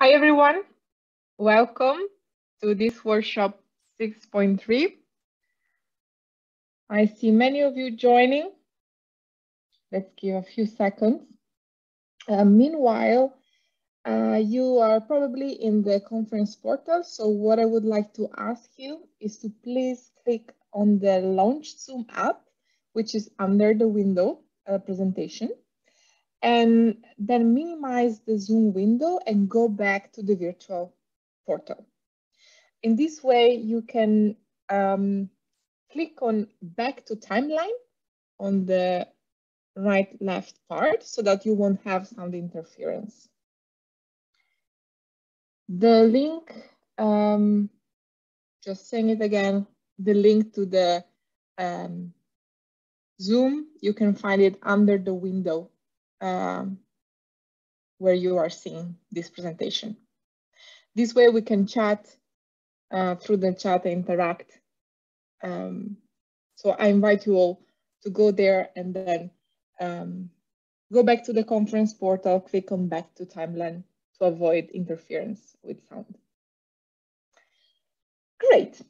Hi, everyone. Welcome to this workshop 6.3. I see many of you joining. Let's give a few seconds. Uh, meanwhile, uh, you are probably in the conference portal. So what I would like to ask you is to please click on the Launch Zoom app, which is under the window uh, presentation and then minimize the Zoom window and go back to the virtual portal. In this way, you can um, click on back to timeline on the right left part so that you won't have sound interference. The link, um, just saying it again, the link to the um, Zoom, you can find it under the window um, where you are seeing this presentation. This way we can chat uh, through the chat and interact. Um, so I invite you all to go there and then um, go back to the conference portal, click on back to timeline to avoid interference with sound. Great.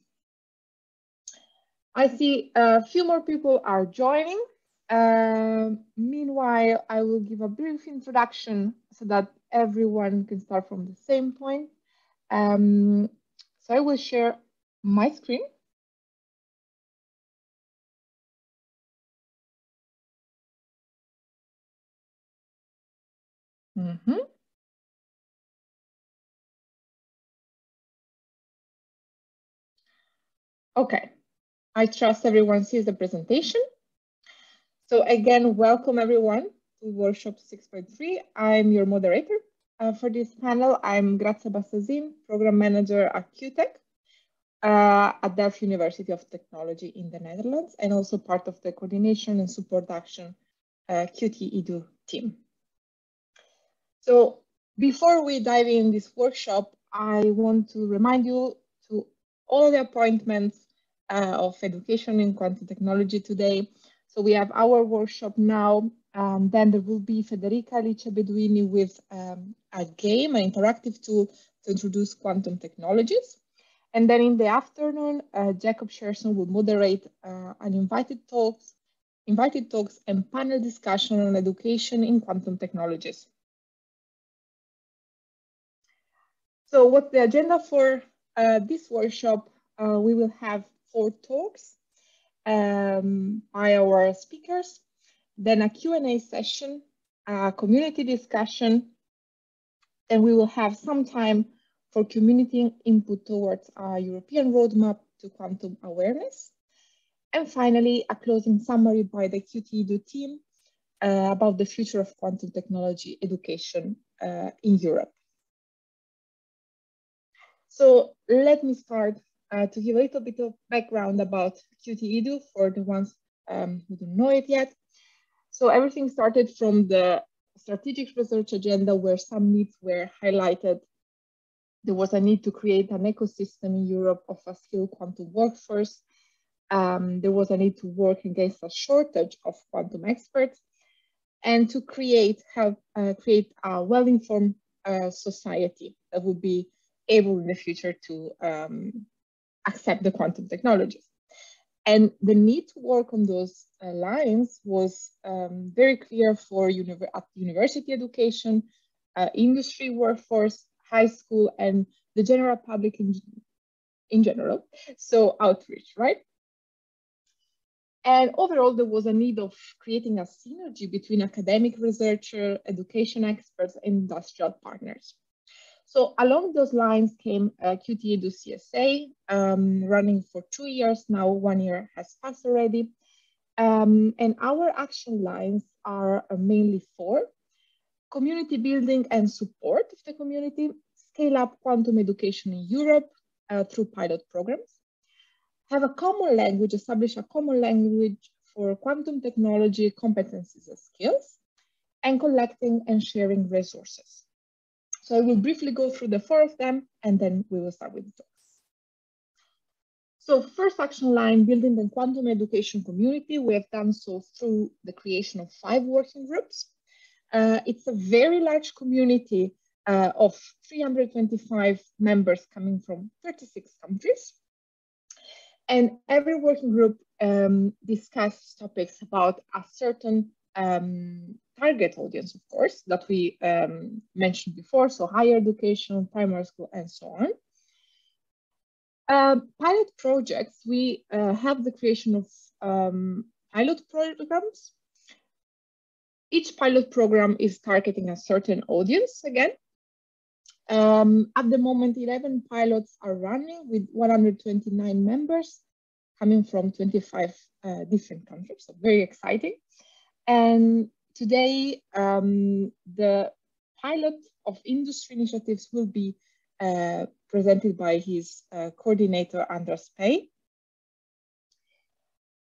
I see a few more people are joining. Uh, meanwhile, I will give a brief introduction so that everyone can start from the same point. Um, so I will share my screen. Mm -hmm. Okay, I trust everyone sees the presentation. So again, welcome everyone to workshop 6.3. I'm your moderator uh, for this panel. I'm Grazia Bassazin, program manager at QuTech uh, at Delft University of Technology in the Netherlands, and also part of the coordination and support action uh, Qt Edu team. So before we dive in this workshop, I want to remind you to all the appointments uh, of education in quantum technology today so we have our workshop now. Um, then there will be Federica Alice Beduini with um, a game, an interactive tool to introduce quantum technologies. And then in the afternoon, uh, Jacob Sherson will moderate uh, an invited talks, invited talks and panel discussion on education in quantum technologies. So what's the agenda for uh, this workshop? Uh, we will have four talks um, by our speakers, then a Q&A session, a community discussion, and we will have some time for community input towards our European roadmap to quantum awareness. And finally, a closing summary by the QT team uh, about the future of quantum technology education uh, in Europe. So let me start uh, to give a little bit of background about QTEdu for the ones um, who don't know it yet. So everything started from the strategic research agenda where some needs were highlighted. There was a need to create an ecosystem in Europe of a skilled quantum workforce. Um, there was a need to work against a shortage of quantum experts and to create, uh, create a well-informed uh, society that would be able in the future to um, accept the quantum technologies. And the need to work on those uh, lines was um, very clear for univer university education, uh, industry workforce, high school, and the general public in, in general. So outreach, right? And overall, there was a need of creating a synergy between academic researcher, education experts, and industrial partners. So along those lines came uh, QTEdu CSA, um, running for two years now, one year has passed already. Um, and our action lines are uh, mainly four, community building and support of the community, scale up quantum education in Europe uh, through pilot programs, have a common language, establish a common language for quantum technology competencies and skills, and collecting and sharing resources. So I will briefly go through the four of them, and then we will start with the talks. So first action line, building the quantum education community. We have done so through the creation of five working groups. Uh, it's a very large community uh, of 325 members coming from 36 countries. And every working group um, discussed topics about a certain um, target audience, of course, that we um, mentioned before, so higher education, primary school, and so on. Uh, pilot projects, we uh, have the creation of um, pilot programs. Each pilot program is targeting a certain audience again. Um, at the moment, 11 pilots are running with 129 members coming from 25 uh, different countries, so very exciting. And today, um, the pilot of industry initiatives will be uh, presented by his uh, coordinator, Andras Pályi.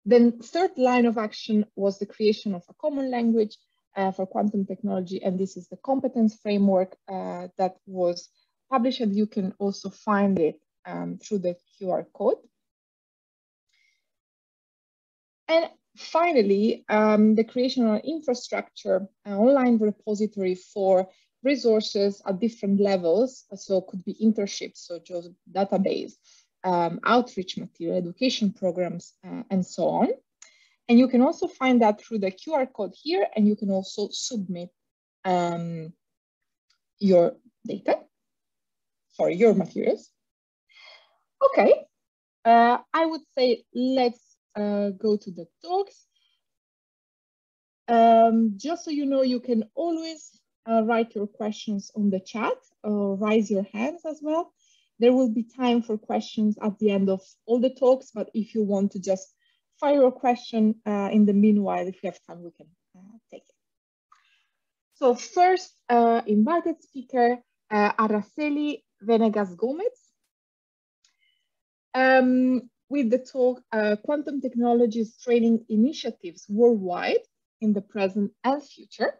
Then third line of action was the creation of a common language uh, for quantum technology. And this is the competence framework uh, that was published and you can also find it um, through the QR code. And finally, um, the creation of infrastructure, an online repository for resources at different levels. So could be internships, so just database, um, outreach material, education programs, uh, and so on. And you can also find that through the QR code here, and you can also submit um, your data, sorry, your materials. Okay, uh, I would say let's uh, go to the talks. Um, just so you know, you can always uh, write your questions on the chat or raise your hands as well. There will be time for questions at the end of all the talks, but if you want to just fire a question uh, in the meanwhile, if you have time, we can uh, take it. So first uh, invited speaker, uh, Araceli Venegas Gomez. Um, with the talk, uh, Quantum Technologies Training Initiatives Worldwide in the Present and Future.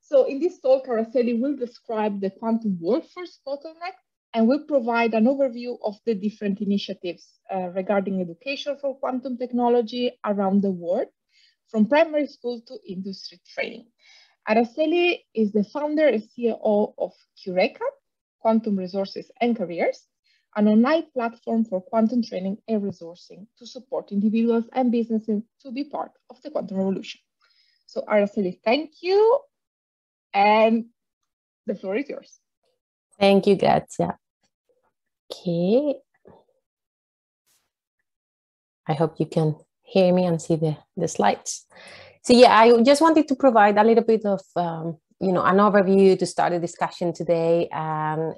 So in this talk, Araceli will describe the quantum workforce bottleneck and will provide an overview of the different initiatives uh, regarding education for quantum technology around the world, from primary school to industry training. Araceli is the founder and CEO of QURECA, Quantum Resources and Careers, an online platform for quantum training and resourcing to support individuals and businesses to be part of the quantum revolution. So Araceli, thank you. And the floor is yours. Thank you, Grazia. Okay. I hope you can hear me and see the, the slides. So yeah, I just wanted to provide a little bit of, um, you know, an overview to start the discussion today. Um,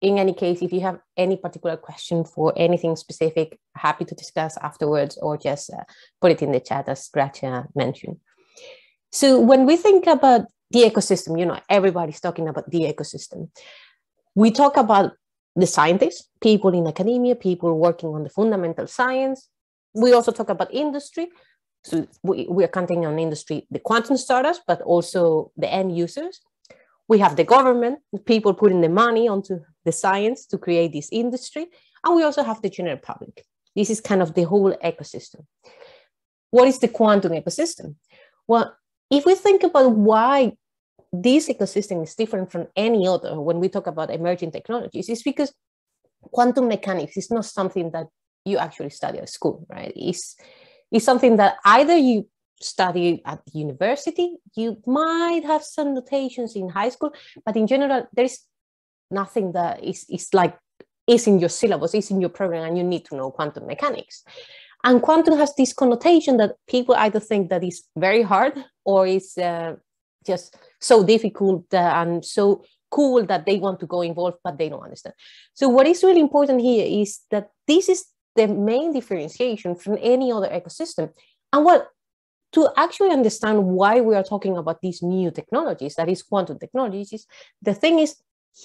in any case, if you have any particular question for anything specific, happy to discuss afterwards or just uh, put it in the chat as Grazia mentioned. So when we think about the ecosystem, you know, everybody's talking about the ecosystem. We talk about the scientists, people in academia, people working on the fundamental science. We also talk about industry. So we, we are counting on industry, the quantum startups, but also the end users. We have the government, people putting the money onto the science to create this industry. And we also have the general public. This is kind of the whole ecosystem. What is the quantum ecosystem? Well, if we think about why this ecosystem is different from any other when we talk about emerging technologies, it's because quantum mechanics is not something that you actually study at school, right? It's, it's something that either you study at the university, you might have some notations in high school, but in general, there's nothing that is, is like is in your syllabus, is in your program, and you need to know quantum mechanics. And quantum has this connotation that people either think that is very hard or is uh, just so difficult uh, and so cool that they want to go involved, but they don't understand. So what is really important here is that this is the main differentiation from any other ecosystem. And what to actually understand why we are talking about these new technologies, that is quantum technologies, the thing is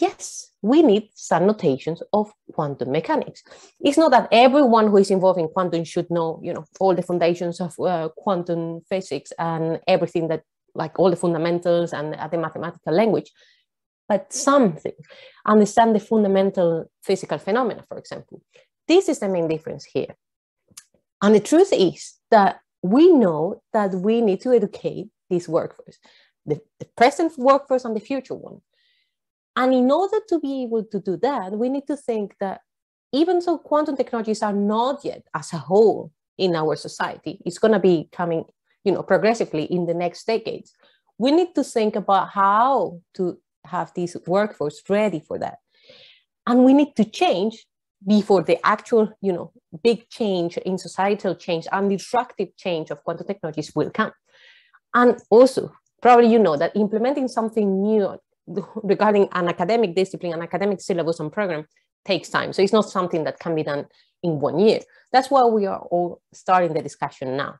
yes, we need some notations of quantum mechanics. It's not that everyone who is involved in quantum should know, you know, all the foundations of uh, quantum physics and everything that, like all the fundamentals and uh, the mathematical language, but something. Understand the fundamental physical phenomena, for example. This is the main difference here. And the truth is that we know that we need to educate this workforce, the, the present workforce and the future one And in order to be able to do that, we need to think that even though quantum technologies are not yet as a whole in our society, it's going to be coming, you know, progressively in the next decades. We need to think about how to have this workforce ready for that. And we need to change before the actual, you know, big change in societal change and disruptive change of quantum technologies will come. And also, probably you know that implementing something new regarding an academic discipline, an academic syllabus and program takes time. So it's not something that can be done in one year. That's why we are all starting the discussion now.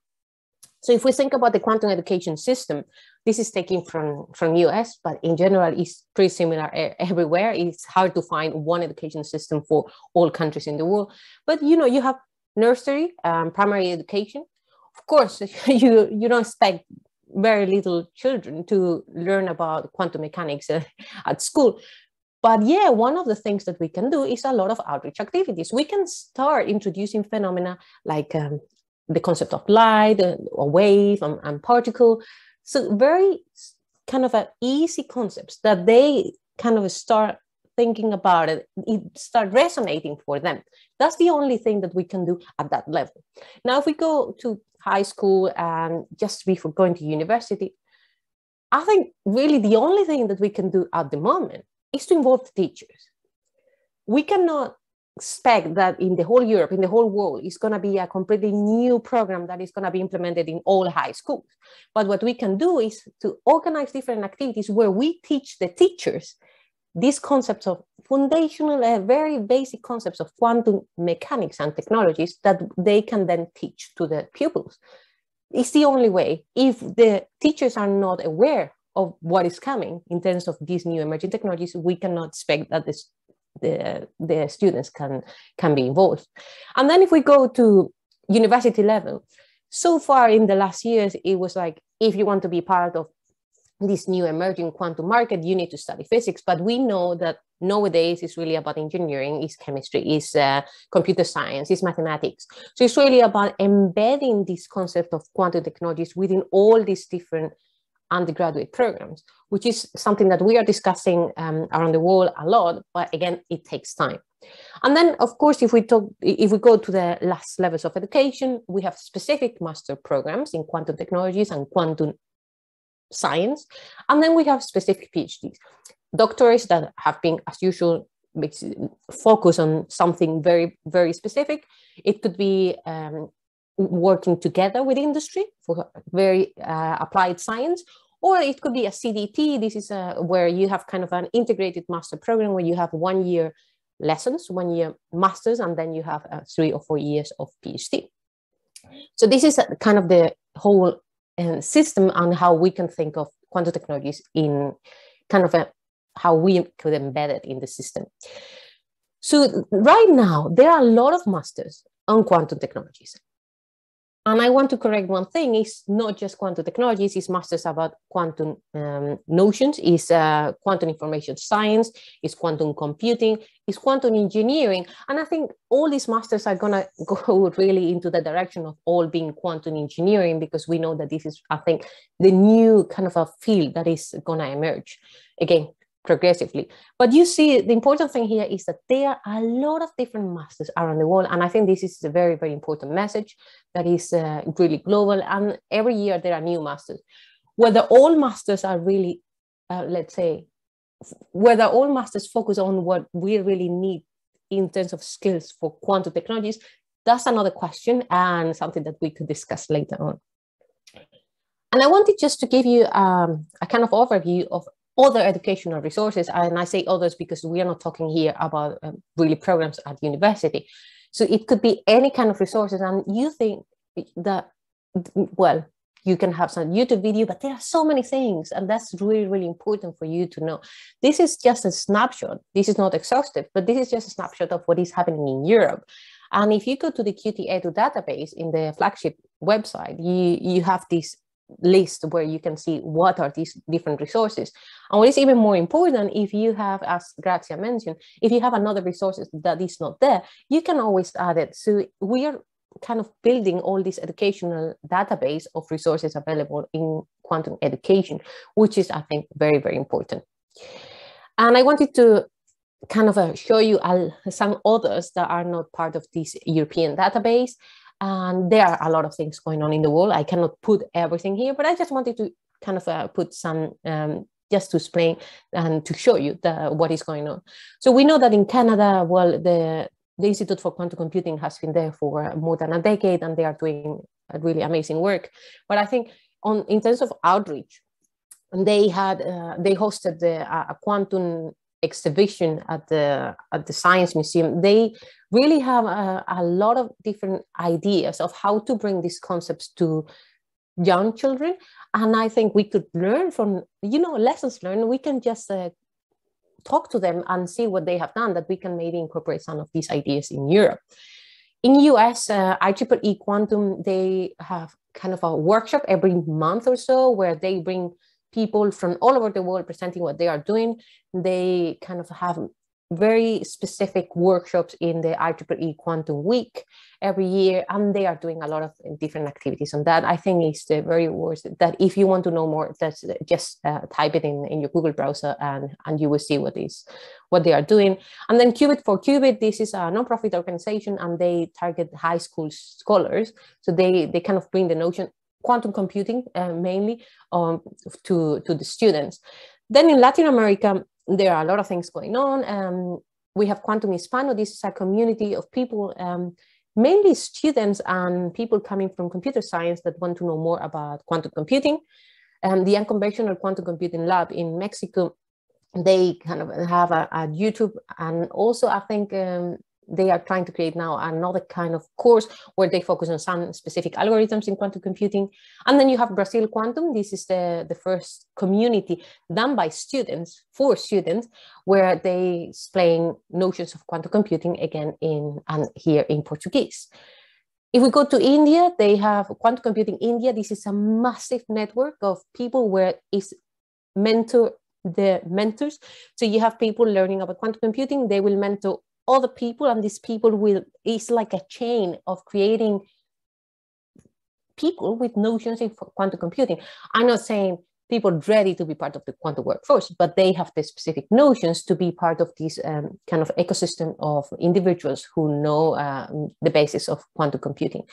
So if we think about the quantum education system, this is taken from, from US, but in general, it's pretty similar everywhere. It's hard to find one education system for all countries in the world. But you know, you have nursery, um, primary education. Of course, you, you don't expect very little children to learn about quantum mechanics uh, at school. But yeah, one of the things that we can do is a lot of outreach activities. We can start introducing phenomena like um, the concept of light, uh, a wave, and, and particle. So very kind of a easy concepts that they kind of start thinking about it, it start resonating for them. That's the only thing that we can do at that level. Now, if we go to high school and just before going to university, I think really the only thing that we can do at the moment is to involve the teachers. We cannot expect that in the whole Europe, in the whole world, it's going to be a completely new program that is going to be implemented in all high schools. But what we can do is to organize different activities where we teach the teachers these concepts of foundational, uh, very basic concepts of quantum mechanics and technologies that they can then teach to the pupils. It's the only way. If the teachers are not aware of what is coming in terms of these new emerging technologies, we cannot expect that this, the, the students can, can be involved. And then if we go to university level, so far in the last years, it was like, if you want to be part of this new emerging quantum market, you need to study physics. But we know that nowadays it's really about engineering, is chemistry, is uh, computer science, is mathematics. So it's really about embedding this concept of quantum technologies within all these different undergraduate programs, which is something that we are discussing um, around the world a lot. But again, it takes time. And then, of course, if we talk, if we go to the last levels of education, we have specific master programs in quantum technologies and quantum science. And then we have specific PhDs, doctorates that have been, as usual, focus on something very, very specific. It could be um, working together with industry for very uh, applied science, or it could be a CDT. This is a, where you have kind of an integrated master program where you have one year lessons, one year masters, and then you have uh, three or four years of PhD. So this is kind of the whole system on how we can think of quantum technologies in kind of a, how we could embed it in the system. So right now, there are a lot of masters on quantum technologies. And I want to correct one thing, it's not just quantum technologies, it's masters about quantum um, notions, it's uh, quantum information science, it's quantum computing, it's quantum engineering. And I think all these masters are gonna go really into the direction of all being quantum engineering because we know that this is, I think, the new kind of a field that is gonna emerge. Again, progressively. But you see, the important thing here is that there are a lot of different masters around the world. And I think this is a very, very important message that is uh, really global. And every year there are new masters. Whether all masters are really, uh, let's say, whether all masters focus on what we really need in terms of skills for quantum technologies, that's another question and something that we could discuss later on. And I wanted just to give you um, a kind of overview of other educational resources. And I say others because we are not talking here about um, really programs at university. So it could be any kind of resources. And you think that, well, you can have some YouTube video, but there are so many things. And that's really, really important for you to know. This is just a snapshot. This is not exhaustive, but this is just a snapshot of what is happening in Europe. And if you go to the QTEdu database in the flagship website, you, you have this list where you can see what are these different resources. And what is even more important, if you have, as Grazia mentioned, if you have another resources that is not there, you can always add it. So we are kind of building all this educational database of resources available in quantum education, which is, I think, very, very important. And I wanted to kind of uh, show you uh, some others that are not part of this European database. And there are a lot of things going on in the world. I cannot put everything here, but I just wanted to kind of uh, put some um, just to explain and to show you the, what is going on. So we know that in Canada, well, the, the Institute for Quantum Computing has been there for more than a decade and they are doing really amazing work. But I think on in terms of outreach, they had uh, they hosted the, uh, a quantum exhibition at the at the science museum they really have a, a, lot of different ideas of how to bring these concepts to young children. And i think we could learn from you know lessons learned. We can just uh, talk to them and see what they have done that we can maybe incorporate some of these ideas in europe. In us uh, ieee quantum they have kind of a workshop every month or so where they bring people from all over the world presenting what they are doing. They kind of have very specific workshops in the IEEE Quantum Week every year, and they are doing a lot of different activities on that. I think it's very worth that if you want to know more, that's just uh, type it in, in your Google browser and, and you will see what is what they are doing. And then Qubit for Qubit, this is a nonprofit organization and they target high school scholars. So they, they kind of bring the notion quantum computing uh, mainly um, to, to the students. Then in Latin America, there are a lot of things going on. Um, we have Quantum Hispano. This is a community of people, um, mainly students and people coming from computer science that want to know more about quantum computing. And the Unconventional Quantum Computing Lab in Mexico, they kind of have a, a YouTube and also I think um, they are trying to create now another kind of course where they focus on some specific algorithms in quantum computing. And then you have Brazil Quantum. This is the, the first community done by students, for students, where they explain notions of quantum computing again in and here in Portuguese. If we go to India, they have Quantum Computing India. This is a massive network of people where is mentor the mentors. So you have people learning about quantum computing. They will mentor other people and these people will is like a chain of creating people with notions in quantum computing. I'm not saying people ready to be part of the quantum workforce but they have the specific notions to be part of this um, kind of ecosystem of individuals who know uh, the basis of quantum computing.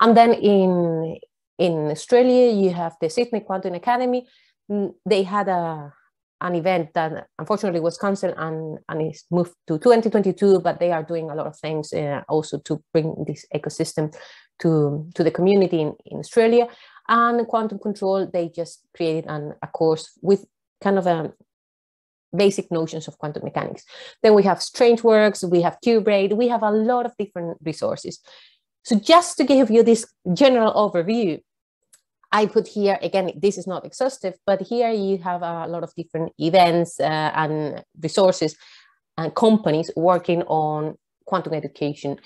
And then in in australia you have the sydney quantum academy. Mm, they had a an event that unfortunately was canceled and, and is moved to 2022, but they are doing a lot of things uh, also to bring this ecosystem to, to the community in, in Australia. And quantum control, they just created an, a course with kind of a basic notions of quantum mechanics. Then we have Strangeworks, we have QBraid, we have a lot of different resources. So just to give you this general overview, I put here, again, this is not exhaustive, but here you have a lot of different events uh, and resources and companies working on quantum education.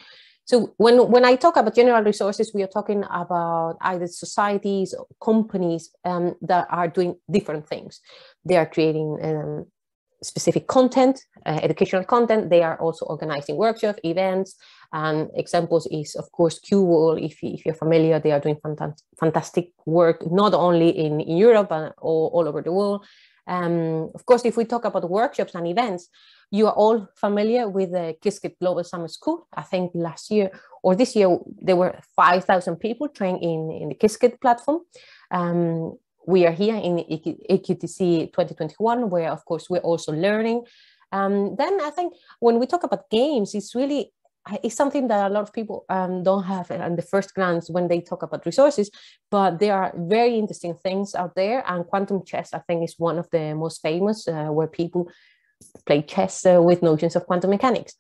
So when, when I talk about general resources, we are talking about either societies or companies um, that are doing different things. They are creating um, specific content, uh, educational content. They are also organizing workshops, events, and examples is, of course, QWorld. If, if you're familiar, they are doing fantastic work, not only in, in Europe, but all, all over the world. Um, of course, if we talk about workshops and events, you are all familiar with the Qiskit Global Summer School. I think last year or this year, there were 5,000 people trained in, in the Qiskit platform. Um, we are here in EQTC 2021, where of course we're also learning. Um, then I think when we talk about games, it's really it's something that a lot of people um, don't have in the first glance when they talk about resources, but there are very interesting things out there. And quantum chess, I think, is one of the most famous uh, where people play chess uh, with notions of quantum mechanics.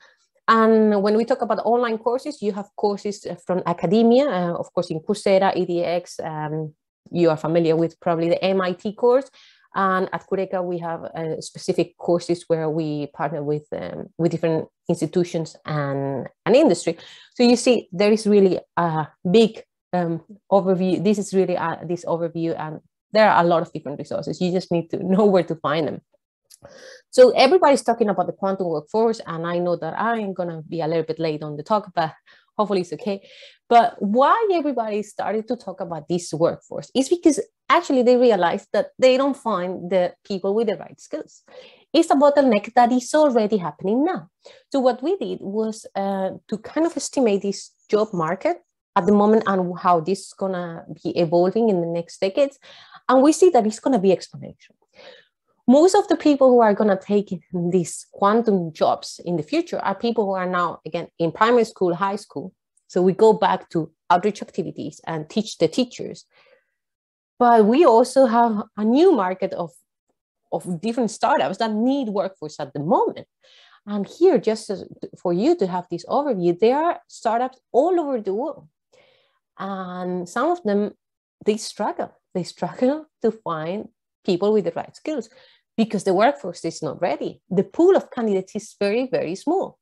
And when we talk about online courses, you have courses from academia, uh, of course, in Coursera, EDX. Um, you are familiar with probably the MIT course, and at QURECA, we have uh, specific courses where we partner with um, with different institutions and an industry. So you see, there is really a big um, overview. This is really a, this overview, and there are a lot of different resources. You just need to know where to find them. So everybody's talking about the quantum workforce, and I know that I'm gonna be a little bit late on the talk, but hopefully it's okay. But why everybody started to talk about this workforce is because actually they realized that they don't find the people with the right skills. It's a bottleneck that is already happening now. So what we did was uh, to kind of estimate this job market at the moment and how this is gonna be evolving in the next decades. And we see that it's gonna be exponential most of the people who are going to take these quantum jobs in the future are people who are now again in primary school high school. So we go back to outreach activities and teach the teachers. But we also have a new market of of different startups that need workforce at the moment. And here just as, for you to have this overview there are startups all over the world. And some of them they struggle. They struggle to find people with the right skills because the workforce is not ready. The pool of candidates is very, very small.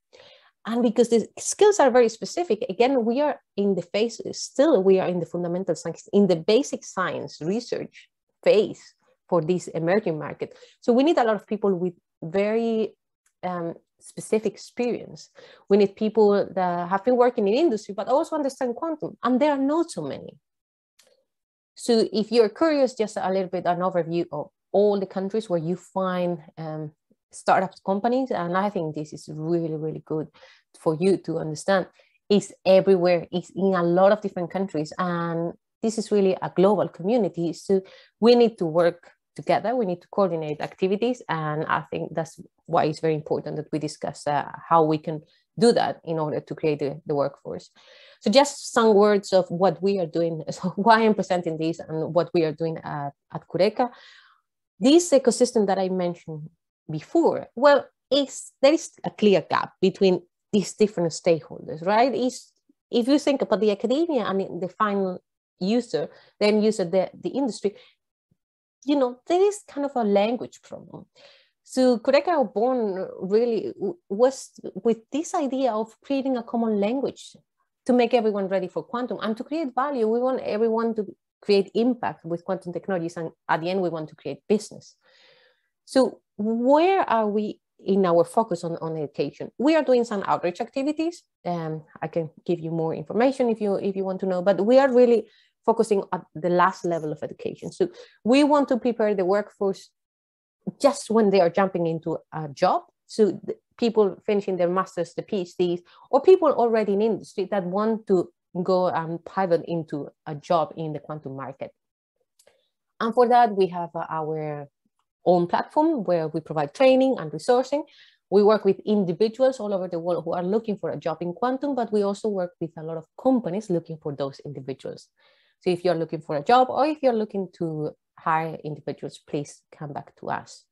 And because the skills are very specific, again, we are in the phase, still we are in the fundamental science, in the basic science research phase for this emerging market. So we need a lot of people with very um, specific experience. We need people that have been working in industry, but also understand quantum. And there are not so many. So if you're curious, just a little bit an overview of all the countries where you find um, startup companies. And I think this is really, really good for you to understand. It's everywhere, it's in a lot of different countries. And this is really a global community. So we need to work together. We need to coordinate activities. And I think that's why it's very important that we discuss uh, how we can do that in order to create the, the workforce. So just some words of what we are doing, so why I'm presenting this and what we are doing at, at QURECA this ecosystem that I mentioned before, well, is there is a clear gap between these different stakeholders, right? Is if you think about the academia and the final user, then user the, the industry, you know, there is kind of a language problem. So QURECA Born really was with this idea of creating a common language to make everyone ready for quantum and to create value. We want everyone to create impact with quantum technologies and at the end we want to create business. So where are we in our focus on, on education? We are doing some outreach activities. And i can give you more information if you if you want to know but we are really focusing at the last level of education. So we want to prepare the workforce just when they are jumping into a job. So people finishing their masters the phds or people already in industry that want to go and pivot into a job in the quantum market. And for that, we have uh, our own platform where we provide training and resourcing. We work with individuals all over the world who are looking for a job in quantum, but we also work with a lot of companies looking for those individuals. So if you're looking for a job or if you're looking to hire individuals, please come back to us.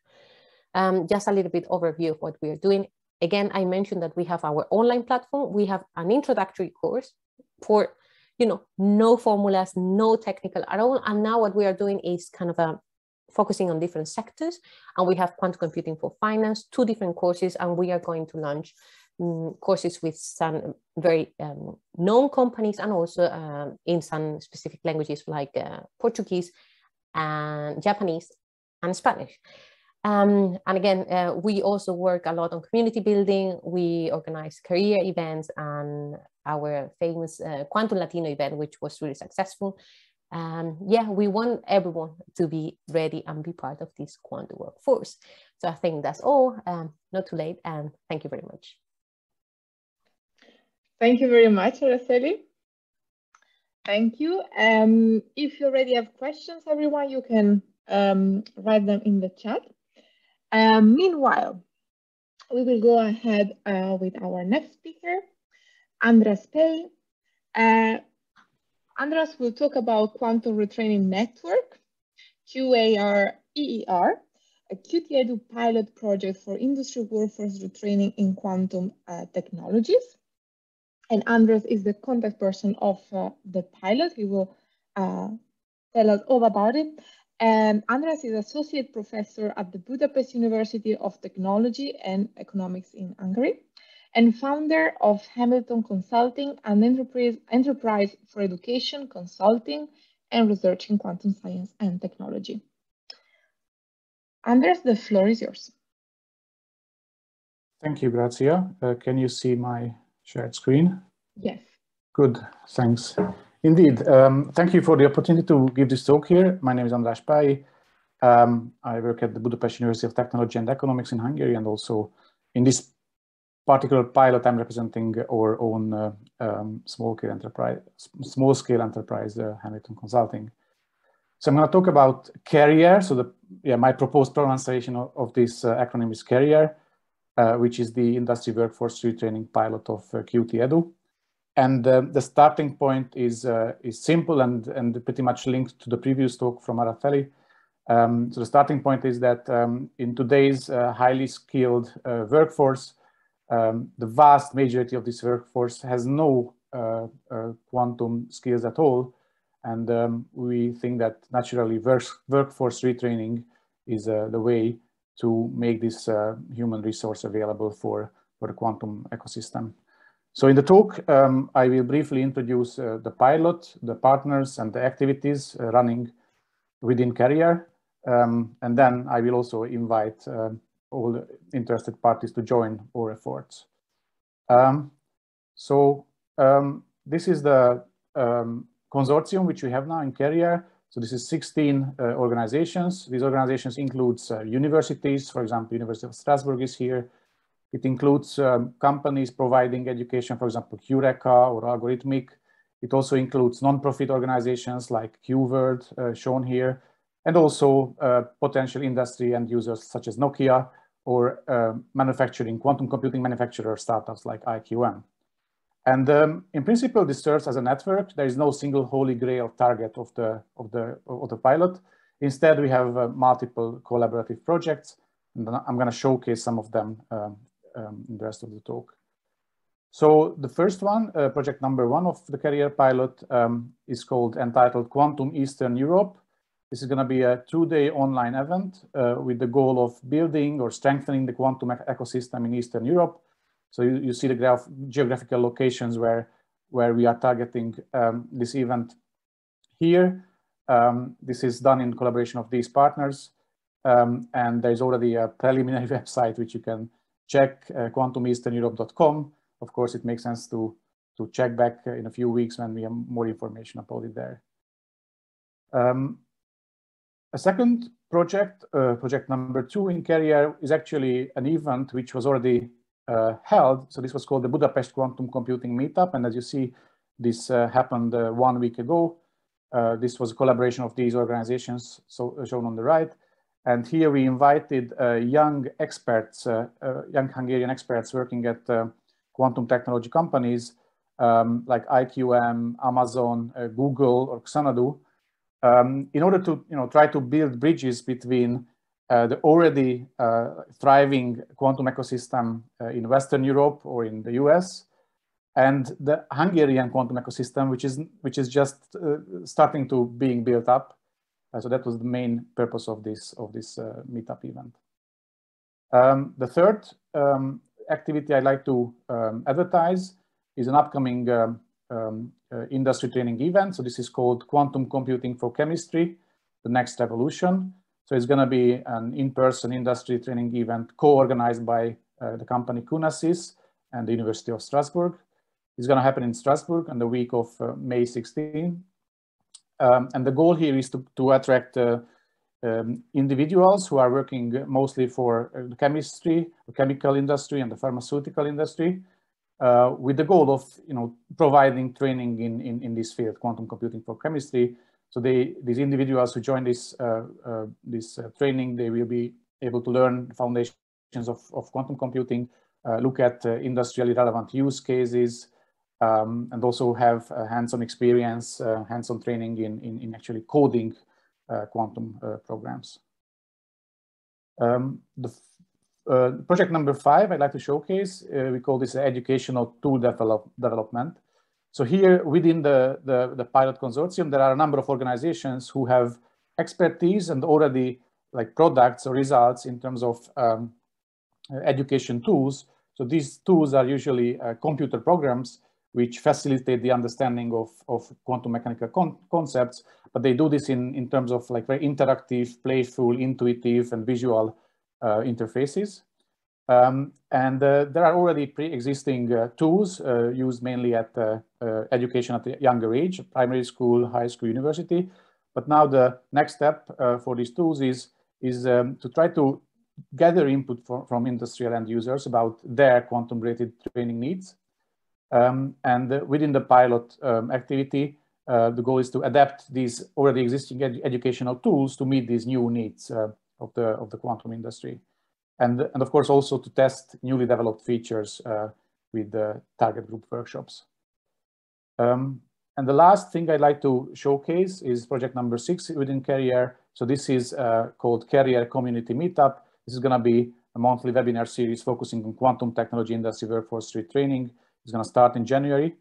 Um, just a little bit overview of what we are doing. Again, I mentioned that we have our online platform. We have an introductory course for you know no formulas no technical at all. And now what we are doing is kind of a um, focusing on different sectors. And we have quantum computing for finance two different courses and we are going to launch um, courses with some very um, known companies and also um, in some specific languages like uh, portuguese and japanese and spanish um, and again, uh, we also work a lot on community building. We organize career events and our famous uh, Quantum Latino event, which was really successful. Um, yeah, we want everyone to be ready and be part of this quantum workforce. So I think that's all. Um, not too late, and thank you very much. Thank you very much, Araceli. Thank you. Um, if you already have questions, everyone, you can um, write them in the chat. Um, meanwhile, we will go ahead uh, with our next speaker, Andras Pályi. Uh, Andras will talk about Quantum Retraining Network, QAREER, a QTEDU pilot project for industry workforce retraining in quantum uh, technologies. And Andras is the contact person of uh, the pilot. He will uh, tell us all about it. And Andras is associate professor at the Budapest University of Technology and Economics in Hungary and founder of Hamilton Consulting, an enterprise, enterprise for education, consulting, and research in quantum science and technology. Andras, the floor is yours. Thank you, Grazia. Uh, can you see my shared screen? Yes. Good, thanks. Indeed, um, thank you for the opportunity to give this talk here. My name is András Pályi. Um, I work at the Budapest University of Technology and Economics in Hungary, and also in this particular pilot, I'm representing our own uh, um, small-scale enterprise, small-scale enterprise, uh, Hamilton Consulting. So I'm going to talk about QAREER. So the yeah, my proposed pronunciation of, of this uh, acronym is carrier, uh, which is the industry workforce retraining pilot of uh, QTEdu. And uh, the starting point is uh, is simple and and pretty much linked to the previous talk from Araceli. Um, so the starting point is that um, in today's uh, highly skilled workforce, um, the vast majority of this workforce has no quantum skills at all. And um, we think that naturally work, workforce retraining is uh, the way to make this uh, human resource available for, for the quantum ecosystem. So in the talk, um, I will briefly introduce uh, the pilot, the partners and the activities uh, running within QAREER. Um, and then I will also invite uh, all interested parties to join our efforts. Um, so um, this is the um, consortium, which we have now in QAREER. So this is 16 uh, organizations. These organizations includes uh, universities, for example, University of Strasbourg is here. It includes um, companies providing education, for example, QURECA or Algorithmiq. It also includes non-profit organizations like QWorld, uh, shown here, and also uh, potential industry end users such as Nokia or uh, manufacturing, quantum computing manufacturer startups like IQM. And um, in principle, this serves as a network. There is no single holy grail target of the, of the, of the pilot. Instead, we have uh, multiple collaborative projects. And I'm going to showcase some of them um, um, in the rest of the talk. So the first one, uh, project number one of the QAREER pilot um, is called entitled Quantum Eastern Europe. This is going to be a two-day online event uh, with the goal of building or strengthening the quantum ecosystem in Eastern Europe so you, you see the graph, geographical locations where, where we are targeting um, this event here. Um, this is done in collaboration of these partners. Um, and there's already a preliminary website which you can check, uh, quantumeasterneurope.com. Of course, it makes sense to, to check back in a few weeks when we have more information about it there. Um, a second project, uh, project number two in QAREER, is actually an event which was already uh, held. So this was called the Budapest Quantum Computing Meetup. And as you see, this uh, happened uh, one week ago. Uh, this was a collaboration of these organizations so, uh, shown on the right. And here we invited uh, young experts, young Hungarian experts working at quantum technology companies um, like IQM, Amazon, Google, or Xanadu, um, in order to you know, try to build bridges between uh, the already uh, thriving quantum ecosystem uh, in Western Europe or in the US, and the Hungarian quantum ecosystem, which is which is just uh, starting to being built up. Uh, so that was the main purpose of this of this uh, meetup event. Um, the third um, activity I'd like to um, advertise is an upcoming um, um, industry training event. So this is called Quantum Computing for Chemistry, the next revolution. So it's going to be an in-person industry training event co-organized by uh, the company QNASYS and the University of Strasbourg. It's going to happen in Strasbourg on the week of uh, May 16. Um, and the goal here is to, to attract uh, um, individuals who are working mostly for uh, the chemistry, the chemical industry and the pharmaceutical industry uh, with the goal of you know, providing training in, in, in this field, quantum computing for chemistry, so they, these individuals who join this, uh, uh, this uh, training, they will be able to learn foundations of, of quantum computing, look at industrially relevant use cases, um, and also have hands-on experience, hands-on training in, in, in, actually coding quantum programs. Um, the uh, project number five, I'd like to showcase, uh, we call this educational tool develop, development. So here within the, the, the, pilot consortium, there are a number of organizations who have expertise and already like products or results in terms of um, education tools. So these tools are usually uh, computer programs which facilitate the understanding of, of quantum mechanical con concepts, but they do this in, in terms of like very interactive, playful, intuitive, and visual uh, interfaces. Um, and uh, there are already pre-existing uh, tools uh, used mainly at uh, uh, education at a younger age, primary school, high school, university. But now the next step for these tools is, is um, to try to gather input for, from industrial end users about their quantum-related training needs. Um, and within the pilot um, activity, the goal is to adapt these already existing ed educational tools to meet these new needs of, the, of the quantum industry and, and of course also to test newly developed features uh, with the target group workshops. Um, and the last thing I'd like to showcase is project number six within QAREER. So this is uh, called QAREER Community Meetup. This is gonna be a monthly webinar series focusing on quantum technology industry workforce retraining. It's gonna start in January.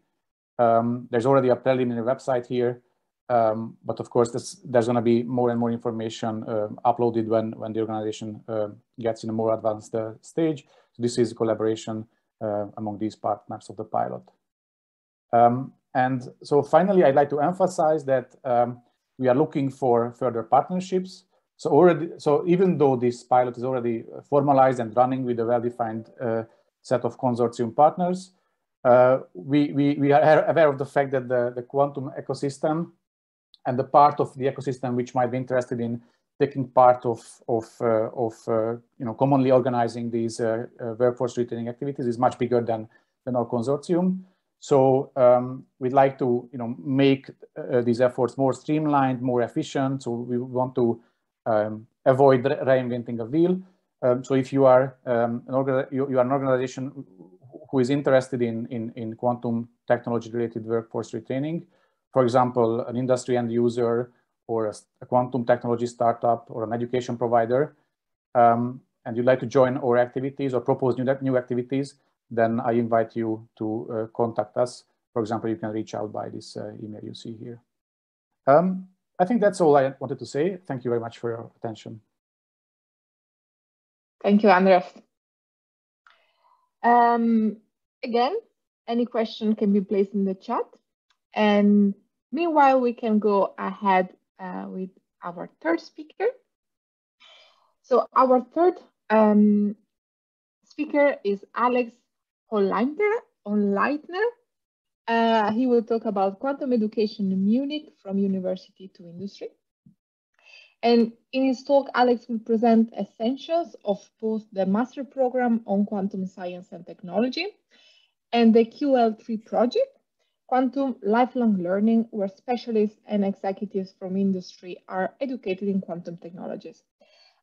Um, there's already a preliminary website here. Um, but of course, this, there's going to be more and more information uh, uploaded when, when the organization uh, gets in a more advanced uh, stage. So this is a collaboration uh, among these partners of the pilot. Um, and so finally, I'd like to emphasize that um, we are looking for further partnerships. So already, so even though this pilot is already formalized and running with a well-defined uh, set of consortium partners, uh, we, we, we are aware of the fact that the, the quantum ecosystem and the part of the ecosystem which might be interested in taking part of, of, uh, of uh, you know, commonly organizing these uh, uh workforce retraining activities is much bigger than, than our consortium. So um, we'd like to you know, make uh, these efforts more streamlined, more efficient. So we want to um, avoid re reinventing a wheel. Um, so if you are, um, an you, you, are an organization who is interested in, in, in quantum technology related workforce retraining, for example, an industry end user or a, a quantum technology startup or an education provider, um, and you'd like to join our activities or propose new, new activities, then I invite you to uh, contact us. For example, you can reach out by this uh, email you see here. Um, I think that's all I wanted to say. Thank you very much for your attention. Thank you, Andres. Um, again, any question can be placed in the chat. And Meanwhile, we can go ahead uh, with our third speaker. So our third um, speaker is Alex Holleitner. Uh, he will talk about quantum education in Munich from university to industry. And in his talk, Alex will present essentials of both the master program on quantum science and technology and the QL3 project, Quantum lifelong learning, where specialists and executives from industry are educated in quantum technologies.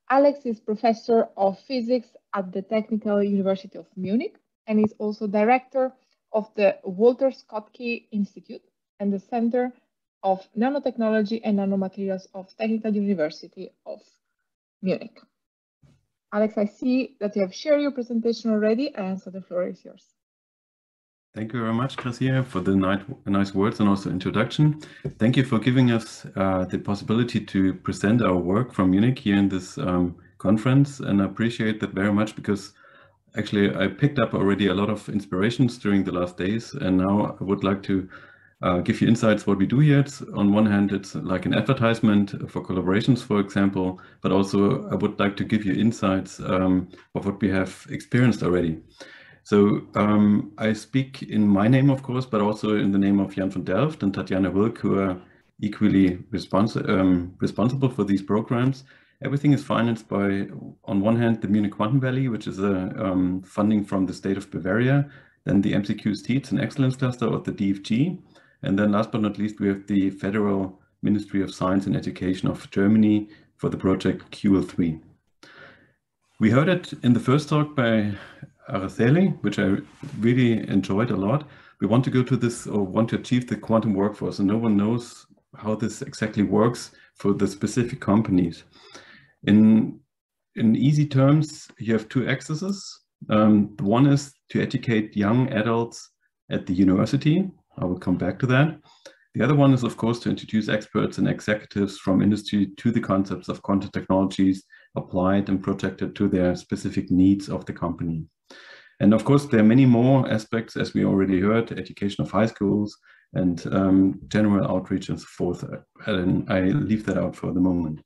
Alex is professor of physics at the Technical University of Munich and is also director of the Walter Schottky Institute and the Center of Nanotechnology and Nanomaterials of Technical University of Munich. Alex, I see that you have shared your presentation already, and so the floor is yours. Thank you very much, Grazia, for the nice words and also introduction. Thank you for giving us uh, the possibility to present our work from Munich here in this um, conference. And I appreciate that very much because actually I picked up already a lot of inspirations during the last days. And now I would like to uh, give you insights what we do. It's, on one hand, it's like an advertisement for collaborations, for example, but also I would like to give you insights um, of what we have experienced already. So um, I speak in my name, of course, but also in the name of Jan von Delft and Tatjana Wilk, who are equally respons um, responsible for these programs. Everything is financed by, on one hand, the Munich Quantum Valley, which is a um, funding from the state of Bavaria, then the MCQST, it's an excellence cluster of the DFG, and then last but not least, we have the Federal Ministry of Science and Education of Germany for the project QL3. We heard it in the first talk by Araceli, which I really enjoyed a lot. We want to go to this or want to achieve the quantum workforce and no one knows how this exactly works for the specific companies. In, in easy terms, you have two axes. Um, one is to educate young adults at the university. I will come back to that. The other one is, of course, to introduce experts and executives from industry to the concepts of quantum technologies applied and projected to their specific needs of the company. And of course, there are many more aspects, as we already heard, education of high schools and um, general outreach and so forth. And I leave that out for the moment.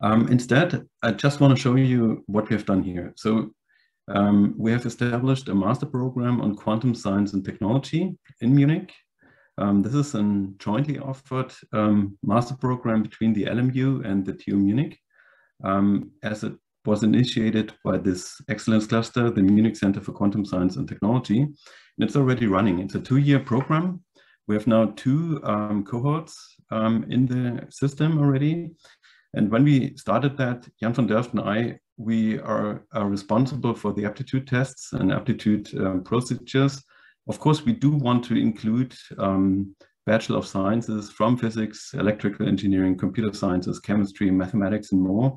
Um, instead, I just want to show you what we have done here. So um, we have established a master program on quantum science and technology in Munich. Um, this is a jointly offered um, master program between the LMU and the TU Munich, um, as it was initiated by this excellence cluster, the Munich Center for Quantum Science and Technology. And it's already running. It's a two-year program. We have now two um, cohorts um, in the system already. And when we started that, Jan von Delft and I we are, are, responsible for the aptitude tests and aptitude um, procedures. Of course, we do want to include um, Bachelor of Sciences from physics, electrical engineering, computer sciences, chemistry, mathematics, and more.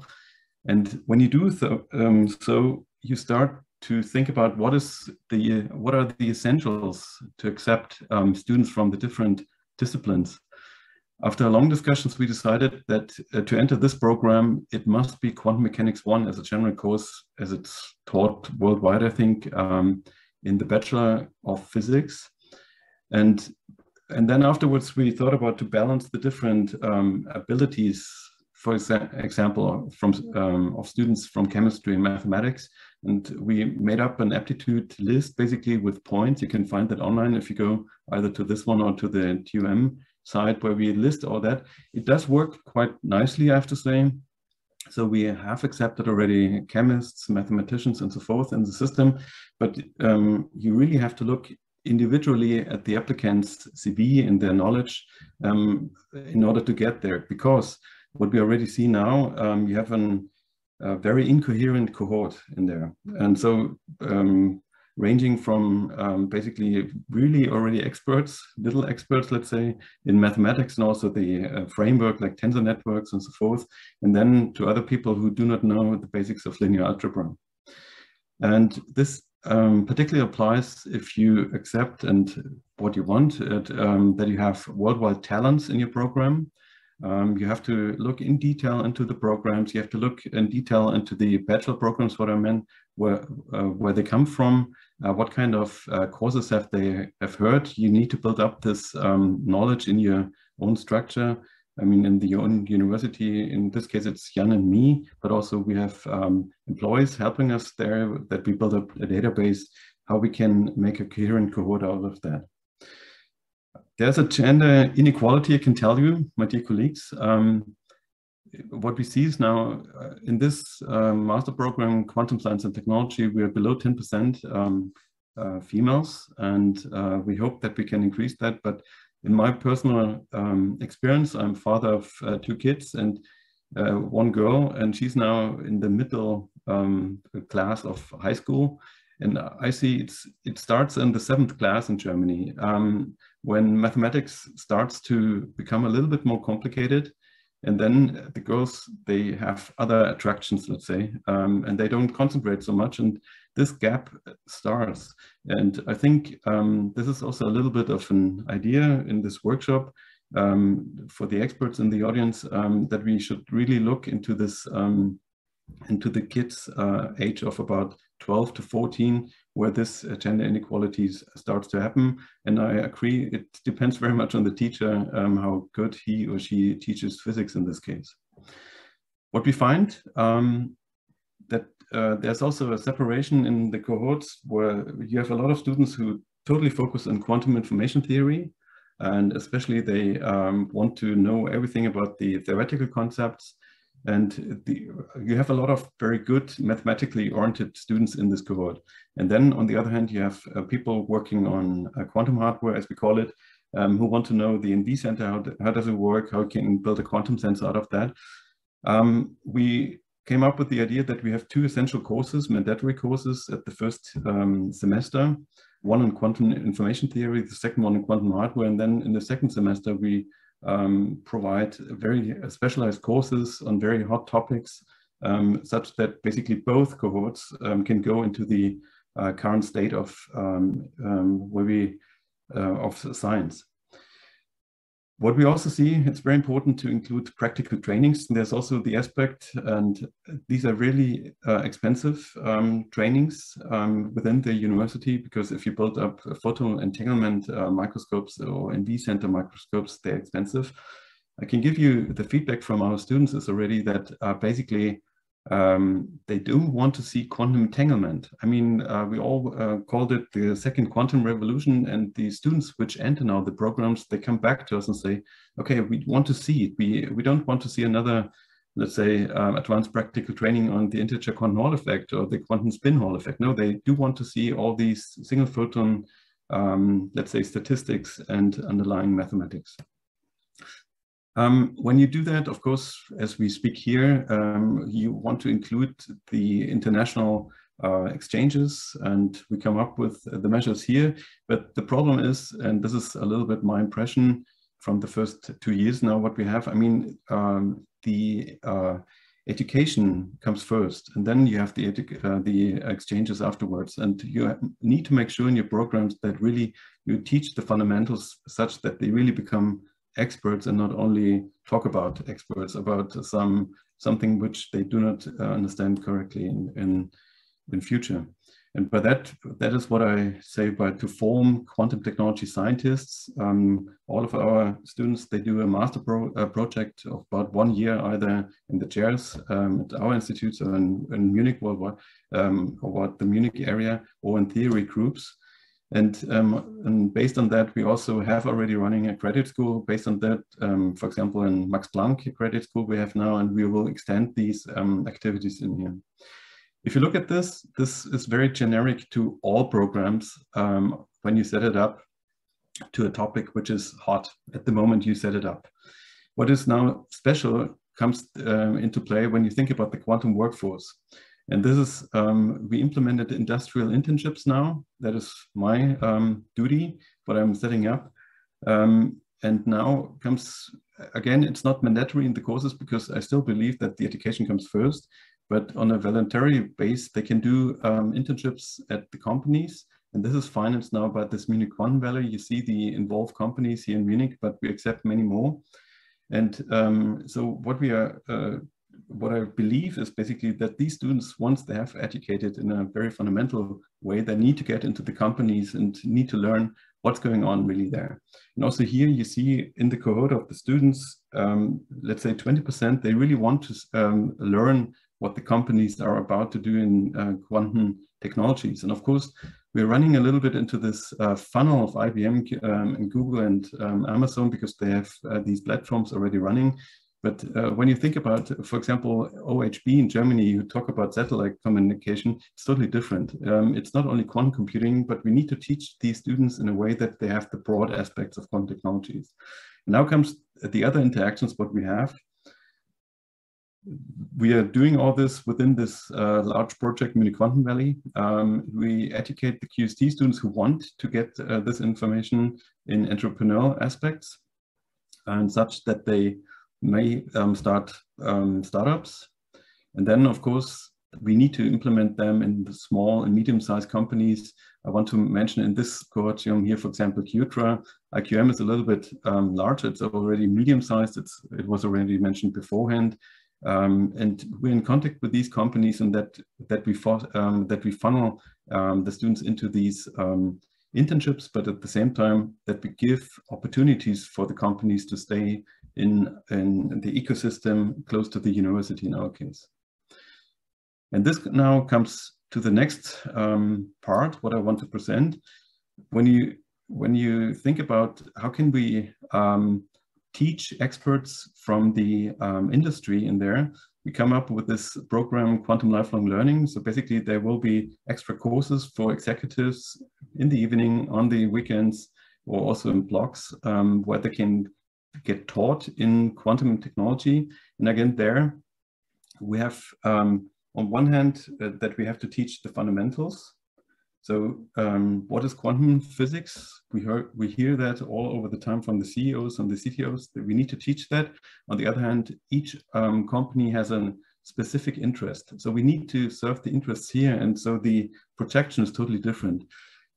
And when you do so, um, so you start to think about what is the what are the essentials to accept um, students from the different disciplines. After long discussions, we decided that uh, to enter this program, it must be Quantum Mechanics 1 as a general course, as it's taught worldwide, I think, um, in the Bachelor of Physics. And, and then afterwards, we thought about to balance the different um, abilities, for exa example, from um, of students from chemistry and mathematics. And we made up an aptitude list, basically with points. You can find that online if you go either to this one or to the TUM side where we list all that. It does work quite nicely, I have to say. So we have accepted already chemists, mathematicians, and so forth in the system, but um, you really have to look individually at the applicant's CV and their knowledge um, in order to get there. Because what we already see now, um, you have an, a very incoherent cohort in there. And so um, ranging from um, basically really already experts, little experts, let's say, in mathematics and also the uh, framework like tensor networks and so forth, and then to other people who do not know the basics of linear algebra. And this um, particularly applies if you accept and what you want, it, um, that you have worldwide talents in your program, um, you have to look in detail into the programs. You have to look in detail into the bachelor programs, what I meant, where, uh, where they come from, uh, what kind of uh, courses have they have heard. You need to build up this um, knowledge in your own structure. I mean, in the own university, in this case, it's Jan and me, but also we have um, employees helping us there that we build up a database, how we can make a coherent cohort out of that. There's a gender inequality, I can tell you, my dear colleagues. Um, what we see is now uh, in this uh, master program, Quantum Science and Technology, we are below 10% um, uh, females, and uh, we hope that we can increase that. But in my personal um, experience, I'm father of uh, two kids and uh, one girl, and she's now in the middle um, class of high school. And I see it starts in the seventh class in Germany. Um, when mathematics starts to become a little bit more complicated, and then the girls, they have other attractions, let's say, um, and they don't concentrate so much. And this gap starts. And I think um, this is also a little bit of an idea in this workshop um, for the experts in the audience um, that we should really look into this, um, into the kids uh, age of about 12 to 14 where this uh, gender inequalities starts to happen. And I agree, it depends very much on the teacher, um, how good he or she teaches physics in this case. What we find, um, that uh, there's also a separation in the cohorts where you have a lot of students who totally focus on quantum information theory, and especially they um, want to know everything about the theoretical concepts and the, you have a lot of very good mathematically oriented students in this cohort. And then on the other hand, you have uh, people working on uh, quantum hardware, as we call it, um, who want to know the NV center, how, how does it work, how can build a quantum sensor out of that. Um, we came up with the idea that we have two essential courses, mandatory courses at the first um, semester, one on quantum information theory, the second one on quantum hardware, and then in the second semester we um, provide very specialized courses on very hot topics, um, such that basically both cohorts um, can go into the uh, current state of um, um, where we uh, of science. What we also see, it's very important to include practical trainings. There's also the aspect, and these are really uh, expensive um, trainings um, within the university, because if you build up photo entanglement uh, microscopes or NV center microscopes, they're expensive. I can give you the feedback from our students is already that uh, basically um, they do want to see quantum entanglement. I mean, uh, we all uh, called it the second quantum revolution and the students which enter now the programs, they come back to us and say, okay, we want to see it. We, we don't want to see another, let's say, uh, advanced practical training on the integer quantum Hall effect or the quantum spin Hall effect. No, they do want to see all these single photon, um, let's say, statistics and underlying mathematics. Um, when you do that, of course, as we speak here, um, you want to include the international uh, exchanges and we come up with the measures here. But the problem is, and this is a little bit my impression from the first two years now, what we have, I mean, um, the uh, education comes first and then you have the, uh, the exchanges afterwards. And you need to make sure in your programs that really you teach the fundamentals such that they really become experts and not only talk about experts about some something which they do not uh, understand correctly in, in in future. And by that that is what i say by to form quantum technology scientists. Um, all of our students they do a master pro, uh, project of about one year either in the chairs um, at our institutes or in, in munich worldwide um, or what the munich area or in theory groups and, um, and, based on that, we also have already running a graduate school. Based on that, um, for example, in Max Planck graduate school we have now, and we will extend these um, activities in here. If you look at this, this is very generic to all programs um, when you set it up to a topic which is hot at the moment you set it up. What is now special comes um, into play when you think about the quantum workforce. And this is, um, we implemented industrial internships now. That is my um, duty, what I'm setting up. Um, and now comes, again, it's not mandatory in the courses because I still believe that the education comes first, but on a voluntary base, they can do um, internships at the companies. And this is financed now by this Munich Quantum Valley. You see the involved companies here in Munich, but we accept many more. And um, so what we are uh, what I believe is basically that these students, once they have educated in a very fundamental way, they need to get into the companies and need to learn what's going on really there. And also here you see in the cohort of the students, um, let's say 20%, they really want to um, learn what the companies are about to do in uh, quantum technologies. And of course, we're running a little bit into this uh, funnel of IBM um, and Google and um, Amazon because they have uh, these platforms already running. But uh, when you think about, for example, OHB in Germany, you talk about satellite communication, it's totally different. Um, it's not only quantum computing, but we need to teach these students in a way that they have the broad aspects of quantum technologies. And now comes the other interactions, what we have. We are doing all this within this uh, large project, Munich Quantum Valley. Um, we educate the QST students who want to get uh, this information in entrepreneurial aspects and such that they may um, start um, startups. And then, of course, we need to implement them in the small and medium-sized companies. I want to mention in this consortium here, for example, Qtra. IQM is a little bit um, larger. It's already medium-sized. It was already mentioned beforehand. Um, and we're in contact with these companies and that that we um, that we funnel um, the students into these um, internships, but at the same time that we give opportunities for the companies to stay in, in the ecosystem close to the university in our case. And this now comes to the next um, part, what I want to present. When you, when you think about how can we um, teach experts from the um, industry in there, we come up with this program, Quantum Lifelong Learning. So basically there will be extra courses for executives in the evening, on the weekends, or also in blocks um, where they can get taught in quantum technology. And again, there we have um, on one hand uh, that we have to teach the fundamentals. So um, what is quantum physics? We heard we hear that all over the time from the CEOs and the CTOs that we need to teach that. On the other hand, each um, company has a specific interest. So we need to serve the interests here. And so the projection is totally different.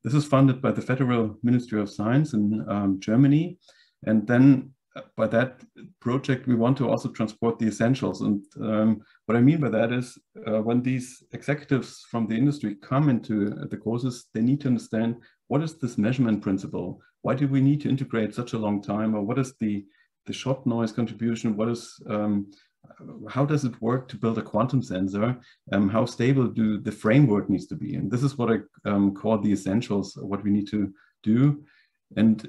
This is funded by the Federal Ministry of Science in um, Germany. And then by that project, we want to also transport the essentials. And um, what I mean by that is uh, when these executives from the industry come into the courses, they need to understand what is this measurement principle? Why do we need to integrate such a long time? Or what is the, the shot noise contribution? What is, um, how does it work to build a quantum sensor? Um, how stable do the framework needs to be? And this is what I um, call the essentials, what we need to do. And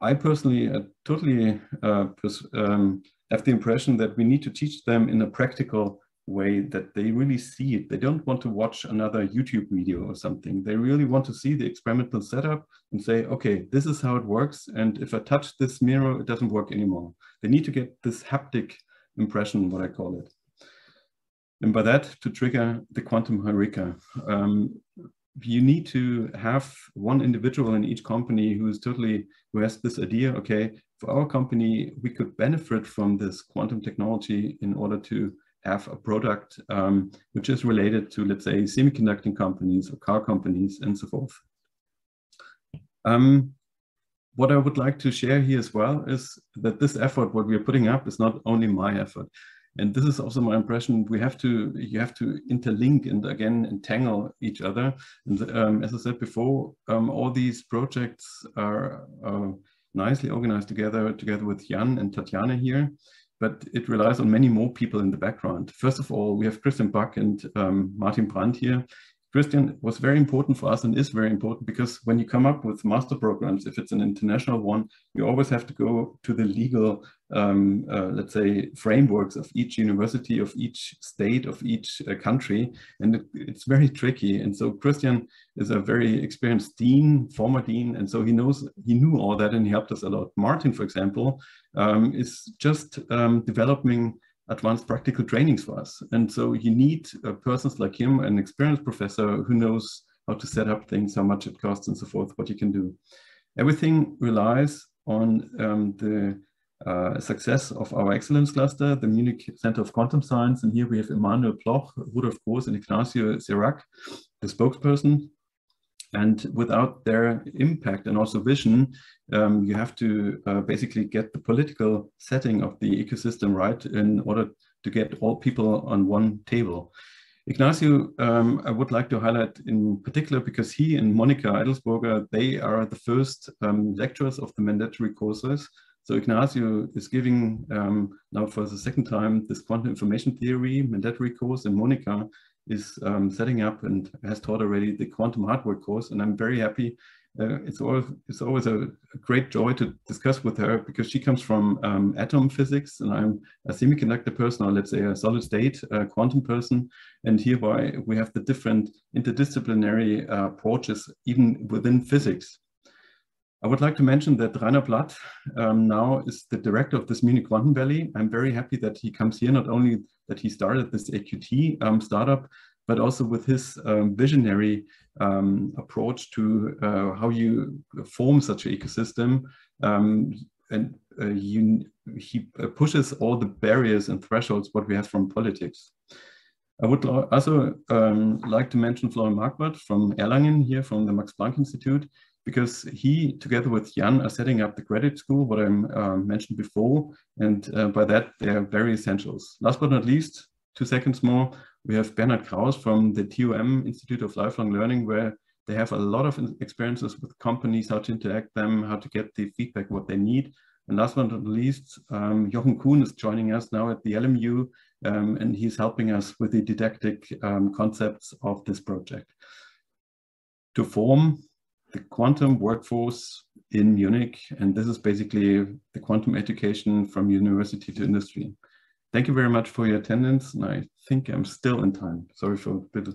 I personally uh, totally uh, um, have the impression that we need to teach them in a practical way that they really see it. They don't want to watch another YouTube video or something. They really want to see the experimental setup and say, okay, this is how it works. And if I touch this mirror, it doesn't work anymore. They need to get this haptic impression, what I call it. And by that, to trigger the quantum heureka, um, you need to have one individual in each company who is totally, who has this idea, okay, for our company, we could benefit from this quantum technology in order to have a product um, which is related to, let's say, semiconducting companies or car companies and so forth. Um, what I would like to share here as well is that this effort, what we are putting up, is not only my effort. And this is also my impression. We have to, you have to interlink and again entangle each other. And um, as I said before, um, all these projects are uh, nicely organized together, together with Jan and Tatiana here but it relies on many more people in the background. First of all, we have Christian Back and um, Martin Brandt here. Christian was very important for us and is very important because when you come up with master programs, if it's an international one, you always have to go to the legal, um, uh, let's say, frameworks of each university, of each state, of each uh, country. And it, it's very tricky. And so Christian is a very experienced dean, former dean. And so he knows, he knew all that and he helped us a lot. Martin, for example, um, is just um, developing advanced practical trainings for us. And so you need uh, persons like him, an experienced professor who knows how to set up things, how much it costs and so forth, what you can do. Everything relies on um, the uh, success of our excellence cluster, the Munich Center of Quantum Science. And here we have Immanuel Bloch, Rudolf Groß, and Ignacio Cirac, the spokesperson and without their impact and also vision, um, you have to uh, basically get the political setting of the ecosystem right in order to get all people on one table. Ignacio, um, I would like to highlight in particular because he and Monika Aidelsburger, they are the first um, lecturers of the mandatory courses. So Ignacio is giving um, now for the second time this quantum information theory mandatory course and Monika is um, setting up and has taught already the quantum hardware course. And I'm very happy. Uh, it's, always, it's always a, a, great joy to discuss with her because she comes from um, atom physics and I'm a semiconductor person or let's say a solid state uh, quantum person. And hereby we have the different interdisciplinary uh, approaches even within physics. I would like to mention that Rainer Blatt um, now is the director of this Munich Quantum Valley. I'm very happy that he comes here, not only that he started this AQT um, startup, but also with his um, visionary um, approach to uh, how you form such an ecosystem. Um, and uh, you, he pushes all the barriers and thresholds what we have from politics. I would also um, like to mention Florian Marquardt from Erlangen here from the Max Planck Institute because he, together with Jan, are setting up the graduate school, what I uh, mentioned before, and uh, by that, they are very essentials. Last but not least, two seconds more, we have Bernhard Kraus from the TUM Institute of Lifelong Learning, where they have a lot of experiences with companies, how to interact them, how to get the feedback, what they need. And last but not least, um, Jochen Kuhn is joining us now at the LMU, um, and he's helping us with the didactic um, concepts of this project. To form the quantum workforce in Munich. And this is basically the quantum education from university to industry. Thank you very much for your attendance. And I think I'm still in time. Sorry for a, bit,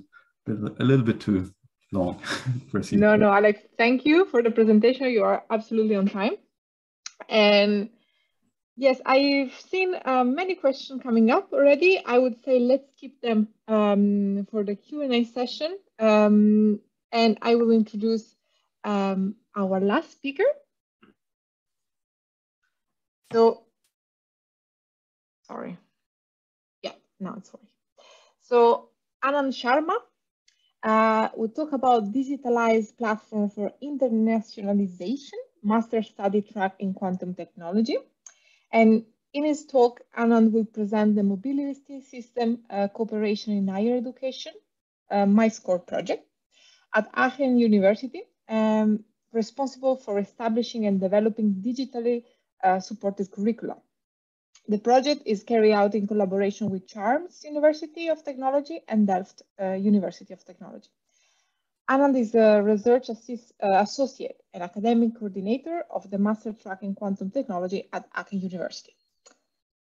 a little bit too long. no, no, Alex, thank you for the presentation. You are absolutely on time. And yes, I've seen uh, many questions coming up already. I would say let's keep them um, for the Q&A session. Um, and I will introduce um, our last speaker. So, sorry. Yeah, now it's fine. So, Anand Sharma uh, will talk about digitalized platform for internationalization, master study track in quantum technology. And in his talk, Anand will present the mobility system uh, cooperation in higher education, uh, MyScore project at Aachen University um, responsible for establishing and developing digitally uh, supported curricula. The project is carried out in collaboration with Chalmers University of Technology and Delft uh, University of Technology. Anand is a research assist, uh, associate and academic coordinator of the master track in quantum technology at Aachen University.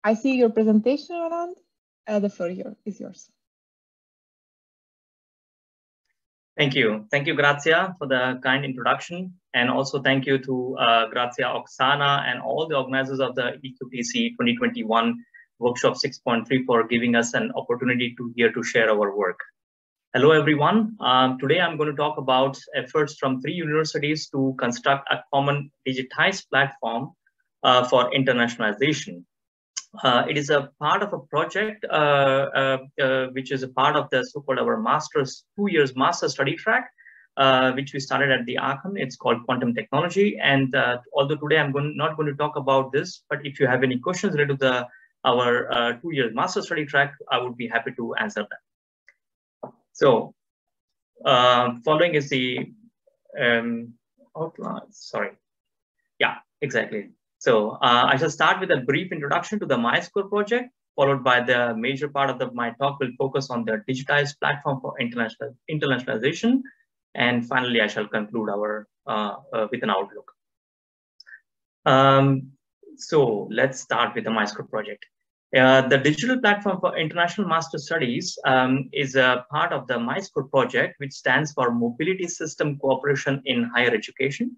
I see your presentation, Anand. Uh, the floor is yours. Thank you. Thank you, Grazia, for the kind introduction. And also thank you to uh, Grazia Oksana and all the organizers of the EQTC 2021 Workshop 6.3 for giving us an opportunity to here to share our work. Hello, everyone. Um, today I'm going to talk about efforts from three universities to construct a common digitized platform uh, for internationalization. Uh, it is a part of a project uh, uh, uh which is a part of the so-called our master's two years master study track, uh, which we started at the Aachen. It's called quantum technology. And although today I'm going, not going to talk about this, but if you have any questions related to the, our two years master study track, I would be happy to answer them. So uh, following is the um, outline, sorry. Yeah, exactly. So uh, I shall start with a brief introduction to the MyScore project, followed by the major part of the, my talk will focus on the digitized platform for international internationalization. And finally, I shall conclude our uh, uh, with an outlook. Um, so let's start with the MyScore project. Uh, the digital platform for international master studies um, is a part of the MyScore project, which stands for Mobility System Cooperation in Higher Education.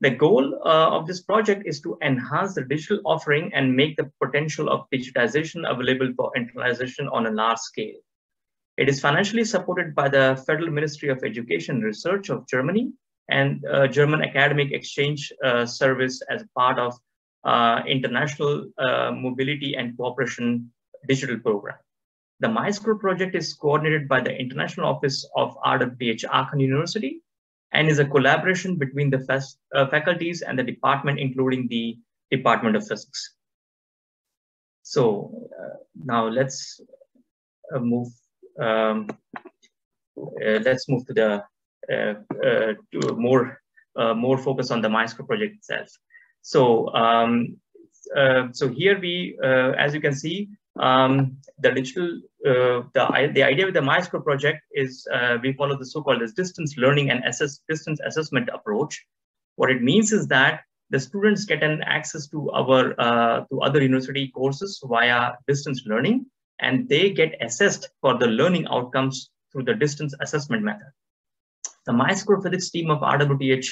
The goal uh, of this project is to enhance the digital offering and make the potential of digitization available for internationalization on a large scale. It is financially supported by the Federal Ministry of Education Research of Germany and uh, German Academic Exchange uh, Service as part of uh, international uh, mobility and cooperation digital program. The MyScore project is coordinated by the International Office of RWTH Aachen University and is a collaboration between the uh, faculties and the department, including the Department of Physics. So uh, now let's uh, move. Um, uh, let's move to the to more more focus on the MyScore project itself. So, um, uh, so here we, uh, as you can see, um, the digital, uh, the, the idea with the MyScore project is uh, we follow the so-called distance learning and assess, distance assessment approach. What it means is that the students get an access to our uh, to other university courses via distance learning, and they get assessed for the learning outcomes through the distance assessment method. The MyScore physics team of RWTH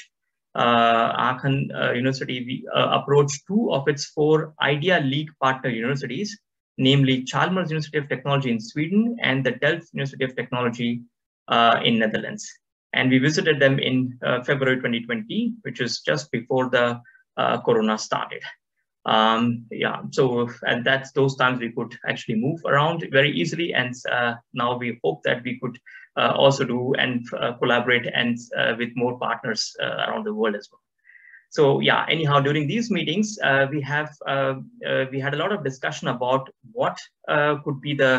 uh, Aachen uh, University we, uh, approached two of its four IDEA League partner universities, namely Chalmers University of Technology in Sweden and the Delft University of Technology in Netherlands. And we visited them in February 2020, which is just before the Corona started um, yeah so at that those times we could actually move around very easily and uh, now we hope that we could uh, also do and uh, collaborate and uh, with more partners uh, around the world as well so yeah anyhow during these meetings uh, we have we had a lot of discussion about what could be the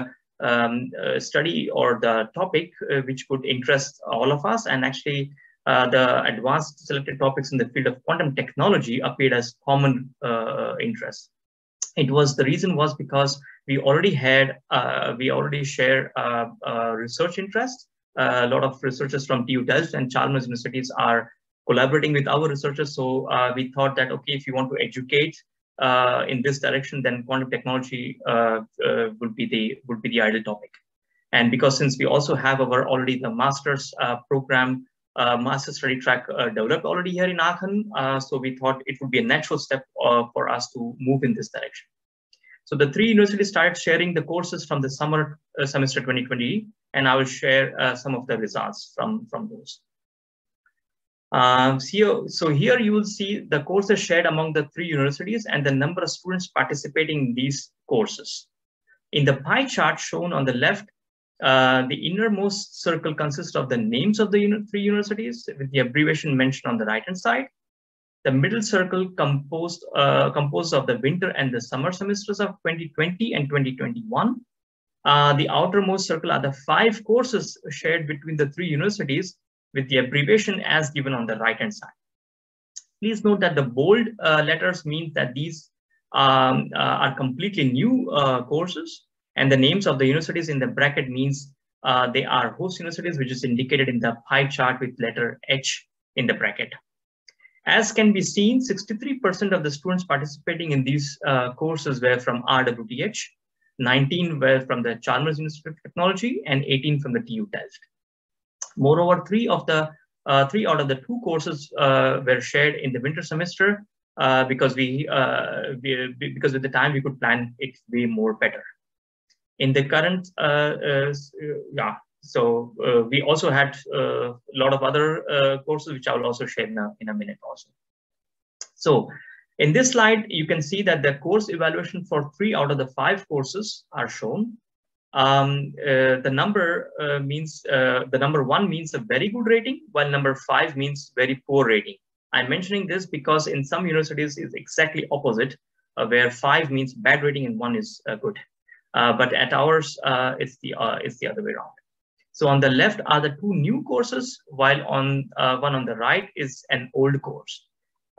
um, study or the topic which could interest all of us and actually uh, the advanced selected topics in the field of quantum technology appeared as common uh, interest. It was the reason was because we already had uh, we already share uh, uh, research interest. a lot of researchers from TU Delft and Chalmers universities are collaborating with our researchers. So we thought that okay, if you want to educate in this direction, then quantum technology would be the would be the ideal topic. And because since we also have our already the master's program uh, master study track uh, developed already here in Aachen. Uh, so we thought it would be a natural step uh, for us to move in this direction. So the three universities started sharing the courses from the summer uh, semester 2020, and I will share uh, some of the results from, from those. So, so here you will see the courses shared among the three universities and the number of students participating in these courses. In the pie chart shown on the left, uh, the innermost circle consists of the names of the three universities with the abbreviation mentioned on the right hand side. The middle circle composed, uh, composed of the winter and the summer semesters of 2020 and 2021. Uh, the outermost circle are the five courses shared between the three universities with the abbreviation as given on the right hand side. Please note that the bold uh, letters mean that these um, uh, are completely new uh, courses. And the names of the universities in the bracket means uh, they are host universities, which is indicated in the pie chart with letter H in the bracket. As can be seen, 63% of the students participating in these uh, courses were from RWTH, 19 were from the Chalmers Institute of Technology, and 18 from the TU Delft. Moreover, three of the uh, three out of the two courses uh, were shared in the winter semester uh, because we, uh, we, because at the time we could plan it way more better. In the current, uh, uh, yeah, so we also had a lot of other courses which I will also share in a, in a minute also. So in this slide, you can see that the course evaluation for three out of the five courses are shown. Um, uh, the number uh, means uh, the number one means a very good rating, while number five means very poor rating. I'm mentioning this because in some universities it's exactly opposite, uh, where five means bad rating and one is uh, good. Uh, but at ours, it's the it's the other way around. So on the left are the two new courses, while on one on the right is an old course.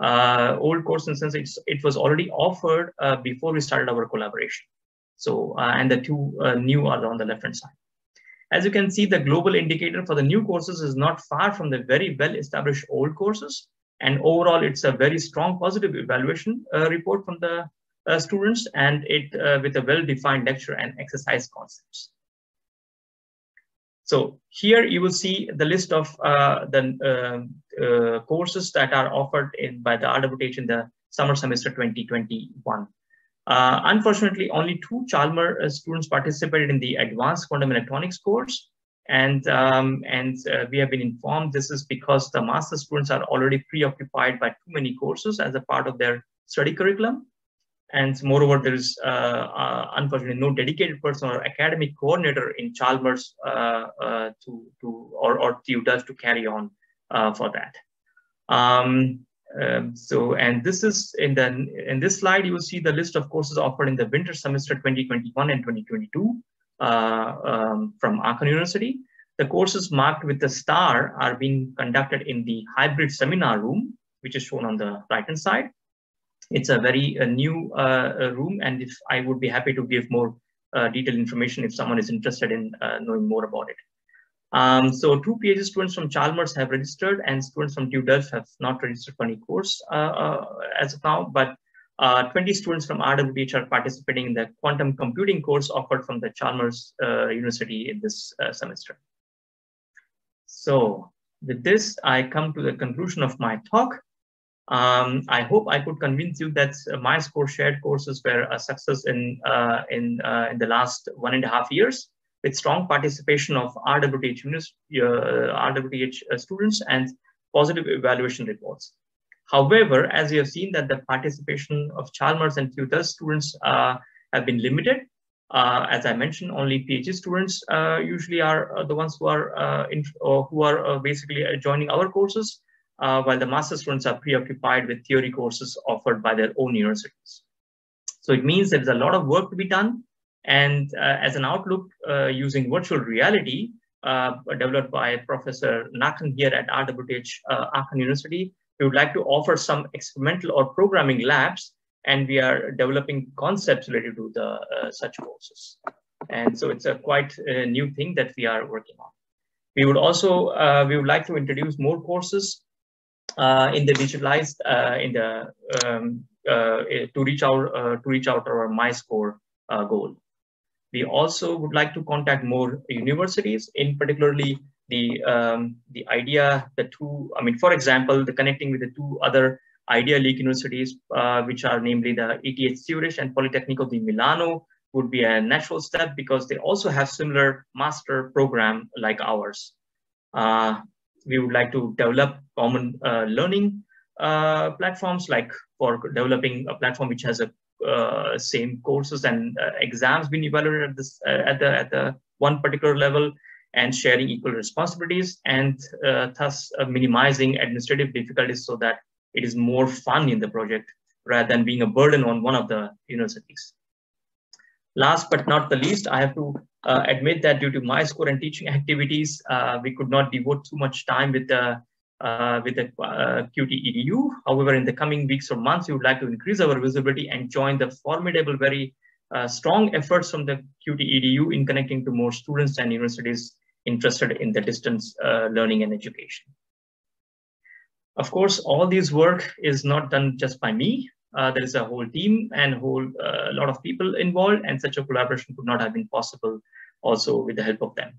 old course in sense it was already offered before we started our collaboration. So and the two new are on the left hand side. As you can see, the global indicator for the new courses is not far from the very well established old courses. And overall, it's a very strong positive evaluation uh, report from the uh, students and it uh, with a well-defined lecture and exercise concepts. So here you will see the list of uh, the uh, uh, courses that are offered in, by the RWTH in the summer semester 2021. Unfortunately, only two Chalmers students participated in the advanced quantum electronics course and, um, and uh, we have been informed this is because the master students are already preoccupied by too many courses as a part of their study curriculum. And moreover, there is uh, uh, unfortunately no dedicated person or academic coordinator in Chalmers uh, uh, to, to or, or TU to carry on uh, for that. Um, um, so, and this is in the in this slide, you will see the list of courses offered in the winter semester 2021 and 2022. Uh, um, from Aachen University. The courses marked with the star are being conducted in the hybrid seminar room, which is shown on the right-hand side. It's a very uh, new uh, room, and if I would be happy to give more uh, detailed information if someone is interested in uh, knowing more about it. Um, so two PhD students from Chalmers have registered and students from TU Delft have not registered for any course uh, as of now, but uh, 20 students from RWTH are participating in the quantum computing course offered from the Chalmers uh, University in this uh, semester. So with this, I come to the conclusion of my talk. Um, I hope I could convince you that uh, MyScore shared courses were a success in, uh, in, uh, in the last one and a half years with strong participation of RWTH, RWTH students and positive evaluation reports. However, as you have seen that the participation of Chalmers and Delft students uh, have been limited. Uh, as I mentioned, only PhD students uh, usually are uh, the ones who are uh, in, who are uh, basically joining our courses, while the master students are preoccupied with theory courses offered by their own universities. So it means there's a lot of work to be done. And as an outlook using virtual reality, developed by Professor Nakan here at RWTH Aachen University, we would like to offer some experimental or programming labs, and we are developing concepts related to the uh, such courses. And so it's a quite new thing that we are working on. We would also, uh, we would like to introduce more courses uh, in the digitalized, uh, in the, um, uh, to reach uh, to reach out our MyScore goal. We also would like to contact more universities, in particularly the um, the idea, the two, I mean, for example, the connecting with the two other Idea League universities, uh, which are namely the ETH Zurich and Politecnico di Milano, would be a natural step because they also have similar master program like ours. Uh, we would like to develop common uh, learning uh, platforms, like for developing a platform which has a uh, same courses and uh, exams being evaluated at this at the at the one particular level and sharing equal responsibilities and uh, thus uh, minimizing administrative difficulties so that it is more fun in the project rather than being a burden on one of the universities. Last but not the least, I have to uh, admit that due to MyScore and teaching activities, uh, we could not devote too much time with the uh, with the uh, QTEdu. However, in the coming weeks or months, we would like to increase our visibility and join the formidable, very uh, strong efforts from the QTEdu in connecting to more students and universities interested in the distance uh, learning and education. Of course, all this work is not done just by me. Uh, there is a whole team and whole uh, lot of people involved, and such a collaboration could not have been possible also with the help of them.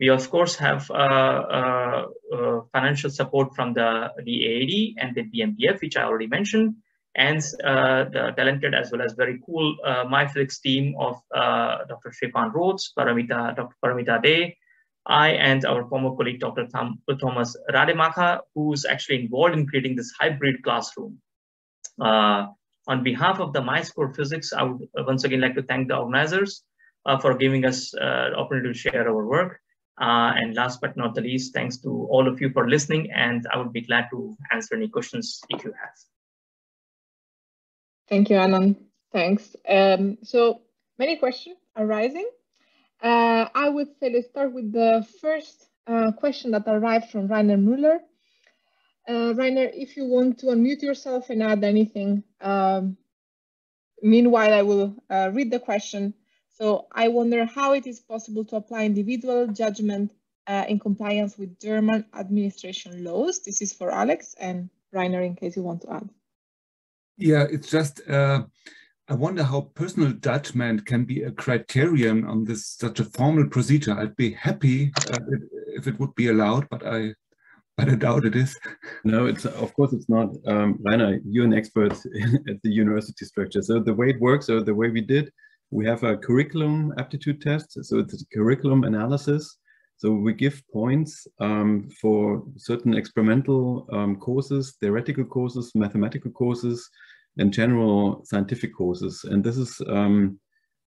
We of course have uh, uh, uh, financial support from the, the AAD and the BMBF, which I already mentioned, and the talented as well as very cool MyFlix team of Dr. Shripant Rhodes, Paramita, Dr. Paramita Day, I and our former colleague, Dr. Thomas Rademacher, who's actually involved in creating this hybrid classroom. Uh, on behalf of the MyScore Physics, I would once again like to thank the organizers uh, for giving us uh, the opportunity to share our work. Uh, and last but not the least, thanks to all of you for listening, and I would be glad to answer any questions if you have. Thank you, Anand. Thanks. Um, so many questions arising. Uh, I would say let's start with the first uh, question that arrived from Rainer Müller. Uh, Rainer, if you want to unmute yourself and add anything, um, meanwhile, I will uh, read the question. So I wonder how it is possible to apply individual judgment uh, in compliance with German administration laws. This is for Alex and Rainer, in case you want to add. Yeah, it's just uh, I wonder how personal judgment can be a criterion on this such a formal procedure. I'd be happy uh, if it would be allowed, but I but I doubt it is. No, it's of course it's not. Um, Rainer, you're an expert at the university structure. So the way it works, or the way we did, we have a curriculum aptitude test. So it's a curriculum analysis. So we give points um, for certain experimental um, courses, theoretical courses, mathematical courses, and general scientific courses. And this is um,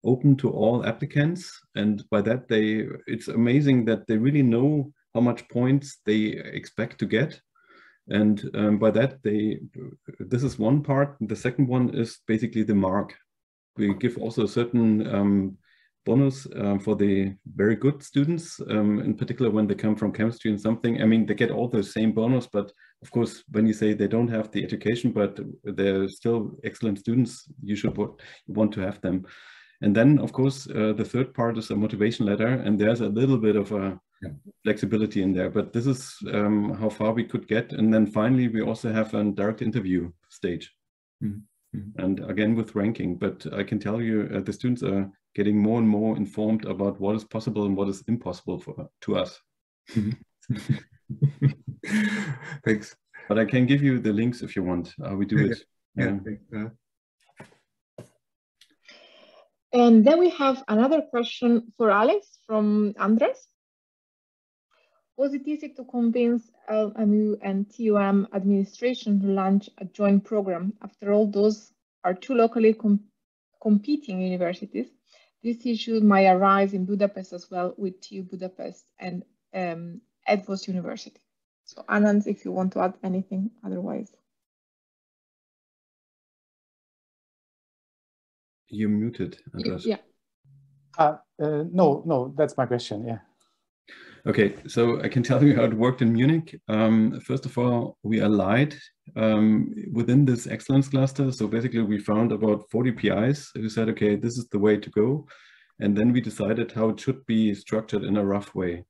open to all applicants. And by that, they it's amazing that they really know how much points they expect to get. And um, by that, they this is one part. The second one is basically the mark. We give also a certain um, bonus um, for the very good students, um, in particular when they come from chemistry and something. I mean, they get all the same bonus, but of course, when you say they don't have the education, but they're still excellent students, you should want to have them. And then, of course, uh, the third part is a motivation letter, and there's a little bit of a yeah. flexibility in there, but this is um, how far we could get. And then finally, we also have a direct interview stage. Mm -hmm. And again, with ranking, but I can tell you uh, the students are getting more and more informed about what is possible and what is impossible for to us. Thanks. But I can give you the links if you want. Uh, we do yeah, it. Yeah. yeah. And then we have another question for Alex from Andras. Was it easy to convince LMU and TUM administration to launch a joint program? After all, those are two locally com competing universities. This issue might arise in Budapest as well with TU Budapest and um, Eötvös University. So Anand, if you want to add anything, otherwise. You're muted, Andras. Yeah. Uh, uh, no, no, that's my question, yeah. Okay, so I can tell you how it worked in Munich. Um, first of all, we allied um, within this excellence cluster. So basically we found about 40 PIs who said, okay, this is the way to go. And then we decided how it should be structured in a rough way.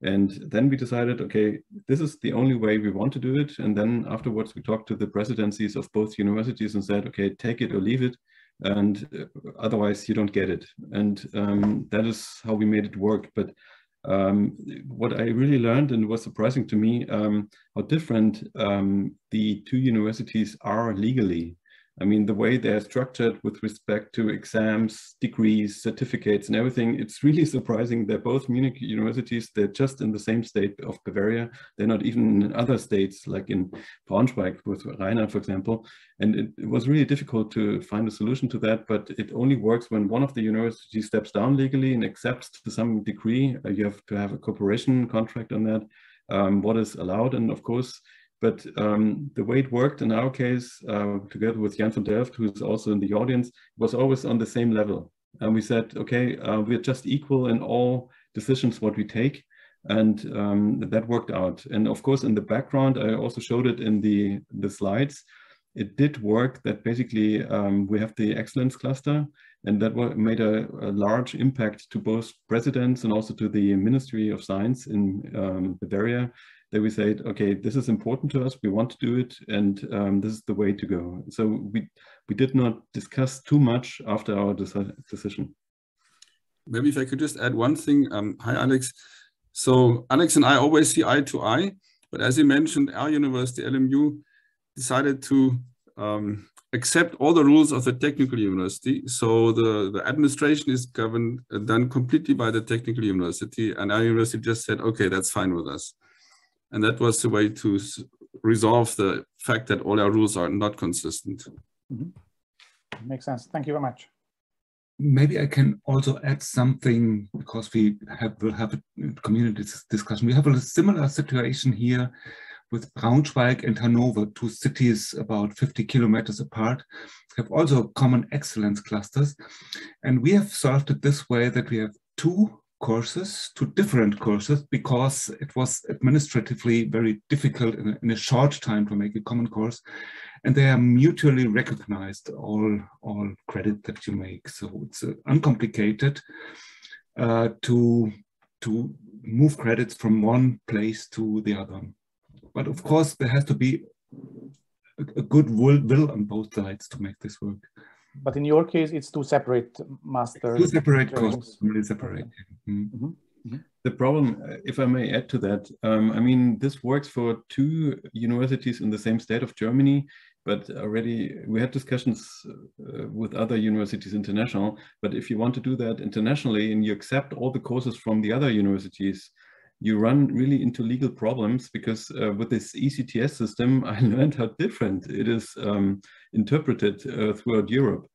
And then we decided, okay, this is the only way we want to do it. And then afterwards, we talked to the presidencies of both universities and said, okay, take it or leave it. And uh, otherwise, you don't get it. And um, that is how we made it work. But um, what I really learned and was surprising to me, um, how different um, the two universities are legally. I mean, the way they're structured with respect to exams, degrees, certificates, and everything, it's really surprising. They're both Munich universities. They're just in the same state of Bavaria. They're not even in other states, like in Braunschweig with Rainer, for example. And it, it was really difficult to find a solution to that, but it only works when one of the universities steps down legally and accepts to some degree. You have to have a cooperation contract on that. Um, what is allowed. And of course, but um, the way it worked in our case, uh, together with Jan von Delft, who's also in the audience, was always on the same level. And we said, okay, uh, we're just equal in all decisions what we take. and um, that worked out. And of course, in the background, I also showed it in the, the slides. It did work that basically um, we have the excellence cluster and that made a, a, large impact to both presidents and also to the Ministry of Science in um, Bavaria that we said, okay, this is important to us, we want to do it, and um, this is the way to go. So we, we did not discuss too much after our decision. Maybe if I could just add one thing. Um, hi, Alex. So Alex and I always see eye to eye, but as you mentioned, our university, LMU, decided to um, accept all the rules of the technical university. So the, the administration is governed, uh, done completely by the technical university. And our university just said, okay, that's fine with us. And that was the way to resolve the fact that all our rules are not consistent. Mm -hmm. Makes sense. Thank you very much. Maybe I can also add something because we have, will have a community discussion. We have a similar situation here with Braunschweig and Hanover, two cities about 50 kilometers apart, have also common excellence clusters. And we have solved it this way that we have two courses, to different courses, because it was administratively very difficult in a, in a short time to make a common course. And they are mutually recognized, all, all credit that you make. So it's uh, uncomplicated uh, to, to move credits from one place to the other. But of course, there has to be a, a good will, will on both sides to make this work. But in your case, it's two separate masters. Two separate courses, really separate. Mm -hmm. Mm -hmm. The problem, if I may add to that, um, I mean, this works for two universities in the same state of Germany, but already we had discussions uh, with other universities international. But if you want to do that internationally and you accept all the courses from the other universities, you run really into legal problems because uh, with this ECTS system, I learned how different it is um, interpreted uh, throughout Europe.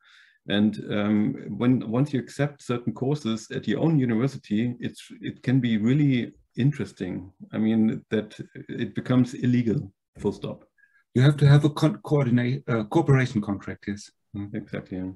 And um, when once you accept certain courses at your own university, it's it can be really interesting. I mean that it becomes illegal. Full stop. You have to have a co coordinate uh, cooperation contract. Yes, mm. exactly. Yeah.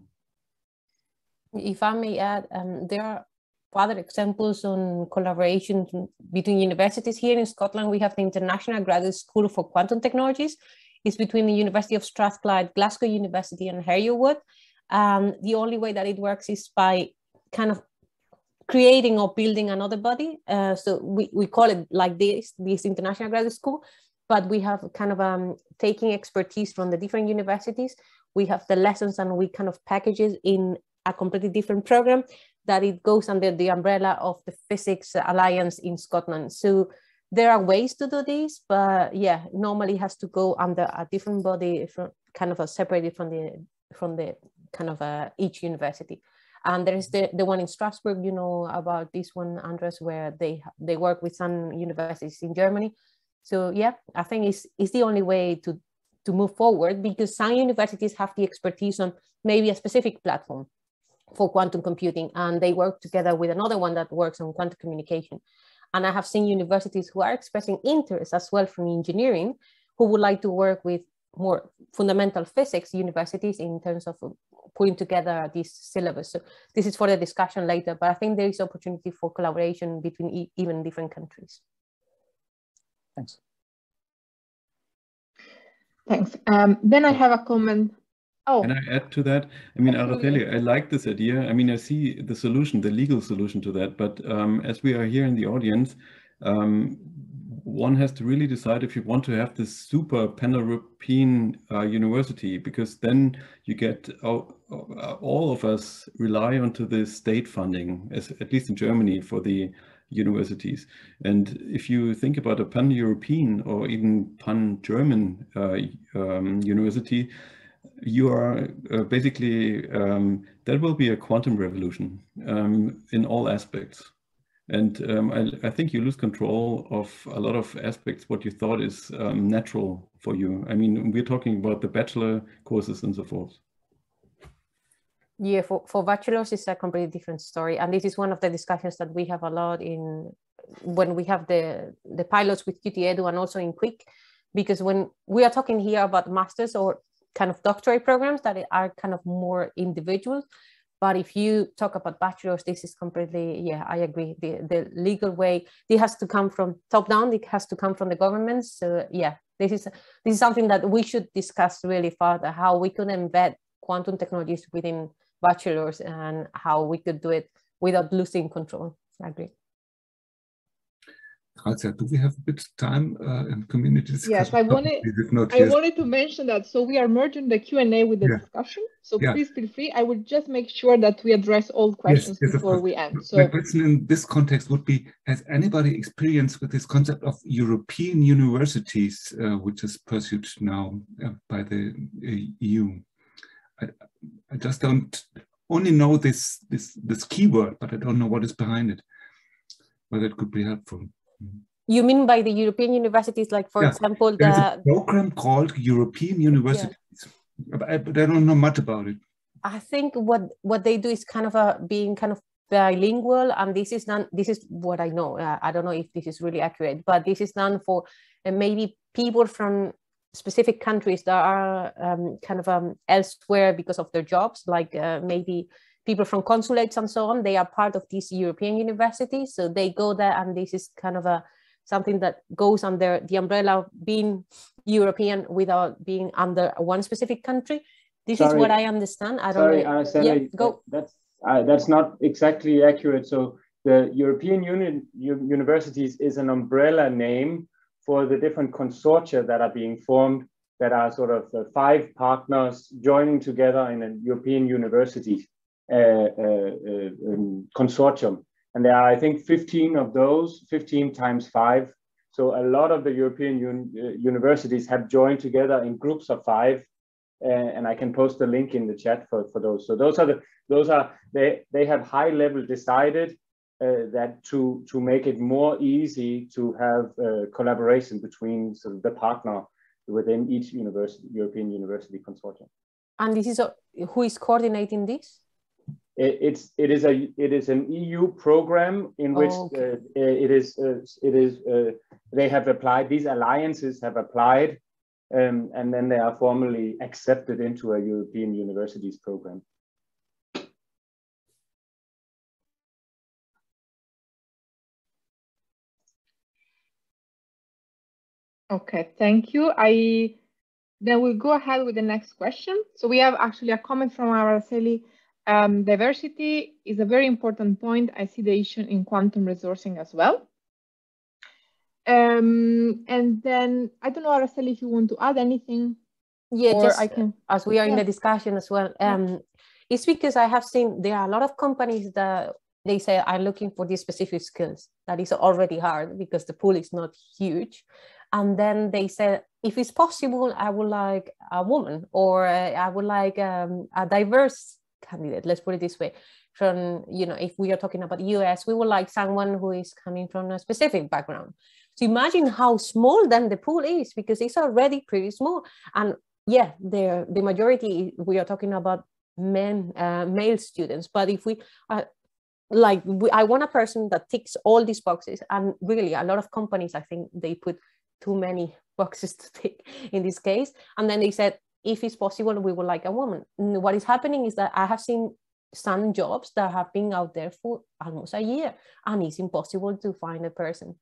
If I may add, um, there are other examples on collaboration between universities here in Scotland, we have the International Graduate School for Quantum Technologies. It's between the University of Strathclyde, Glasgow University and Heriot-Watt. Um, the only way that it works is by kind of creating or building another body. Uh, so we, we call it like this, this International Graduate School, but we have kind of um, taking expertise from the different universities. We have the lessons and we kind of packages in a completely different program that it goes under the umbrella of the Physics Alliance in Scotland. So there are ways to do this, but yeah, normally has to go under a different body, from, kind of a separated from the from the kind of a, each university. And there is the, the one in Strasbourg, you know about this one, Andras, where they they work with some universities in Germany. So yeah, I think it's, it's the only way to, to move forward because some universities have the expertise on maybe a specific platform for quantum computing and they work together with another one that works on quantum communication. And I have seen universities who are expressing interest as well from engineering who would like to work with more fundamental physics universities in terms of putting together this syllabus. So this is for the discussion later, but I think there is opportunity for collaboration between e even different countries. Thanks. Thanks. Um, then I have a comment Oh. Can I add to that? I mean, Araceli, I like this idea. I mean, I see the solution, the legal solution to that. But um, as we are here in the audience, um, one has to really decide if you want to have this super pan-European uh, university, because then you get all, all of us rely onto the state funding, as, at least in Germany, for the universities. And if you think about a pan-European or even pan-German uh, um, university, you are uh, basically, um, that will be a quantum revolution um, in all aspects. And um, I, I, think you lose control of a lot of aspects, what you thought is um, natural for you. I mean, we're talking about the bachelor courses and so forth. Yeah, for, for bachelors, it's a completely different story. And this is one of the discussions that we have a lot in when we have the, the pilots with QTEdu and also in Quick, because when we are talking here about masters or kind of doctorate programs that are kind of more individual. But if you talk about bachelors, this is completely, yeah, I agree. The, the legal way, it has to come from top down, it has to come from the government. So yeah, this is, this is something that we should discuss really further, how we could embed quantum technologies within bachelors and how we could do it without losing control. I agree. Grazia, do we have a bit of time uh, in community discussion? Yes, I wanted, I wanted to mention that. So we are merging the Q&A with the yeah. discussion. So yeah. please feel free. I will just make sure that we address all questions yes, yes, before we end. So my question in this context would be, has anybody experienced with this concept of European universities, uh, which is pursued now uh, by the uh, EU? I, I just don't only know this, this, this keyword, but I don't know what is behind it, whether it could be helpful. You mean by the European universities, like for yeah. example, the a program called European Universities, yeah. but, I, but I don't know much about it. I think what what they do is kind of a being kind of bilingual, and this is done. This is what I know. Uh, I don't know if this is really accurate, but this is done for uh, maybe people from specific countries that are um, kind of um, elsewhere because of their jobs, like uh, maybe people from consulates and so on, they are part of these European universities. So they go there and this is kind of a something that goes under the umbrella of being European without being under one specific country. This sorry, is what I understand. I don't sorry, know. Araceli, yeah, go. That's, uh, that's not exactly accurate. So the European Union universities is an umbrella name for the different consortia that are being formed that are sort of five partners joining together in a European university. Uh, uh, uh, um, consortium. And there are, I think, 15 of those, 15 times five. So a lot of the European un universities have joined together in groups of five and I can post the link in the chat for, for those. So those are the those are they they have high level decided uh, that to to make it more easy to have uh, collaboration between sort of the partner within each university European university consortium. And this is who is coordinating this? It's it is a it is an EU program in which oh, okay. uh, it is uh, it is uh, they have applied these alliances have applied um, and then they are formally accepted into a European universities program. Okay, thank you. I then we'll go ahead with the next question. So we have actually a comment from our Araceli um, diversity is a very important point. I see the issue in quantum resourcing as well. Um, and then I don't know, Araceli, if you want to add anything. Yeah, just I can. As we are yeah. in the discussion as well, um, yeah. it's because I have seen there are a lot of companies that they say are looking for these specific skills. That is already hard because the pool is not huge. And then they said, if it's possible, I would like a woman or uh, I would like um, a diverse candidate. Let's put it this way. From you know if we are talking about us we would like someone who is coming from a specific background. So imagine how small then the pool is because it's already pretty small. And yeah the the majority we are talking about men uh, male students. But if we uh, like we, i want a person that ticks all these boxes. And really a lot of companies i think they put too many boxes to tick in this case. And then they said if it's possible, we would like a woman. What is happening is that I have seen some jobs that have been out there for almost a year and it's impossible to find a person.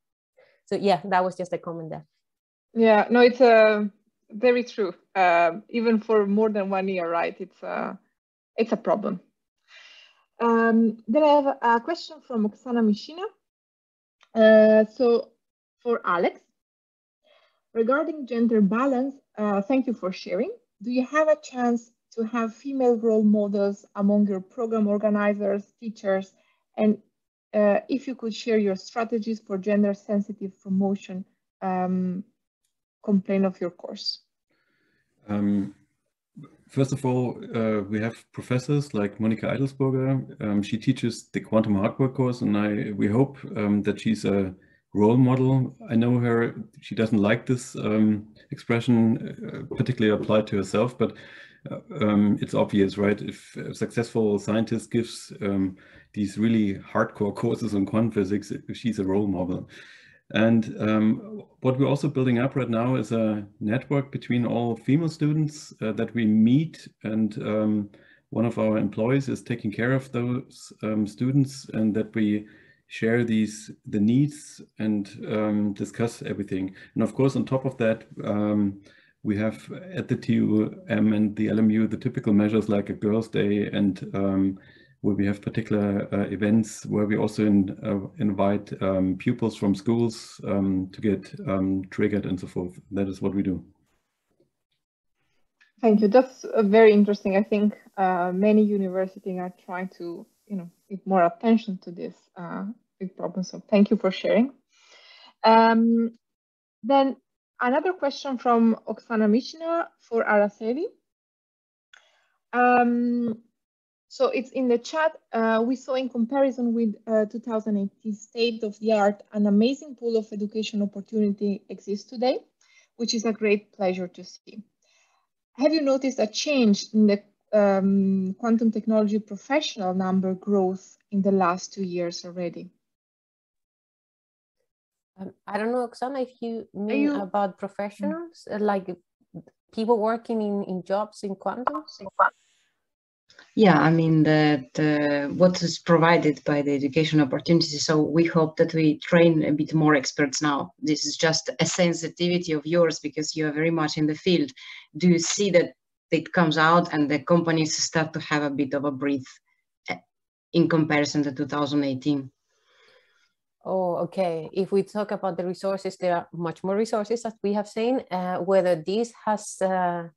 So yeah, that was just a comment there. Yeah, no, it's uh, very true. Uh, even for more than one year, right? It's a, uh, it's a problem. Um, then I have a question from Oksana Mishina. Uh, so for Alex, regarding gender balance, uh, thank you for sharing do you have a chance to have female role models among your program organizers, teachers, and uh, if you could share your strategies for gender sensitive promotion um, complaint of your course? Um, first of all, uh, we have professors like Monika Aidelsburger. Um, she teaches the quantum hardware course, and I we hope um, that she's a role model. I know her, she doesn't like this um, expression uh, particularly applied to herself, but uh, um, it's obvious, right? If a successful scientist gives um, these really hardcore courses on quantum physics, she's a role model. And um, what we're also building up right now is a network between all female students uh, that we meet and um, one of our employees is taking care of those um, students and that we share these the needs and um, discuss everything. And of course, on top of that, um, we have at the TUM and the LMU the typical measures like a Girls' Day and um, where we have particular uh, events where we also in, uh, invite um, pupils from schools um, to get um, triggered and so forth. That is what we do. Thank you. That's uh, very interesting. I think uh, many universities are trying to, you know, give more attention to this uh, big problem. So thank you for sharing. Um, then another question from Oksana Mishina for Araceli. Um, so it's in the chat. Uh, we saw in comparison with uh, 2018 state of the art, an amazing pool of education opportunity exists today, which is a great pleasure to see. Have you noticed a change in the um, quantum technology professional number growth in the last two years already? Um, I don't know, Oksana, if you mean you... about professionals, mm. like people working in, in jobs in quantum? Yeah, I mean, the, the, what is provided by the education opportunity. So we hope that we train a bit more experts now. This is just a sensitivity of yours because you are very much in the field. Do you see that it comes out and the companies start to have a bit of a breath eh, in comparison to 2018? Oh, okay. If we talk about the resources, there are much more resources as we have seen. Uh, whether this has uh,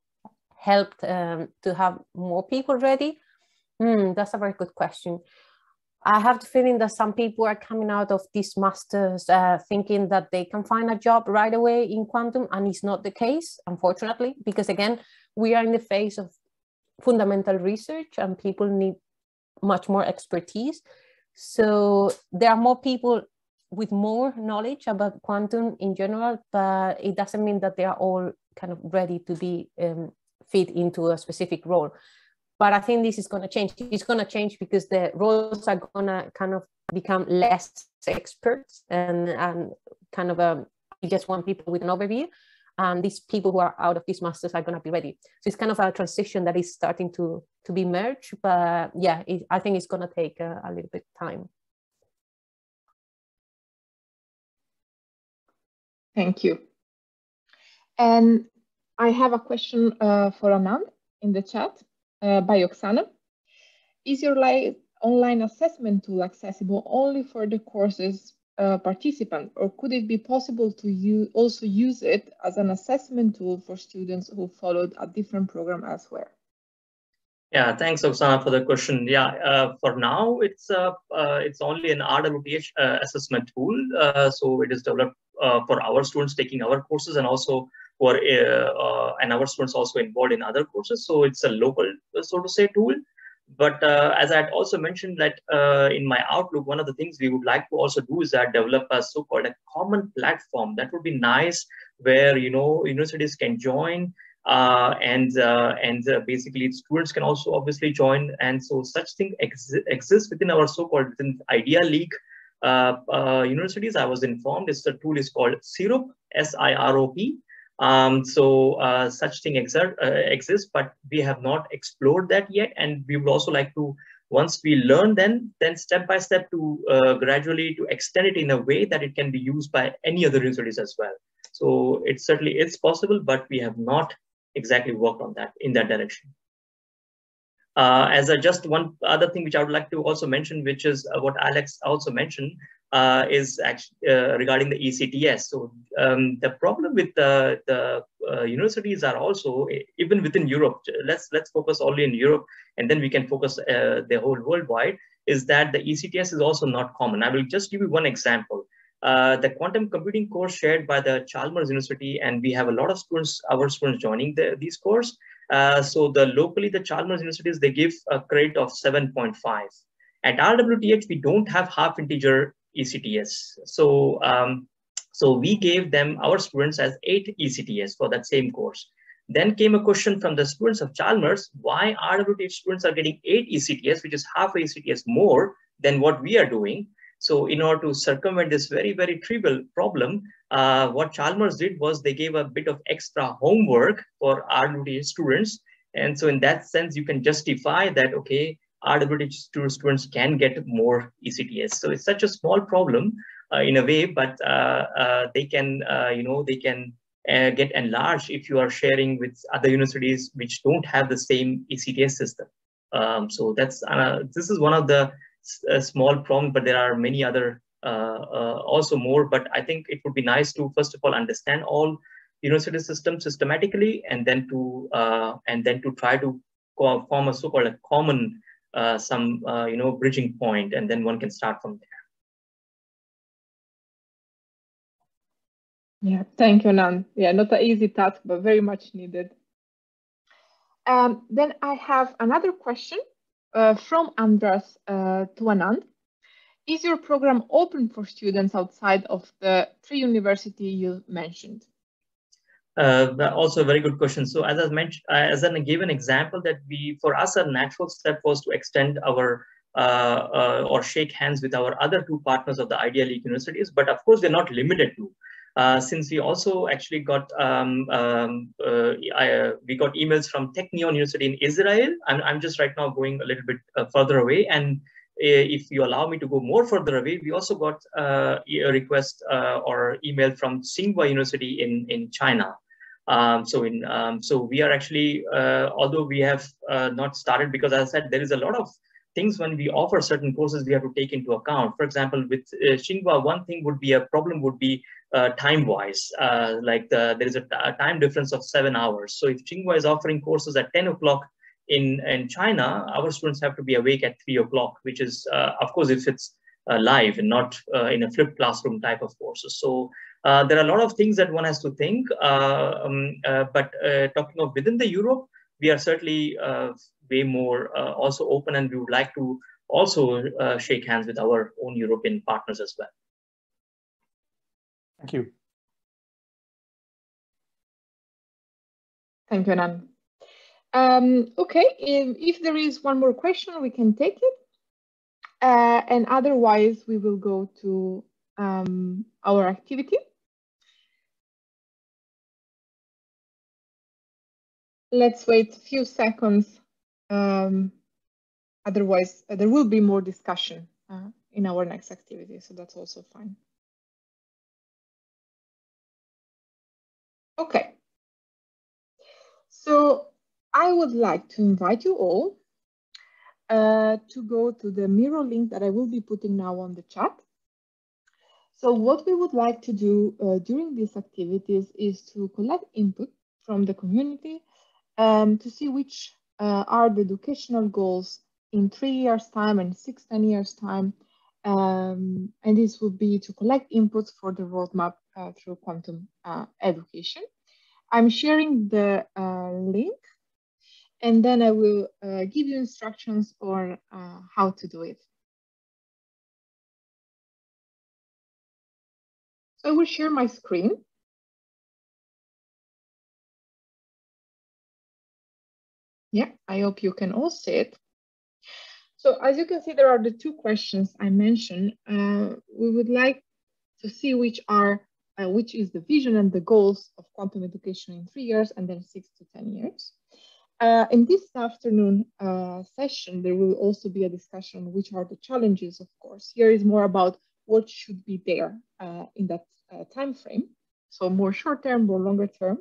helped um, to have more people ready, mm, that's a very good question. I have the feeling that some people are coming out of these masters uh, thinking that they can find a job right away in quantum, and it's not the case, unfortunately, because again, we are in the phase of fundamental research and people need much more expertise. So there are more people with more knowledge about quantum in general, but it doesn't mean that they are all kind of ready to be um, fit into a specific role. But I think this is going to change. It's going to change because the roles are going to kind of become less experts and, and kind of um, you just want people with an overview. And these people who are out of these masters are going to be ready. So it's kind of a transition that is starting to, to be merged. But yeah, it, I think it's going to take a, a little bit time. Thank you. And I have a question uh, for Anand in the chat uh, by Oksana. Is your online assessment tool accessible only for the courses uh, participant, or could it be possible to also use it as an assessment tool for students who followed a different program elsewhere? Yeah, thanks, Oksana, for the question. Yeah, uh, for now, it's uh, uh, it's only an RWTH uh, assessment tool. Uh, so it is developed for our students taking our courses and also for and our students also involved in other courses. So it's a local, so to say, tool. But as I had also mentioned that in my outlook, one of the things we would like to also do is that develop a so-called a common platform. That would be nice, where you know universities can join uh, and uh, and uh, basically students can also obviously join and so such thing ex exists within our so-called within idea league uh, uh, universities i was informed is the tool is called sirop s-i-r-o-p um, so uh, such thing exert, exists but we have not explored that yet and we would also like to once we learn then then step by step to gradually to extend it in a way that it can be used by any other universities as well so it certainly is possible but we have not exactly worked on that in that direction. Uh, as a just one other thing which I would like to also mention, which is uh, what Alex also mentioned, uh, is actually uh, regarding the ECTS. So um, the problem with the, the uh, universities are also even within Europe. Let's let's focus only in Europe, and then we can focus uh, the whole worldwide. Is that the ECTS is also not common? I will just give you one example. Uh, the quantum computing course shared by the Chalmers University, and we have a lot of students, our students joining the, these course. Uh, so the locally, the Chalmers Universities, they give a credit of 7.5. At RWTH, we don't have half integer ECTS. So, um, so we gave them, our students as eight ECTS for that same course. Then came a question from the students of Chalmers, why RWTH students are getting eight ECTS, which is half a ECTS more than what we are doing. So in order to circumvent this very, very trivial problem, uh, what Chalmers did was they gave a bit of extra homework for RWTH students. And so in that sense, you can justify that, okay, RWTH students can get more ECTS. So it's such a small problem uh, in a way, but uh, uh, they can, uh, you know, they can uh, get enlarged if you are sharing with other universities which don't have the same ECTS system. Um, so that's uh, this is one of the small problems, but there are many other also more. But I think it would be nice to first of all understand all university systems systematically, and then to and then to try to form a so-called a common uh, some uh, you know bridging point and then one can start from there. Yeah thank you nan. Yeah not an easy task but very much needed. Um, then i have another question uh, from andras uh, to anand. Is your program open for students outside of the three university you mentioned uh, also a very good question. So as I mentioned, uh, as I gave an example that we, for us, a natural step was to extend our uh, uh, or shake hands with our other two partners of the Idea League universities. But of course, they're not limited to. Uh, since we also actually got um, um, uh, I, we got emails from Technion University in Israel. I'm, I'm just right now going a little bit further away, and if you allow me to go more further away, we also got a request or email from Tsinghua University in in China. Um, so in um, so we are actually uh, although we have uh, not started because as I said there is a lot of things when we offer certain courses we have to take into account. For example, with uh, Tsinghua, one thing would be a problem would be uh, time wise, uh, like the, there is a, time difference of seven hours. So if Tsinghua is offering courses at 10 o'clock in, in China, our students have to be awake at three o'clock, which is uh, of course if it's live and not in a flipped classroom type of courses. So uh, there are a lot of things that one has to think, uh, um, uh, but talking of within the Europe, we are certainly way more also open and we would like to also shake hands with our own European partners as well. Thank you. Thank you, Anand. Um, okay, if, if, there is one more question, we can take it. Uh, and otherwise, we will go to um, our activity. Let's wait a few seconds. Um, otherwise, uh, there will be more discussion uh, in our next activity, so that's also fine. Okay. So I would like to invite you all uh, to go to the Miro link that I will be putting now on the chat. So what we would like to do uh, during these activities is to collect input from the community um, to see which uh, are the educational goals in three years time and six, 10 years time. Um, and this would be to collect inputs for the roadmap uh, through quantum uh, education. I'm sharing the uh, link and then I will uh, give you instructions on uh, how to do it. So I will share my screen. Yeah, I hope you can all see it. So as you can see, there are the two questions I mentioned. Uh, we would like to see which are uh, which is the vision and the goals of quantum education in three years and then six to 10 years. Uh, in this afternoon uh, session, there will also be a discussion which are the challenges, of course. Here is more about what should be there uh, in that uh, time frame. So more short term, more longer term.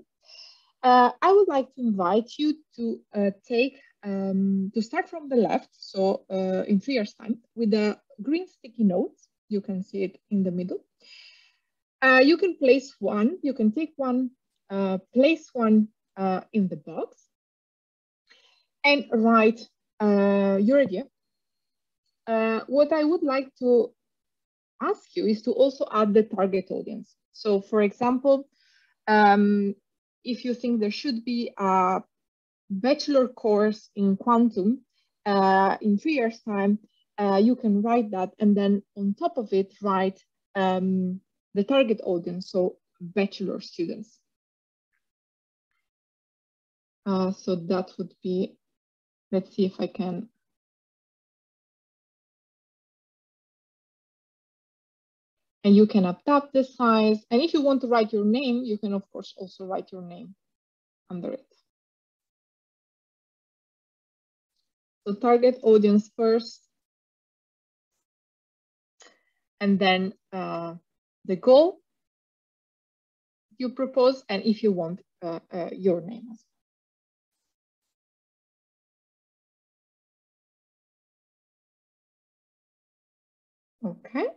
Uh, I would like to invite you to uh, take, um, to start from the left, so uh, in three years time, with the green sticky notes. You can see it in the middle. Uh, you can place one, you can take one, uh, place one uh, in the box and write your idea. what I would like to ask you is to also add the target audience. So for example, um, if you think there should be a bachelor course in quantum uh, in three years time, uh, you can write that and then on top of it, write um, the target audience, so bachelor students. Uh, so that would be, let's see if I can and you can adapt the size. And if you want to write your name, you can of course also write your name under it. So target audience first, and then uh, the goal you propose, and if you want uh, uh, your name as well. Okay.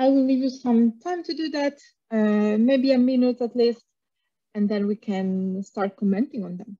I will leave you some time to do that, uh, maybe a minute at least, and then we can start commenting on them.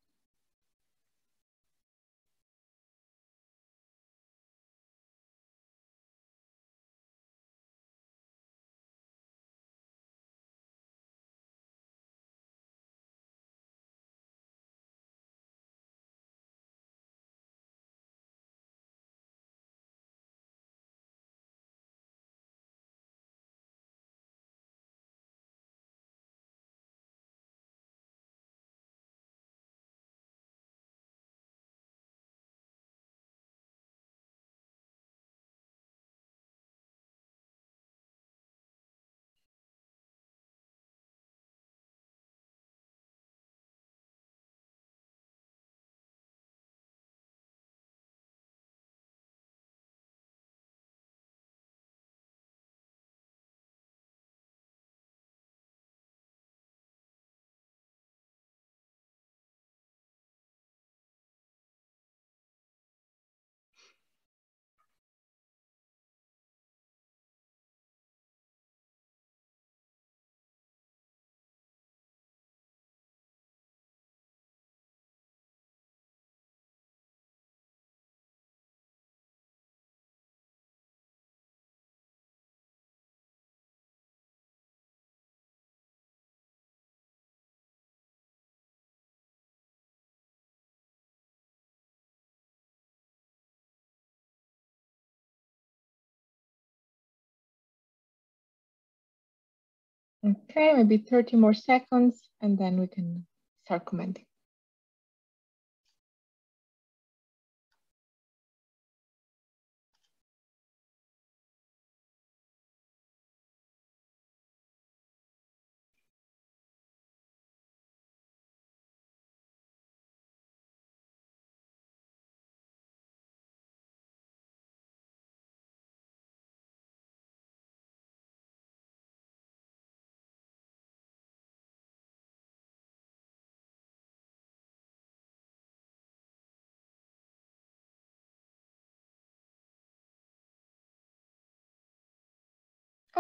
Okay, maybe 30 more seconds and then we can start commenting.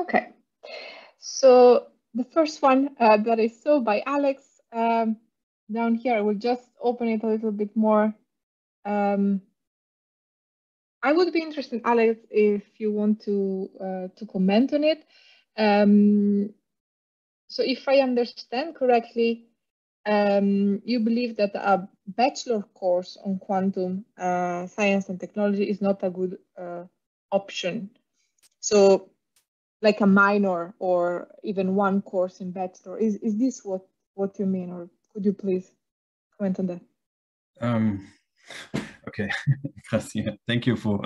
Okay, so the first one uh, that I saw by Alex um, down here, I will just open it a little bit more. Um, I would be interested, Alex, if you want to uh, to comment on it. Um, so if I understand correctly, um, you believe that a bachelor course on quantum uh, science and technology is not a good uh, option. So like a minor or even one course in bachelor. Is is this what what you mean, or could you please comment on that? Um, okay, Grazia, thank you for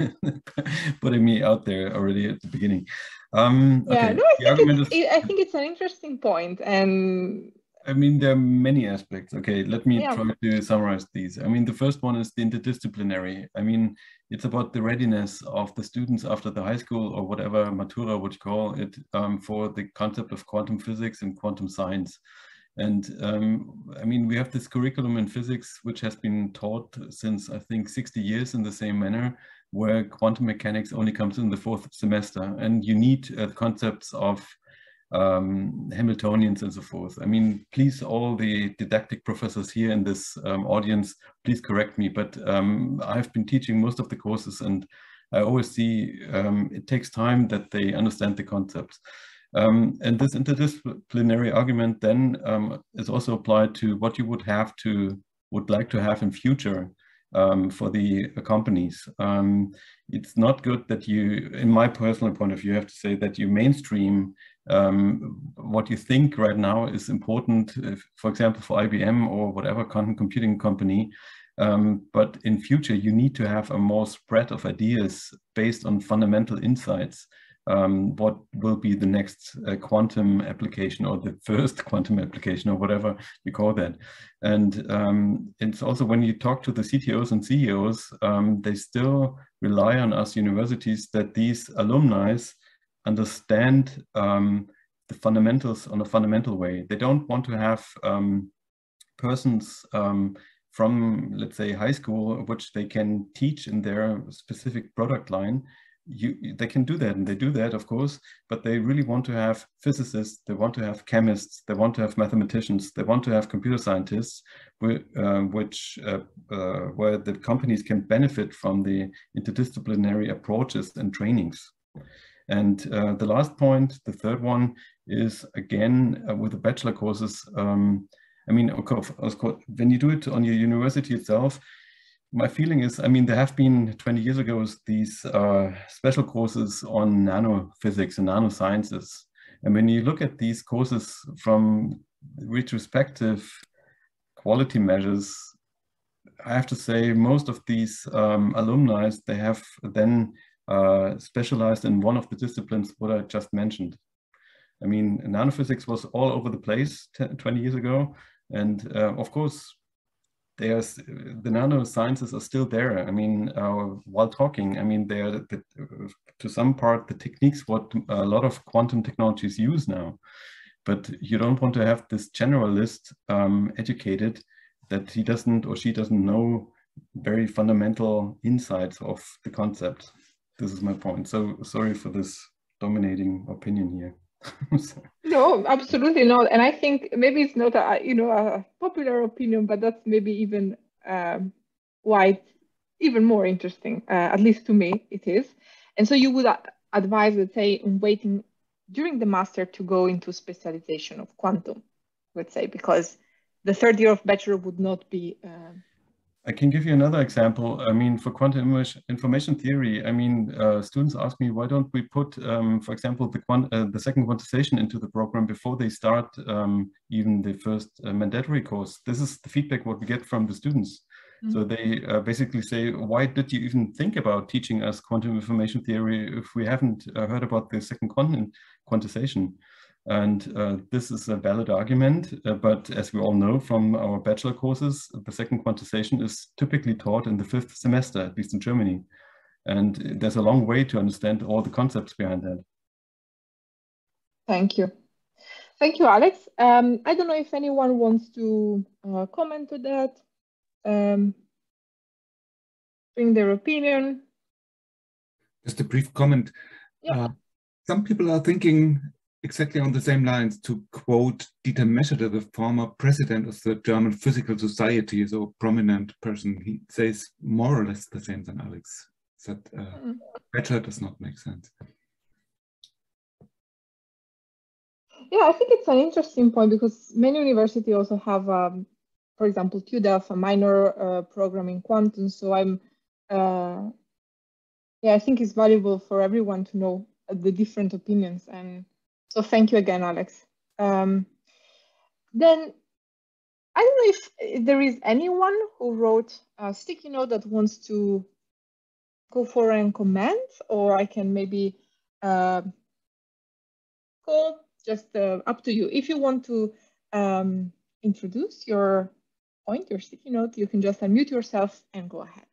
putting me out there already at the beginning. Um, yeah, okay. no, I think, it's, is... I think it's an interesting point, and I mean, there are many aspects. Okay, let me yeah. try to summarize these. I mean, the first one is the interdisciplinary. I mean, it's about the readiness of the students after the high school or whatever Matura would call it um, for the concept of quantum physics and quantum science. And um, I mean, we have this curriculum in physics, which has been taught since I think 60 years in the same manner, where quantum mechanics only comes in the fourth semester. And you need uh, concepts of um, Hamiltonians and so forth. I mean, please, all the didactic professors here in this um, audience, please correct me, but um, I've been teaching most of the courses and I always see um, it takes time that they understand the concepts. Um, and this interdisciplinary argument then um, is also applied to what you would have to, would like to have in future um, for the companies. Um, it's not good that you, in my personal point of view, have to say that you mainstream um, what you think right now is important, if, for example, for IBM or whatever quantum computing company. Um, but in future, you need to have a more spread of ideas based on fundamental insights um, what will be the next uh, quantum application or the first quantum application or whatever you call that. And um, it's also when you talk to the CTOs and CEOs, um, they still rely on us universities that these alumni understand um, the fundamentals on a fundamental way. They don't want to have um, persons um, from, let's say, high school, which they can teach in their specific product line you they can do that and they do that of course but they really want to have physicists they want to have chemists they want to have mathematicians they want to have computer scientists uh, which uh, uh, where the companies can benefit from the interdisciplinary approaches and trainings and uh, the last point the third one is again uh, with the bachelor courses um, I mean, of course, when you do it on your university itself, my feeling is, I mean, there have been 20 years ago these uh, special courses on nanophysics and nanosciences. And when you look at these courses from retrospective quality measures, I have to say most of these um, alumni, they have then uh, specialized in one of the disciplines what I just mentioned. I mean, nanophysics was all over the place 20 years ago. And uh, of course, there's the nanosciences are still there. I mean, uh, while talking, I mean, they're the, to some part the techniques what a lot of quantum technologies use now. But you don't want to have this generalist um, educated that he doesn't or she doesn't know very fundamental insights of the concept. This is my point. So sorry for this dominating opinion here. no, absolutely not. And I think maybe it's not a you know a popular opinion, but that's maybe even um, why it's even more interesting. Uh, at least to me, it is. And so you would advise, let's say, in waiting during the master to go into specialization of quantum, let's say, because the third year of bachelor would not be uh, I can give you another example. I mean, for quantum information theory, I mean, uh, students ask me, why don't we put, um, for example, the, uh, the second quantization into the program before they start um, even the first uh, mandatory course? This is the feedback what we get from the students. Mm -hmm. So they uh, basically say, why did you even think about teaching us quantum information theory if we haven't uh, heard about the second quantization? And uh, this is a valid argument, uh, but as we all know from our bachelor courses, the second quantization is typically taught in the fifth semester, at least in Germany. And there's a long way to understand all the concepts behind that. Thank you. Thank you, Alex. Um, I don't know if anyone wants to uh, comment to that, um, bring their opinion. Just a brief comment. Yeah. Uh, some people are thinking exactly on the same lines to quote Dieter Meschede, the former president of the German Physical Society, so a prominent person. He says more or less the same than Alex. That uh, mm. better does not make sense. Yeah, I think it's an interesting point because many universities also have, um, for example, TU Delft, a minor uh, program in quantum. So I'm, uh, yeah, I think it's valuable for everyone to know the different opinions and so thank you again, Alex. Um, then I don't know if there is anyone who wrote a sticky note that wants to go for and comment, or I can maybe uh, go just uh, up to you. If you want to um, introduce your point, your sticky note, you can just unmute yourself and go ahead.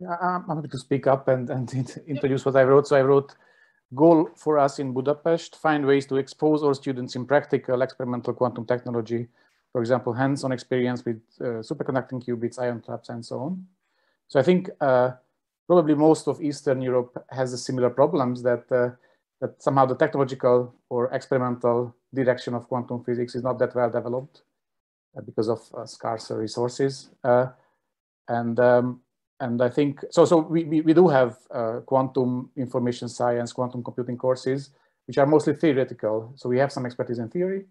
I'm happy to speak up and, and introduce what I wrote. So I wrote, goal for us in Budapest, find ways to expose our students in practical experimental quantum technology, for example, hands-on experience with uh, superconducting qubits, ion traps, and so on. So I think uh, probably most of Eastern Europe has similar problems that, uh, that somehow the technological or experimental direction of quantum physics is not that well developed uh, because of uh, scarcer resources. Uh, and um, and I think, so, so we, we, we do have uh, quantum information science, quantum computing courses, which are mostly theoretical. So we have some expertise in theory,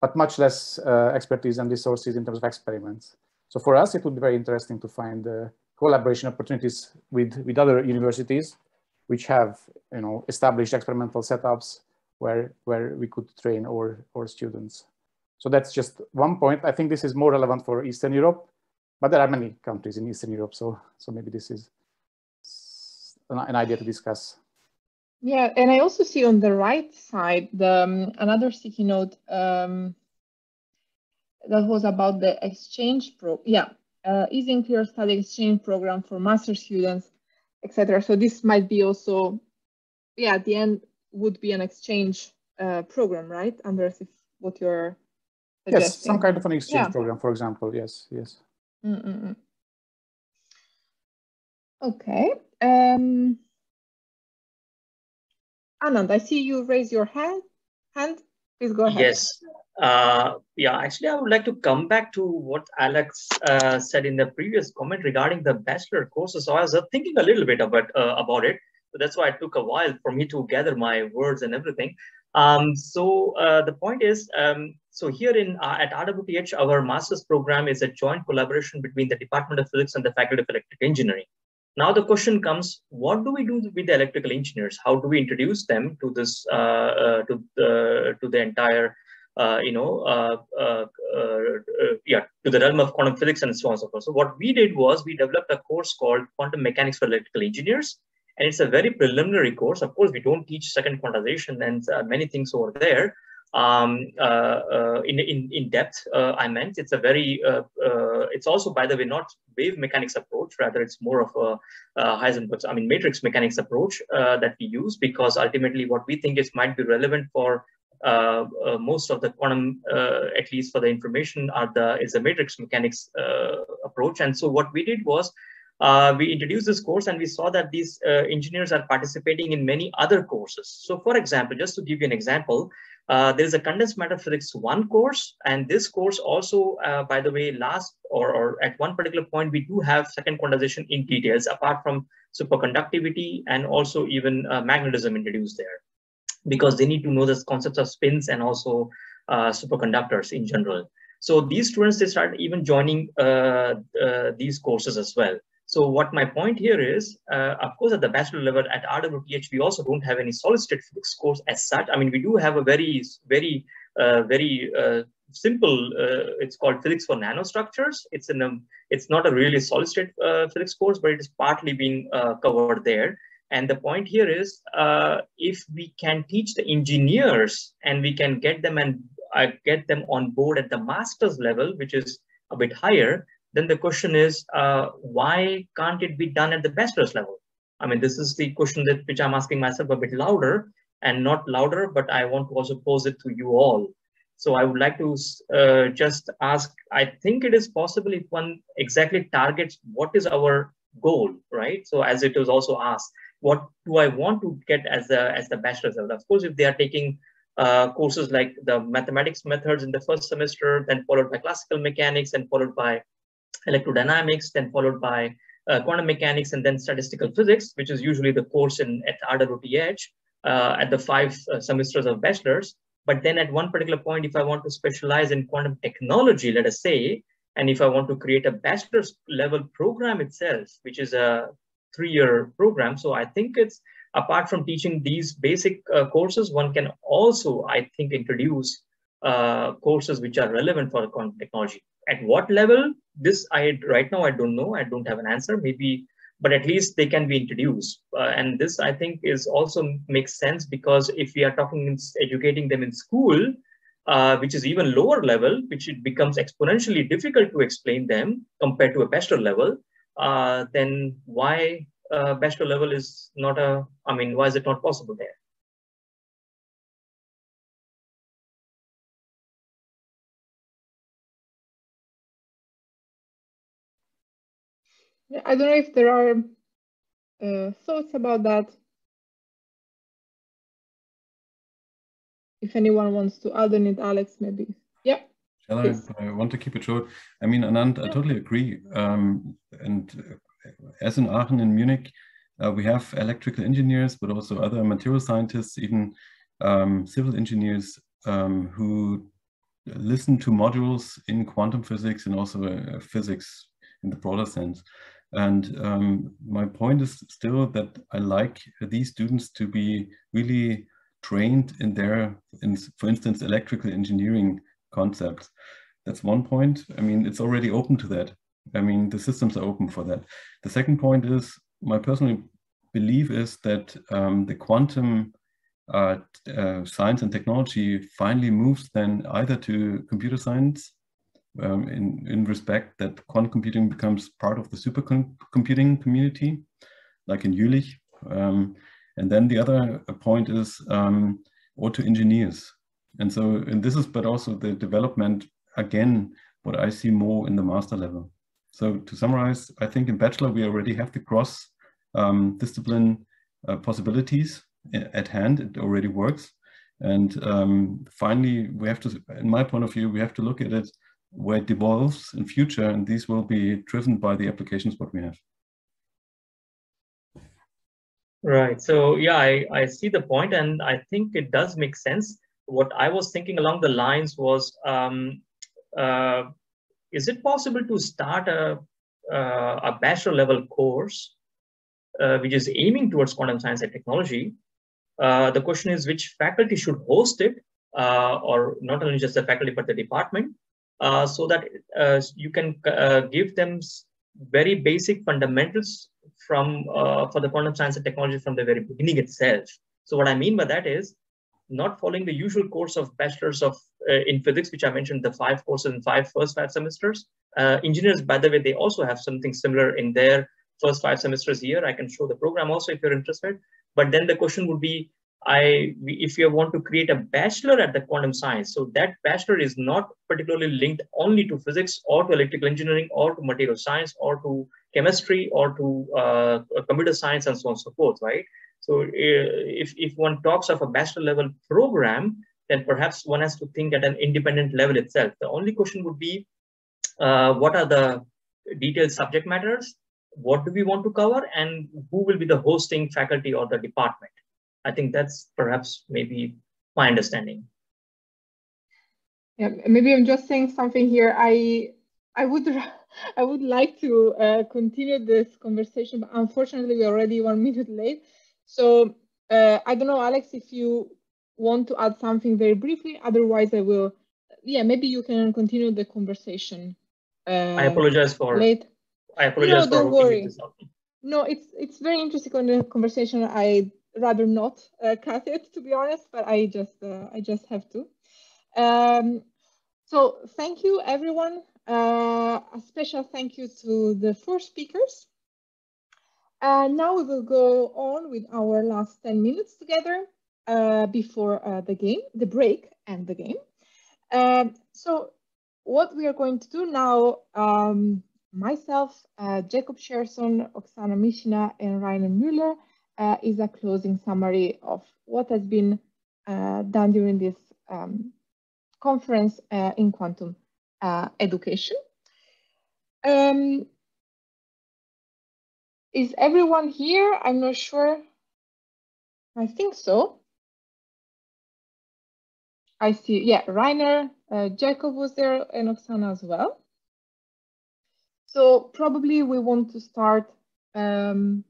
but much less uh, expertise and resources in terms of experiments. So for us, it would be very interesting to find uh, collaboration opportunities with, with other universities which have you know established experimental setups where where we could train our, our students. So that's just one point. I think this is more relevant for Eastern Europe, but there are many countries in Eastern Europe. So so maybe this is an, an idea to discuss. Yeah, and I also see on the right side the um, another sticky note um, that was about the exchange pro. Yeah, uh, easy and clear study exchange program for master students, etc. So this might be also, yeah, at the end would be an exchange uh, program, right? Andras, if what you're suggesting. Yes, some kind of an exchange yeah. program, for example. Yes, yes. Mm -mm. Okay. Um, Anand, I see you raise your hand. Hand, please go ahead. Yes. Uh, yeah, actually, I would like to come back to what Alex uh, said in the previous comment regarding the bachelor courses. So I was uh, thinking a little bit about uh, about it. So that's why it took a while for me to gather my words and everything. Um, so uh, the point is, um, so here in uh, at RWTH, our master's program is a joint collaboration between the Department of Physics and the Faculty of Electrical Engineering. Now the question comes, what do we do with the electrical engineers? How do we introduce them to this, uh, uh, to, the, to the entire, uh, you know, uh, yeah, to the realm of quantum physics and so on and so forth. So what we did was we developed a course called Quantum Mechanics for Electrical Engineers. And it's a very preliminary course. Of course, we don't teach second quantization and many things over there, um, uh, uh, in, in, in depth, uh, I meant. It's a very, it's also, by the way, not wave mechanics approach, rather it's more of a, Heisenberg's, I mean, matrix mechanics approach that we use because ultimately what we think is might be relevant for uh, uh, most of the quantum, uh, at least for the information, are the is a matrix mechanics approach. And so what we did was we introduced this course and we saw that these engineers are participating in many other courses. So for example, just to give you an example, uh, there is a condensed matter physics one course, and this course also, uh, by the way, last or, or at one particular point, we do have second quantization in details, apart from superconductivity and also even uh, magnetism introduced there, because they need to know the concepts of spins and also uh, superconductors in general. So these students, they start even joining uh, uh, these courses as well. So what my point here is, uh, of course, at the bachelor level at RWTH, we also don't have any solid state physics course as such. I mean, we do have a very, very, uh, very uh, simple, uh, it's called physics for nanostructures. It's in a, it's not a really solid state uh, physics course, but it is partly being uh, covered there. And the point here is, if we can teach the engineers and we can get them and get them on board at the master's level, which is a bit higher, then the question is, uh, why can't it be done at the bachelor's level? I mean, this is the question that which I'm asking myself a bit louder and not louder, but I want to also pose it to you all. So I would like to uh, just ask, I think it is possible if one exactly targets what is our goal, right? So as it was also asked, what do I want to get as the, as the bachelor's level? Of course, if they are taking uh, courses like the mathematics methods in the first semester, then followed by classical mechanics and followed by electrodynamics, then followed by uh, quantum mechanics, and then statistical physics, which is usually the course in at RWTH uh, at the five uh, semesters of bachelor's. But then at one particular point, if I want to specialize in quantum technology, let us say, and if I want to create a bachelor's level program itself, which is a three-year program, so I think it's apart from teaching these basic uh, courses, one can also, I think, introduce uh, courses which are relevant for the quantum technology. At what level? This I right now I don't know. I don't have an answer. Maybe, but at least they can be introduced. Uh, and this I think is also makes sense because if we are talking educating them in school, uh, which is even lower level, which it becomes exponentially difficult to explain them compared to a bachelor level, uh, then why uh, bachelor level is not a, I mean, why is it not possible there? I don't know if there are uh, thoughts about that. If anyone wants to add on it, Alex, maybe. Yeah. Shall I, I, want to keep it short? I mean, Anand, yeah. I totally agree. Um, and uh, as in Aachen and Munich, uh, we have electrical engineers, but also other material scientists, even um, civil engineers um, who listen to modules in quantum physics and also uh, physics in the broader sense. And um, my point is still that I like these students to be really trained in their, in, for instance, electrical engineering concepts. That's one point. I mean, it's already open to that. I mean, the systems are open for that. The second point is my personal belief is that um, the quantum uh, uh, science and technology finally moves then either to computer science um, in, in respect that quantum computing becomes part of the supercomputing community, like in Jülich. Um, and then the other point is um, auto engineers. And so, and this is, but also the development, again, what I see more in the master level. So to summarize, I think in bachelor, we already have the cross um, discipline uh, possibilities at hand. It already works. And um, finally, we have to, in my point of view, we have to look at it where it evolves in future, and these will be driven by the applications what we have. Right. So yeah, I, I see the point, and I think it does make sense. What I was thinking along the lines was, um, uh, is it possible to start a uh, a bachelor level course uh, which is aiming towards quantum science and technology? Uh, the question is which faculty should host it, uh, or not only just the faculty but the department, uh, so that uh, you can give them very basic fundamentals from uh, for the quantum science and technology from the very beginning itself. So what I mean by that is not following the usual course of bachelors of uh, in physics, which I mentioned the five courses in five first five semesters. Uh, engineers, by the way, they also have something similar in their first five semesters here. I can show the program also if you're interested. But then the question would be, I if you want to create a bachelor at the quantum science, so that bachelor is not particularly linked only to physics or to electrical engineering or to material science or to chemistry or to uh, computer science and so on and so forth, right? So uh, if, if one talks of a bachelor level program, then perhaps one has to think at an independent level itself. The only question would be, uh, what are the detailed subject matters? What do we want to cover? And who will be the hosting faculty or the department? I think that's perhaps maybe my understanding. Yeah, maybe I'm just saying something here. I I would I would like to uh, continue this conversation, but unfortunately we're already one minute late. So uh, I don't know, Alex, if you want to add something very briefly. Otherwise, I will. Yeah, maybe you can continue the conversation. Uh, I apologize for late. I apologize no, don't worry. No, it's it's very interesting conversation. I rather not uh, cut it to be honest, but I just uh, I just have to. Um, so thank you everyone. Uh, a special thank you to the four speakers. And now we will go on with our last 10 minutes together before the game, the break and the game. Um, so what we are going to do now, um, myself, uh, Jacob Sherson, Oksana Mishina, and Rainer Müller, uh, is a closing summary of what has been uh, done during this um, conference uh, in quantum uh, education. Um, is everyone here? I'm not sure. I think so. I see, yeah, Rainer, uh, Jacob was there and Oksana as well. So probably we want to start um,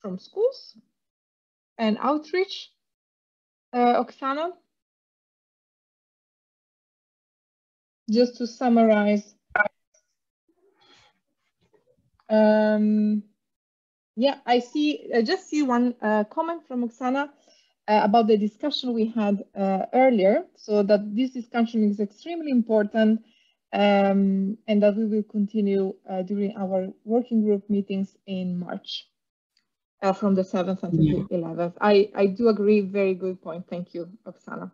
from schools and outreach. Uh, Oksana? Just to summarize. Um, yeah, I see, I just see one uh, comment from Oksana uh, about the discussion we had uh, earlier. So that this discussion is extremely important um, and that we will continue uh, during our working group meetings in March uh, from the 7th until yeah. the 11th. I, I do agree, very good point. Thank you, Oksana.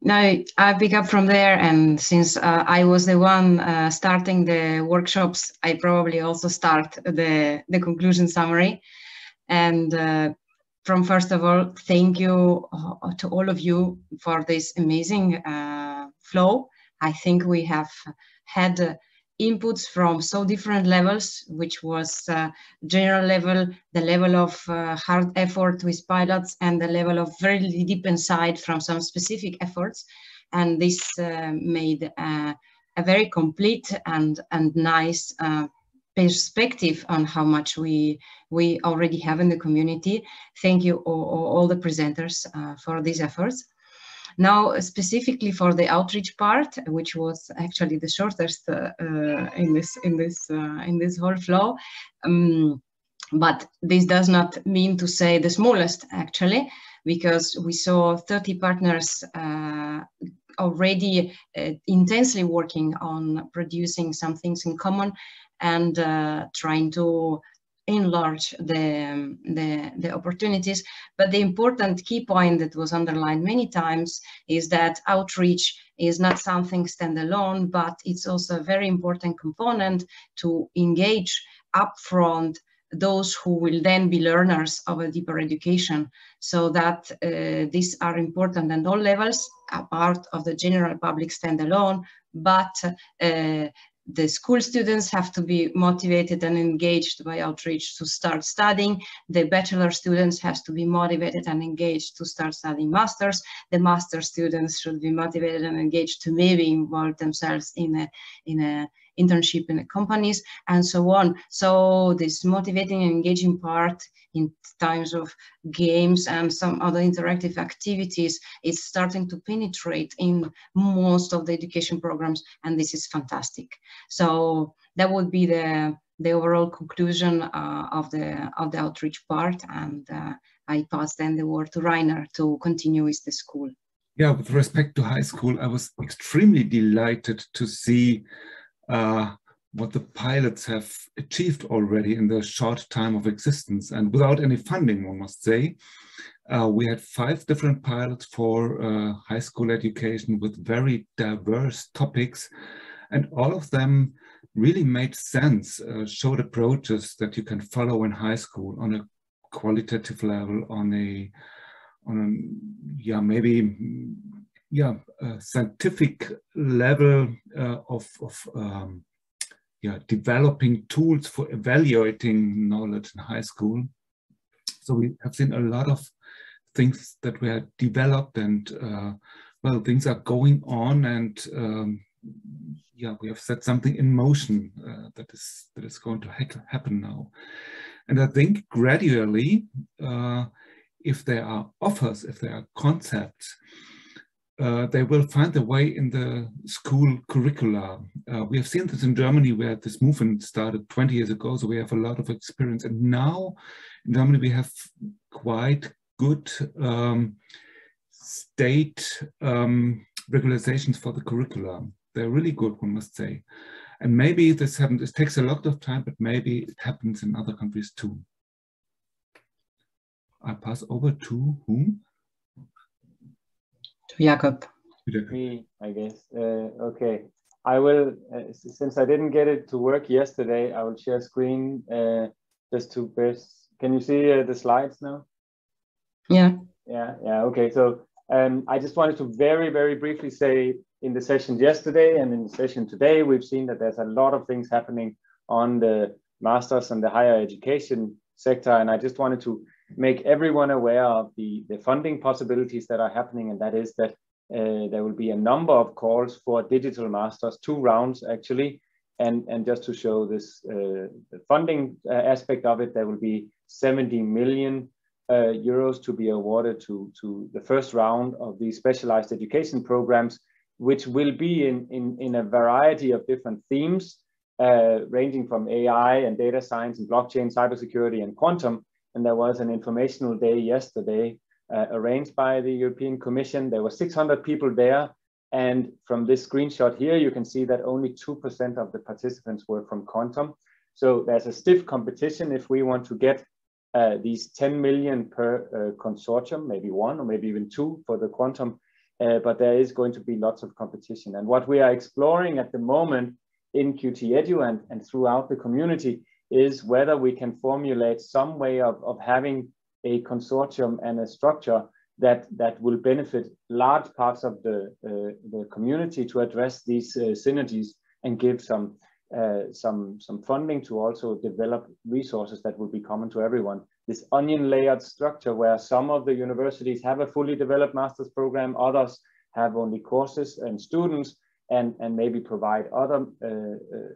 Now I pick up from there, and since uh, I was the one uh, starting the workshops, I probably also start the, the conclusion summary. And uh, from first of all, thank you uh, to all of you for this amazing uh, flow. I think we have had inputs from so different levels, which was uh, general level, the level of uh, hard effort with pilots, and the level of very deep insight from some specific efforts. And this uh, made uh, a very complete and, and nice uh, perspective on how much we we already have in the community. Thank you all, all the presenters uh, for these efforts. Now, specifically for the outreach part, which was actually the shortest uh, uh, in this in this uh, in this whole flow, um, but this does not mean to say the smallest actually, because we saw 30 partners uh, already uh, intensely working on producing some things in common and uh, trying to enlarge the, the, the, opportunities. But the important key point that was underlined many times is that outreach is not something standalone, but it's also a very important component to engage upfront those who will then be learners of a deeper education so that uh, these are important at all levels, a part of the general public standalone, but uh, the school students have to be motivated and engaged by outreach to start studying. The bachelor students have to be motivated and engaged to start studying masters. The master students should be motivated and engaged to maybe involve themselves in a, in a internship in the companies and so on. So this motivating and engaging part in times of games and some other interactive activities is starting to penetrate in most of the education programs and this is fantastic. So that would be the the overall conclusion uh, of the of the outreach part and uh, I pass then the word to Rainer to continue with the school. Yeah, with respect to high school, I was extremely delighted to see uh, what the pilots have achieved already in the short time of existence and without any funding, one must say. Uh, we had five different pilots for uh, high school education with very diverse topics and all of them really made sense, uh, showed approaches that you can follow in high school on a qualitative level, on a, on a yeah, maybe yeah, scientific level uh, of, of um, yeah, developing tools for evaluating knowledge in high school. So we have seen a lot of things that were developed and uh, well, things are going on and um, yeah, we have set something in motion uh, that is that is going to ha happen now. And I think gradually, uh, if there are offers, if there are concepts, uh, they will find their way in the school curricula. Uh, we have seen this in Germany where this movement started 20 years ago, so we have a lot of experience. And now in Germany, we have quite good um, state um, regulations for the curricula. They're really good, one must say. And maybe this happens, it takes a lot of time, but maybe it happens in other countries too. I pass over to whom? Jacob. Me, I guess. Uh, okay. I will, uh, since I didn't get it to work yesterday, I will share screen uh, just to best. Can you see uh, the slides now? Yeah. Yeah, yeah, okay. So um, I just wanted to very, very briefly say in the session yesterday and in the session today, we've seen that there's a lot of things happening on the masters and the higher education sector. And I just wanted to make everyone aware of the, the funding possibilities that are happening, and that is that uh, there will be a number of calls for digital masters, two rounds actually, and, and just to show this uh, funding uh, aspect of it, there will be 70 million uh, euros to be awarded to, to the first round of these specialized education programs, which will be in, in, in a variety of different themes, uh, ranging from AI and data science and blockchain, cybersecurity and quantum, and there was an informational day yesterday uh, arranged by the European Commission. There were 600 people there. And from this screenshot here, you can see that only 2% of the participants were from quantum. So there's a stiff competition if we want to get uh, these 10 million per uh, consortium, maybe one or maybe even two for the quantum. Uh, but there is going to be lots of competition. And what we are exploring at the moment in QTEdu and, and throughout the community is whether we can formulate some way of, of having a consortium and a structure that, that will benefit large parts of the, uh, the community to address these uh, synergies and give some, uh, some, some funding to also develop resources that will be common to everyone. This onion layered structure where some of the universities have a fully developed master's program, others have only courses and students, and, and maybe provide other uh, uh,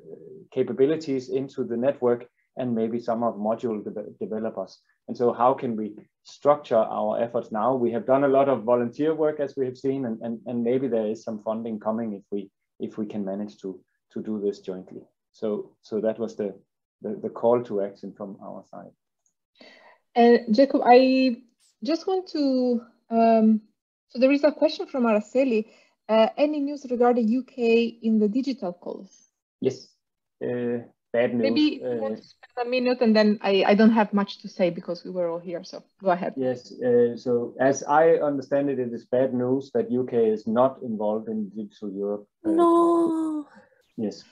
capabilities into the network and maybe some of module de developers. And so how can we structure our efforts now? We have done a lot of volunteer work as we have seen, and, and, and maybe there is some funding coming if we if we can manage to to do this jointly. So so that was the the, the call to action from our side. And Jacob, I just want to um, so there is a question from Araceli. Uh, any news regarding UK in the digital calls? Yes. Uh, bad news. Maybe uh, want to spend a minute and then I, I don't have much to say because we were all here. So go ahead. Yes. Uh, so as I understand it, it is bad news that UK is not involved in Digital Europe. Uh, no. Yes.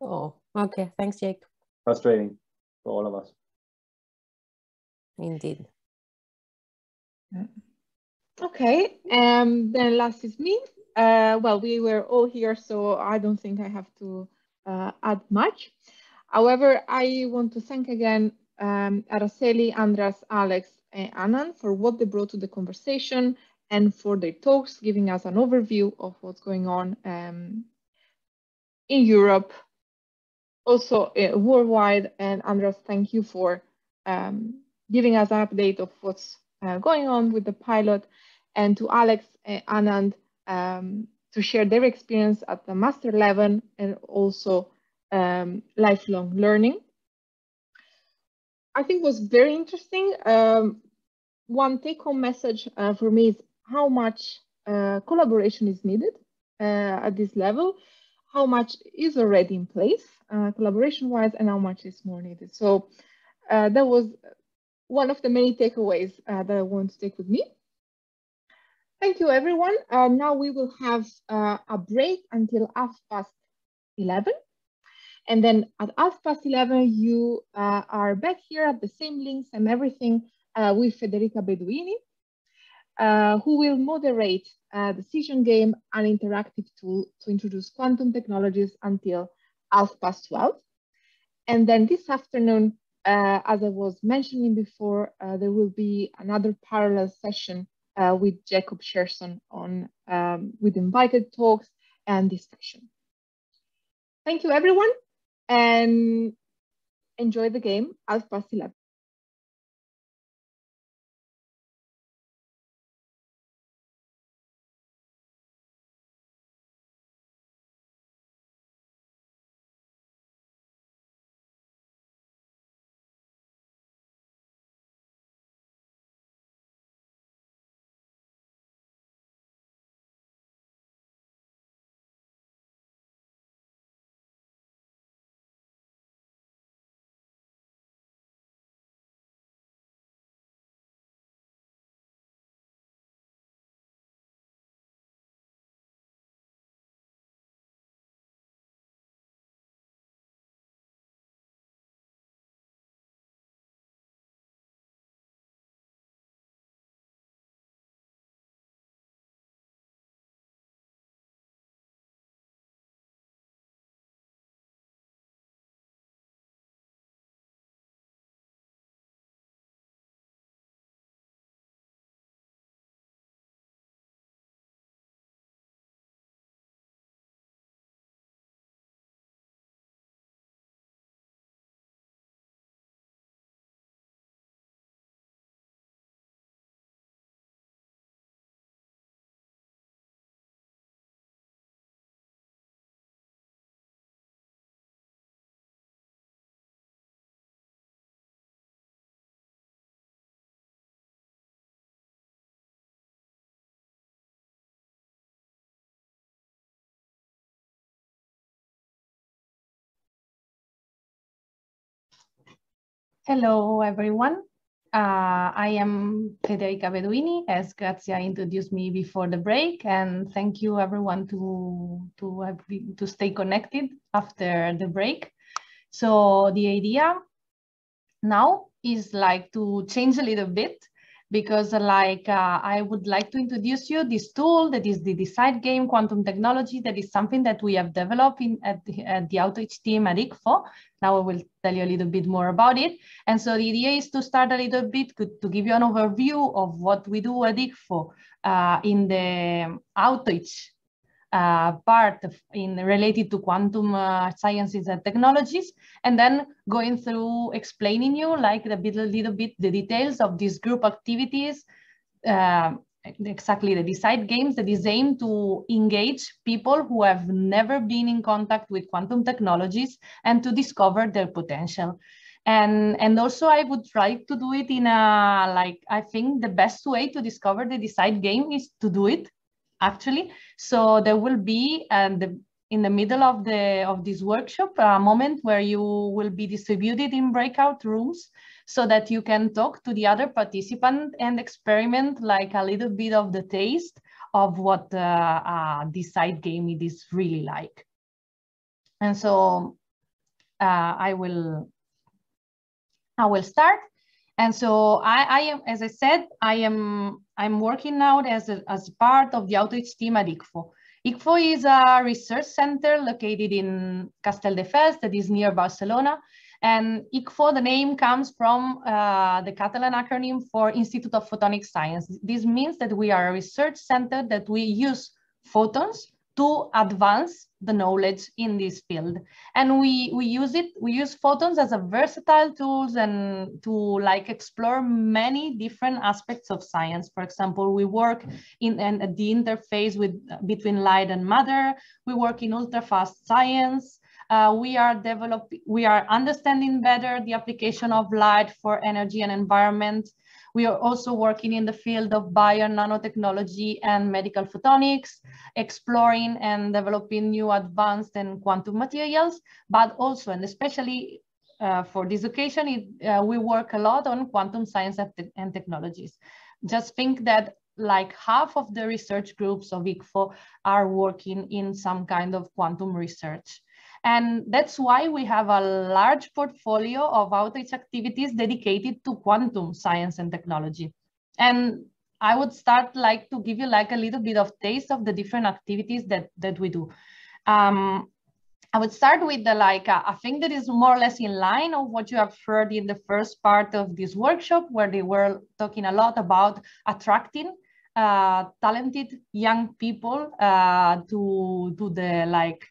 Oh, okay. Thanks, Jake. Frustrating for all of us. Indeed. Okay. Um, then last is me. Uh, well, we were all here, so I don't think I have to uh, add much. However, I want to thank again um, Araceli, Andras, Alex, and Anand for what they brought to the conversation and for their talks, giving us an overview of what's going on um, in Europe, also uh, worldwide. And Andras, thank you for um, giving us an update of what's uh, going on with the pilot, and to Alex and Anand um, to share their experience at the master level and also um, lifelong learning. I think was very interesting. Um, one take-home message uh, for me is how much uh, collaboration is needed uh, at this level, how much is already in place uh, collaboration-wise, and how much is more needed. So uh, that was one of the many takeaways uh, that I want to take with me. Thank you, everyone. now we will have a break until half past 11. And then at half past 11, you uh, are back here at the same links and everything uh, with Federica Beduini, uh, who will moderate a decision game, an interactive tool to introduce quantum technologies until half past 12. And then this afternoon, uh, as I was mentioning before, uh, there will be another parallel session uh, with Jacob Sherson on um, with invited talks and discussion. Thank you, everyone and enjoy the game. Half past 11. Hello, everyone. Uh, I am Federica Beduini, as Grazia introduced me before the break, and thank you everyone to to to stay connected after the break. So the idea now is like to change a little bit because like uh, I would like to introduce you this tool that is the Decide Game Quantum Technology that is something that we have developed in, at, the, at the Outreach team at ICFO. Now I will tell you a little bit more about it. And so the idea is to start a little bit to give you an overview of what we do at ICFO uh, in the outreach uh, part of, in related to quantum uh, sciences and technologies, and then going through explaining you like a bit, little bit the details of these group activities, uh, exactly the decide games that is aimed to engage people who have never been in contact with quantum technologies and to discover their potential. And and also i would try to do it in a like i think the best way to discover the decide game is to do it actually so there will be and the, in the middle of the of this workshop a moment where you will be distributed in breakout rooms so that you can talk to the other participant and experiment like a little bit of the taste of what uh, uh, decide game it is really like and so uh, i will I will start. And so I, I, am, as I said, I am I'm working now as a, as part of the outreach team at ICFO. ICFO is a research center located in Castelldefels, that is near Barcelona. And ICFO, the name comes from uh, the Catalan acronym for Institute of Photonic Science. This means that we are a research center that we use photons to advance the knowledge in this field. And we, we use it, we use photons as a versatile tools and to like explore many different aspects of science. For example, we work in, in at the interface with between light and matter. We work in ultra fast science. Uh, we are developing, we are understanding better the application of light for energy and environment. We are also working in the field of bio nanotechnology and medical photonics, exploring and developing new advanced and quantum materials, but also and especially uh, for this occasion, it, uh, we work a lot on quantum science and, te and technologies. Just think that like half of the research groups of ICFO are working in some kind of quantum research. And that's why we have a large portfolio of outreach activities dedicated to quantum science and technology. And I would start like to give you like a little bit of taste of the different activities that, that we do. Um, I would start with the like uh, a thing that is more or less in line of what you have heard in the first part of this workshop, where they were talking a lot about attracting uh, talented young people uh, to to the like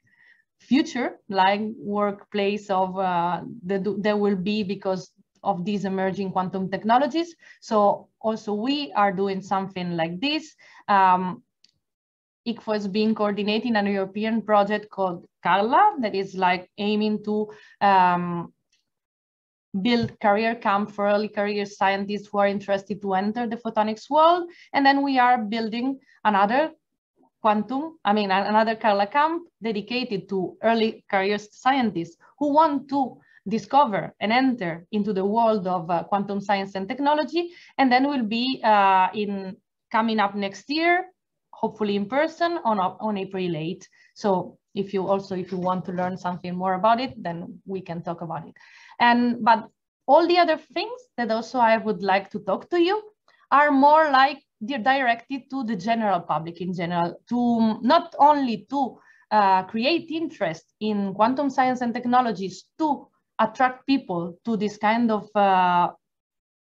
future like workplace of uh, that there will be because of these emerging quantum technologies. So also we are doing something like this. Um, ICFO is being coordinating a European project called Carla that is like aiming to um, build career camp for early career scientists who are interested to enter the photonics world. And then we are building another quantum, I mean, another Carla camp dedicated to early career scientists who want to discover and enter into the world of uh, quantum science and technology. And then we'll be uh, in coming up next year, hopefully in person on, on April 8. So if you also, if you want to learn something more about it, then we can talk about it. And, but all the other things that also I would like to talk to you are more like they're directed to the general public in general, to not only to uh, create interest in quantum science and technologies to attract people to this kind of uh,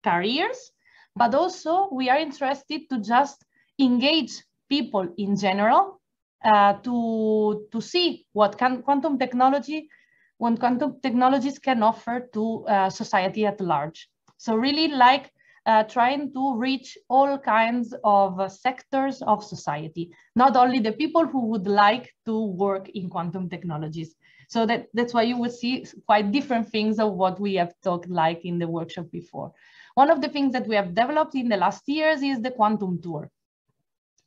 careers, but also we are interested to just engage people in general uh, to, to see what can quantum technology, when quantum technologies can offer to uh, society at large. So really like uh, trying to reach all kinds of uh, sectors of society, not only the people who would like to work in quantum technologies. So that, that's why you will see quite different things of what we have talked like in the workshop before. One of the things that we have developed in the last years is the quantum tour,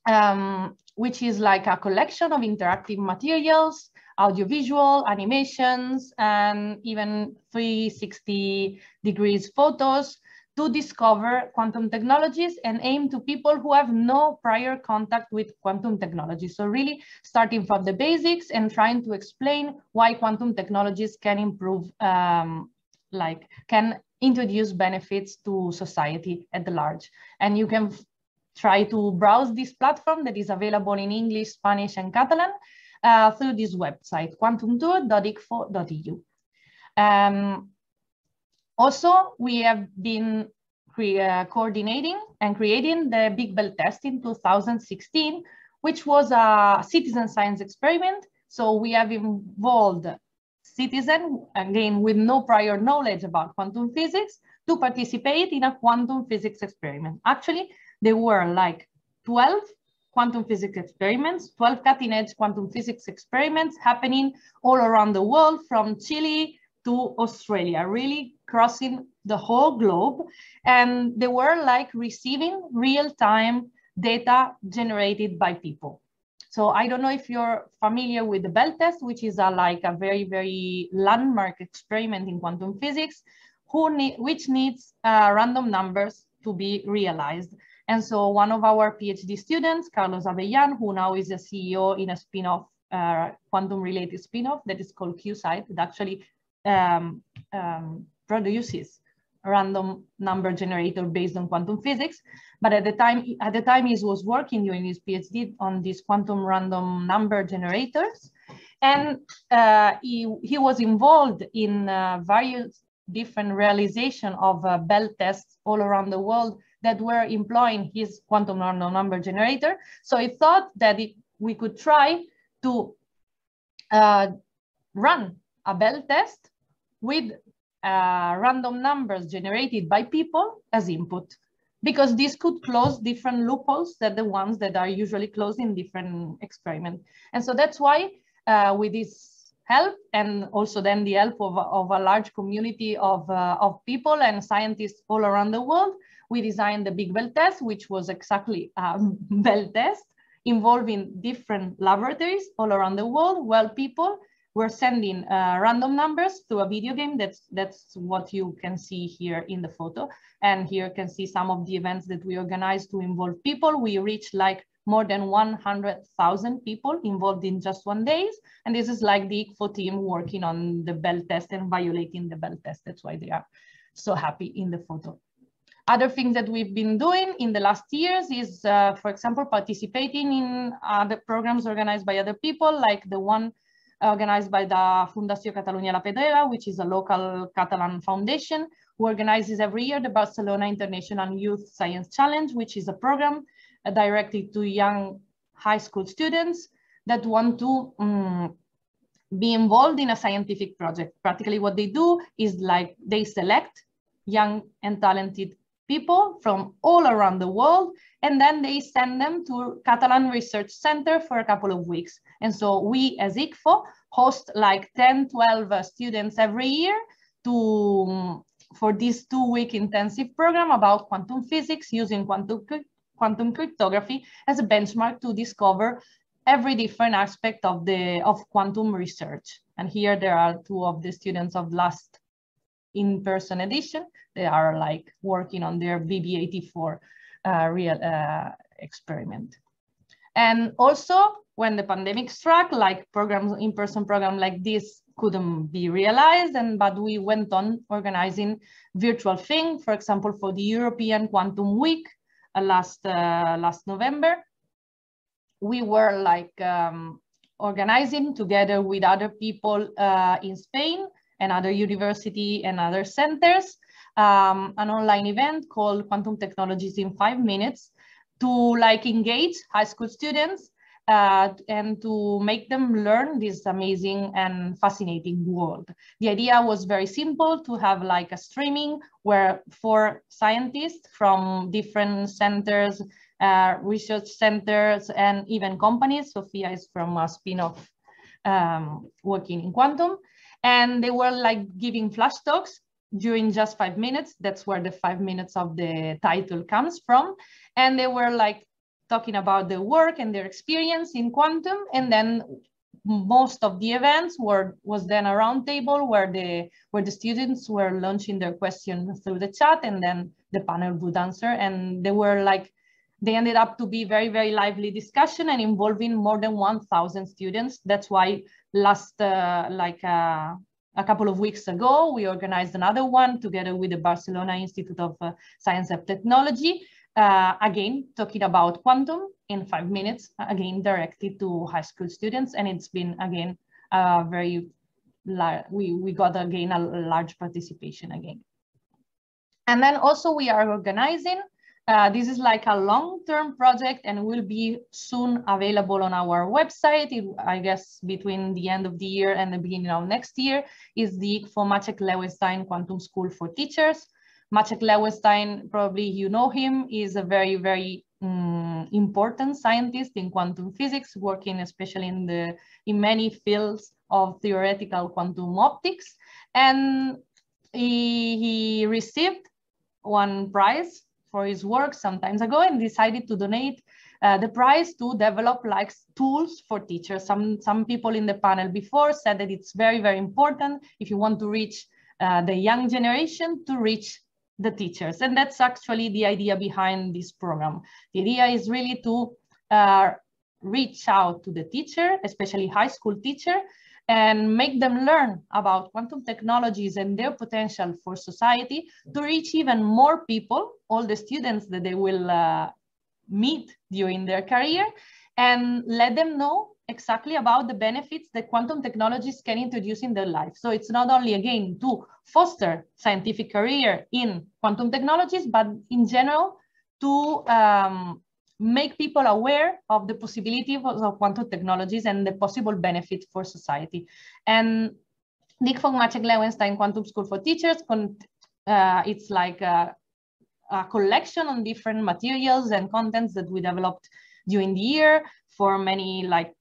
um, which is like a collection of interactive materials, audiovisual, animations, and even 360 degrees photos to discover quantum technologies and aim to people who have no prior contact with quantum technology. So really starting from the basics and trying to explain why quantum technologies can improve, um, like can introduce benefits to society at large. And you can try to browse this platform that is available in English, Spanish, and Catalan uh, through this website, quantumtour.icfo.eu. Um, also, we have been uh, coordinating and creating the Big Bell test in 2016, which was a citizen science experiment. So we have involved citizen, again, with no prior knowledge about quantum physics, to participate in a quantum physics experiment. Actually, there were like 12 quantum physics experiments, 12 cutting edge quantum physics experiments happening all around the world from Chile to Australia, really crossing the whole globe. And they were like receiving real time data generated by people. So I don't know if you're familiar with the Bell test, which is a, like a very, very landmark experiment in quantum physics, who need, which needs uh, random numbers to be realized. And so one of our PhD students, Carlos Abellan, who now is a CEO in a spin-off, uh, quantum related spin-off that is called Quside, that actually um, um, produces a random number generator based on quantum physics. But at the time, at the time he was working during his PhD on these quantum random number generators. And uh, he, he was involved in uh, various different realization of uh, Bell tests all around the world that were employing his quantum random number generator. So he thought that it, we could try to uh, run a Bell test with uh, random numbers generated by people as input because this could close different loopholes than the ones that are usually closed in different experiments. And so that's why uh, with this help and also then the help of, of a large community of, uh, of people and scientists all around the world, we designed the Big Bell test, which was exactly a Bell test involving different laboratories all around the world, while people were sending uh, random numbers to a video game. That's, that's what you can see here in the photo. And here you can see some of the events that we organized to involve people. We reached like more than 100,000 people involved in just one days. And this is like the ICFO team working on the Bell test and violating the Bell test. That's why they are so happy in the photo. Other things that we've been doing in the last years is, uh, for example, participating in other programs organized by other people, like the one organized by the Fundació Catalunya La Pedrera, which is a local Catalan foundation, who organizes every year the Barcelona International Youth Science Challenge, which is a program uh, directed to young high school students that want to um, be involved in a scientific project. Practically what they do is like they select young and talented people from all around the world, and then they send them to Catalan Research Center for a couple of weeks. And so we as ICFO host like 10, 12 uh, students every year to for this two-week intensive program about quantum physics using quantum, quantum cryptography as a benchmark to discover every different aspect of the of quantum research. And here there are two of the students of last in-person edition. They are like working on their BB84 uh, real uh, experiment. And also when the pandemic struck, like programs, in-person program like this couldn't be realized, and but we went on organizing virtual thing, for example, for the European Quantum Week uh, last uh, last November. We were like um, organizing together with other people uh, in Spain and other university and other centers, um, an online event called Quantum Technologies in Five Minutes to like engage high school students uh, and to make them learn this amazing and fascinating world. The idea was very simple to have like a streaming where four scientists from different centers, uh, research centers, and even companies, Sophia is from a spin-off um, working in quantum, and they were like giving flash talks during just five minutes. That's where the five minutes of the title comes from. And they were like talking about the work and their experience in quantum. And then most of the events were was then a roundtable where the where the students were launching their question through the chat and then the panel would answer. And they were like they ended up to be very, very lively discussion and involving more than 1,000 students. That's why last, uh, like uh, a couple of weeks ago, we organized another one together with the Barcelona Institute of uh, Science and Technology, uh, again, talking about quantum in five minutes, again, directed to high school students. And it's been, again, very, we, we got, again, a large participation again. And then also we are organizing Uh, this is like a long-term project and will be soon available on our website. It, I guess between the end of the year and the beginning of next year is the for Maciek Lewenstein Quantum School for Teachers. Maciek Lewenstein, probably you know him, is a very, very um, important scientist in quantum physics, working especially in the in many fields of theoretical quantum optics. And he, he received one prize for his work some times ago and decided to donate uh, the prize to develop like tools for teachers. Some, some people in the panel before said that it's very, very important if you want to reach uh, the young generation to reach the teachers. And that's actually the idea behind this program. The idea is really to uh, reach out to the teacher, especially high school teacher, and make them learn about quantum technologies and their potential for society to reach even more people, all the students that they will uh, meet during their career, and let them know exactly about the benefits that quantum technologies can introduce in their life. So it's not only again to foster scientific career in quantum technologies, but in general to um, make people aware of the possibility of quantum technologies and the possible benefit for society. And Dick von Maciek Lewenstein Quantum School for Teachers, uh, it's like a, a, collection on different materials and contents that we developed during the year for many like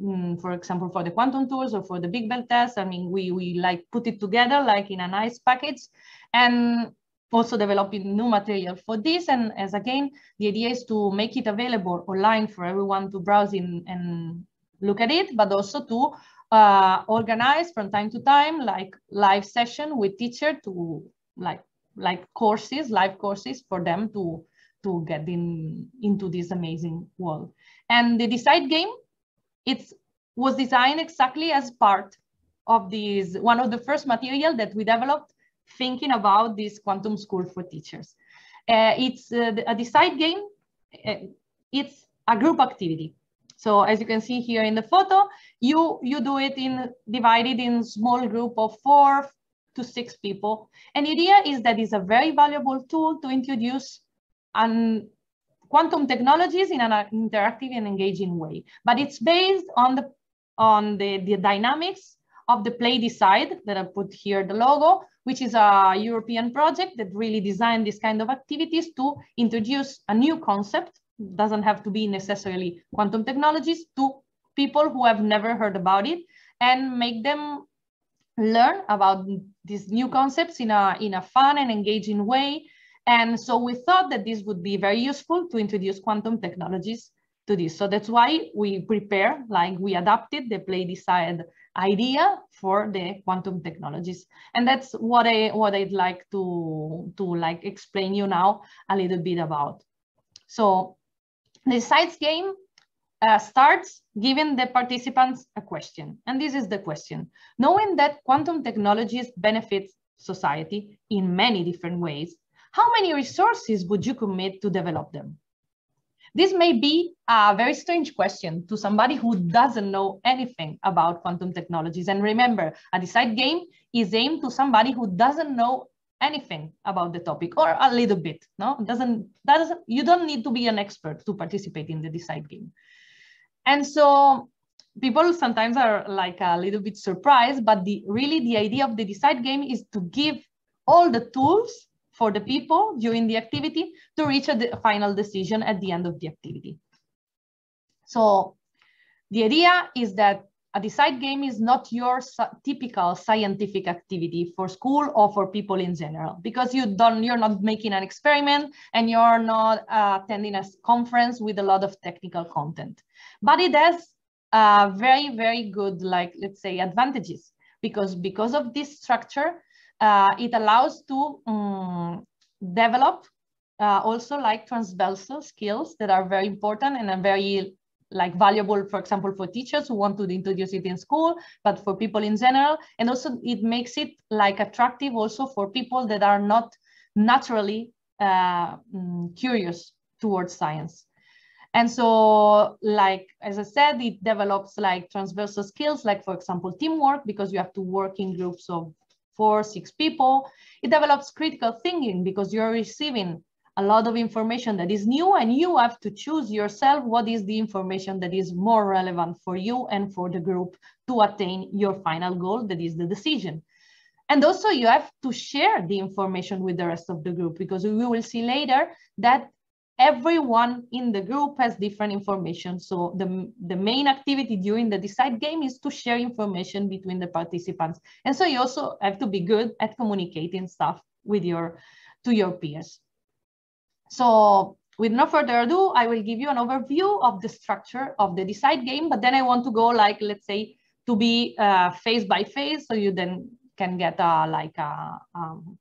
mm, for example, for the quantum tours or for the Big Bell test, I mean, we, we like put it together like in a nice package. And also developing new material for this. And as again, the idea is to make it available online for everyone to browse in and look at it, but also to uh, organize from time to time, like live session with teacher to like like courses, live courses for them to to get in into this amazing world. And the Decide game, it was designed exactly as part of this one of the first material that we developed thinking about this quantum school for teachers. Uh, it's uh, a decide game. Uh, it's a group activity. So as you can see here in the photo, you, you do it in divided in small group of four to six people. And the idea is that it's a very valuable tool to introduce an quantum technologies in an interactive and engaging way. But it's based on the on the, the dynamics of the Play Decide that I put here the logo, which is a European project that really designed this kind of activities to introduce a new concept, doesn't have to be necessarily quantum technologies, to people who have never heard about it and make them learn about these new concepts in a, in a fun and engaging way. And so we thought that this would be very useful to introduce quantum technologies to this. So that's why we prepare, like we adapted the Play Decide idea for the quantum technologies. And that's what I what I'd like to to like explain you now a little bit about. So the decide game uh, starts giving the participants a question. And this is the question. Knowing that quantum technologies benefit society in many different ways, how many resources would you commit to develop them? This may be a very strange question to somebody who doesn't know anything about quantum technologies. And remember, a decide game is aimed to somebody who doesn't know anything about the topic or a little bit. No, doesn't that doesn't you don't need to be an expert to participate in the decide game. And so people sometimes are like a little bit surprised, but the really the idea of the decide game is to give all the tools for the people during the activity to reach a final decision at the end of the activity. So the idea is that a decide game is not your typical scientific activity for school or for people in general because you don't you're not making an experiment and you're not uh, attending a conference with a lot of technical content but it has uh, very very good like let's say advantages because because of this structure uh, it allows to um, develop uh, also like transversal skills that are very important and are very like valuable, for example, for teachers who want to introduce it in school, but for people in general. And also it makes it like attractive also for people that are not naturally uh, mm, curious towards science. And so, like, as I said, it develops like transversal skills, like, for example, teamwork, because you have to work in groups of four, six people. It develops critical thinking because you're receiving a lot of information that is new and you have to choose yourself what is the information that is more relevant for you and for the group to attain your final goal, that is the decision. And also you have to share the information with the rest of the group because we will see later that everyone in the group has different information. So the, the main activity during the decide game is to share information between the participants. And so you also have to be good at communicating stuff with your, to your peers. So with no further ado, I will give you an overview of the structure of the decide game, but then I want to go like, let's say, to be uh, phase by phase, so you then can get a, like a um,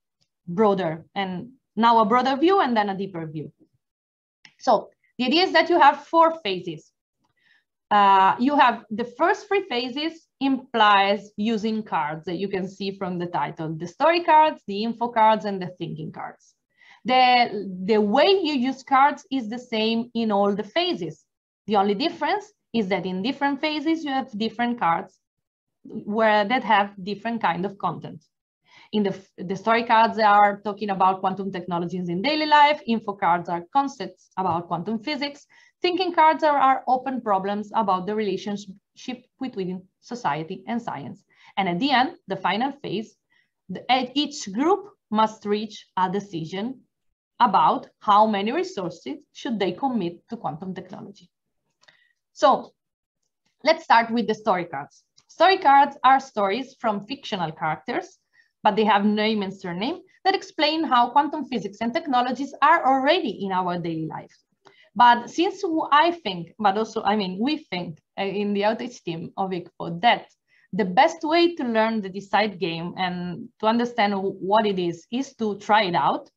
broader and now a broader view and then a deeper view. So the idea is that you have four phases. Uh, you have the first three phases implies using cards that you can see from the title, the story cards, the info cards, and the thinking cards. The, the way you use cards is the same in all the phases. The only difference is that in different phases, you have different cards where that have different kind of content. In the, the story cards are talking about quantum technologies in daily life. Info cards are concepts about quantum physics. Thinking cards are, are open problems about the relationship between society and science. And at the end, the final phase, the, each group must reach a decision about how many resources should they commit to quantum technology. So let's start with the story cards. Story cards are stories from fictional characters but they have name and surname that explain how quantum physics and technologies are already in our daily life. But since I think, but also, I mean, we think uh, in the outage team of ICFO that the best way to learn the Decide game and to understand what it is, is to try it out.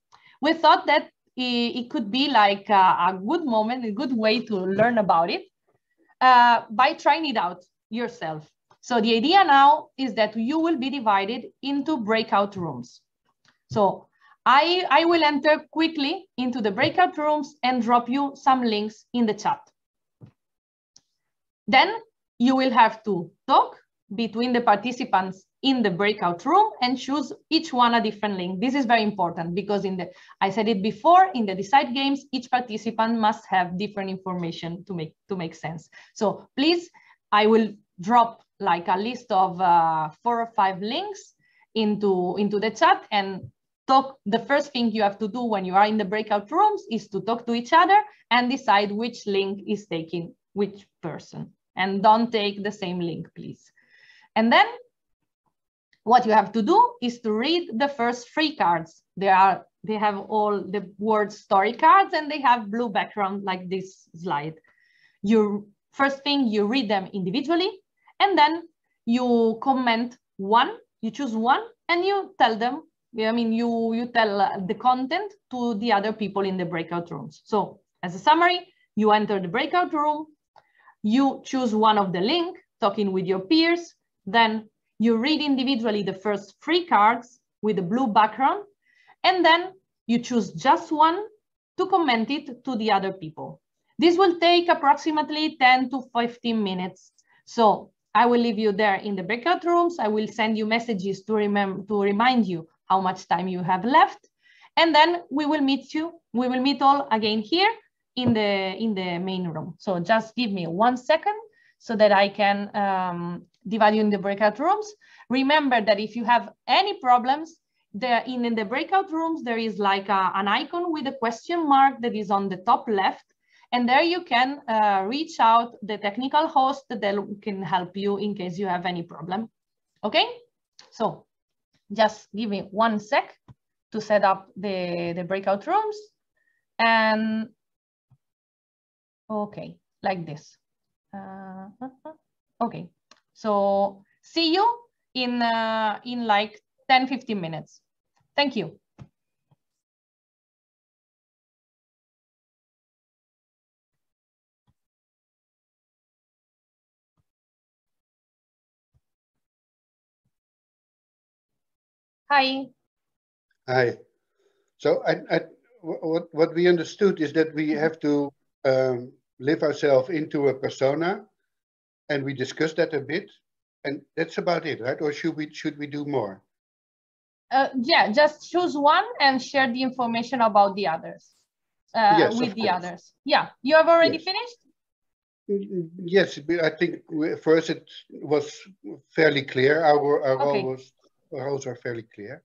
We thought that it, could be like a, a, good moment, a good way to learn about it uh, by trying it out yourself. So the idea now is that you will be divided into breakout rooms. So I, I will enter quickly into the breakout rooms and drop you some links in the chat. Then you will have to talk between the participants in the breakout room and choose each one a different link. This is very important because in the, I said it before, in the decide games, each participant must have different information to make, to make sense. So please, I will drop like a list of uh, four or five links into, into the chat and talk. The first thing you have to do when you are in the breakout rooms is to talk to each other and decide which link is taking which person. And don't take the same link, please. And then what you have to do is to read the first three cards. They are they have all the word story cards and they have blue background like this slide. You first thing you read them individually and then you comment one, you choose one and you tell them, I mean, you, you tell uh, the content to the other people in the breakout rooms. So as a summary, you enter the breakout room, you choose one of the link, talking with your peers, then you read individually the first three cards with a blue background, and then you choose just one to comment it to the other people. This will take approximately 10 to 15 minutes. So I will leave you there in the breakout rooms. I will send you messages to remember to remind you how much time you have left. And then we will meet you. We will meet all again here in the in the main room. So just give me one second so that I can um, divide you in the breakout rooms. Remember that if you have any problems, there in, in the breakout rooms, there is like a, an icon with a question mark that is on the top left. And there you can uh, reach out the technical host that can help you in case you have any problem. Okay, so just give me one sec to set up the, the breakout rooms. And okay, like this. Uh, okay, so see you in, uh, in like 10, 15 minutes. Thank you. Hi. Hi. So I, I, what, what we understood is that we have to um, live ourselves into a persona and we discussed that a bit and that's about it, right? Or should we, should we do more? Uh, yeah, just choose one and share the information about the others. uh, yes, with the course. others. Yeah, you have already Yes. finished? Yes, I think we- first it was fairly clear. Our, our Okay. role was, roles are fairly clear.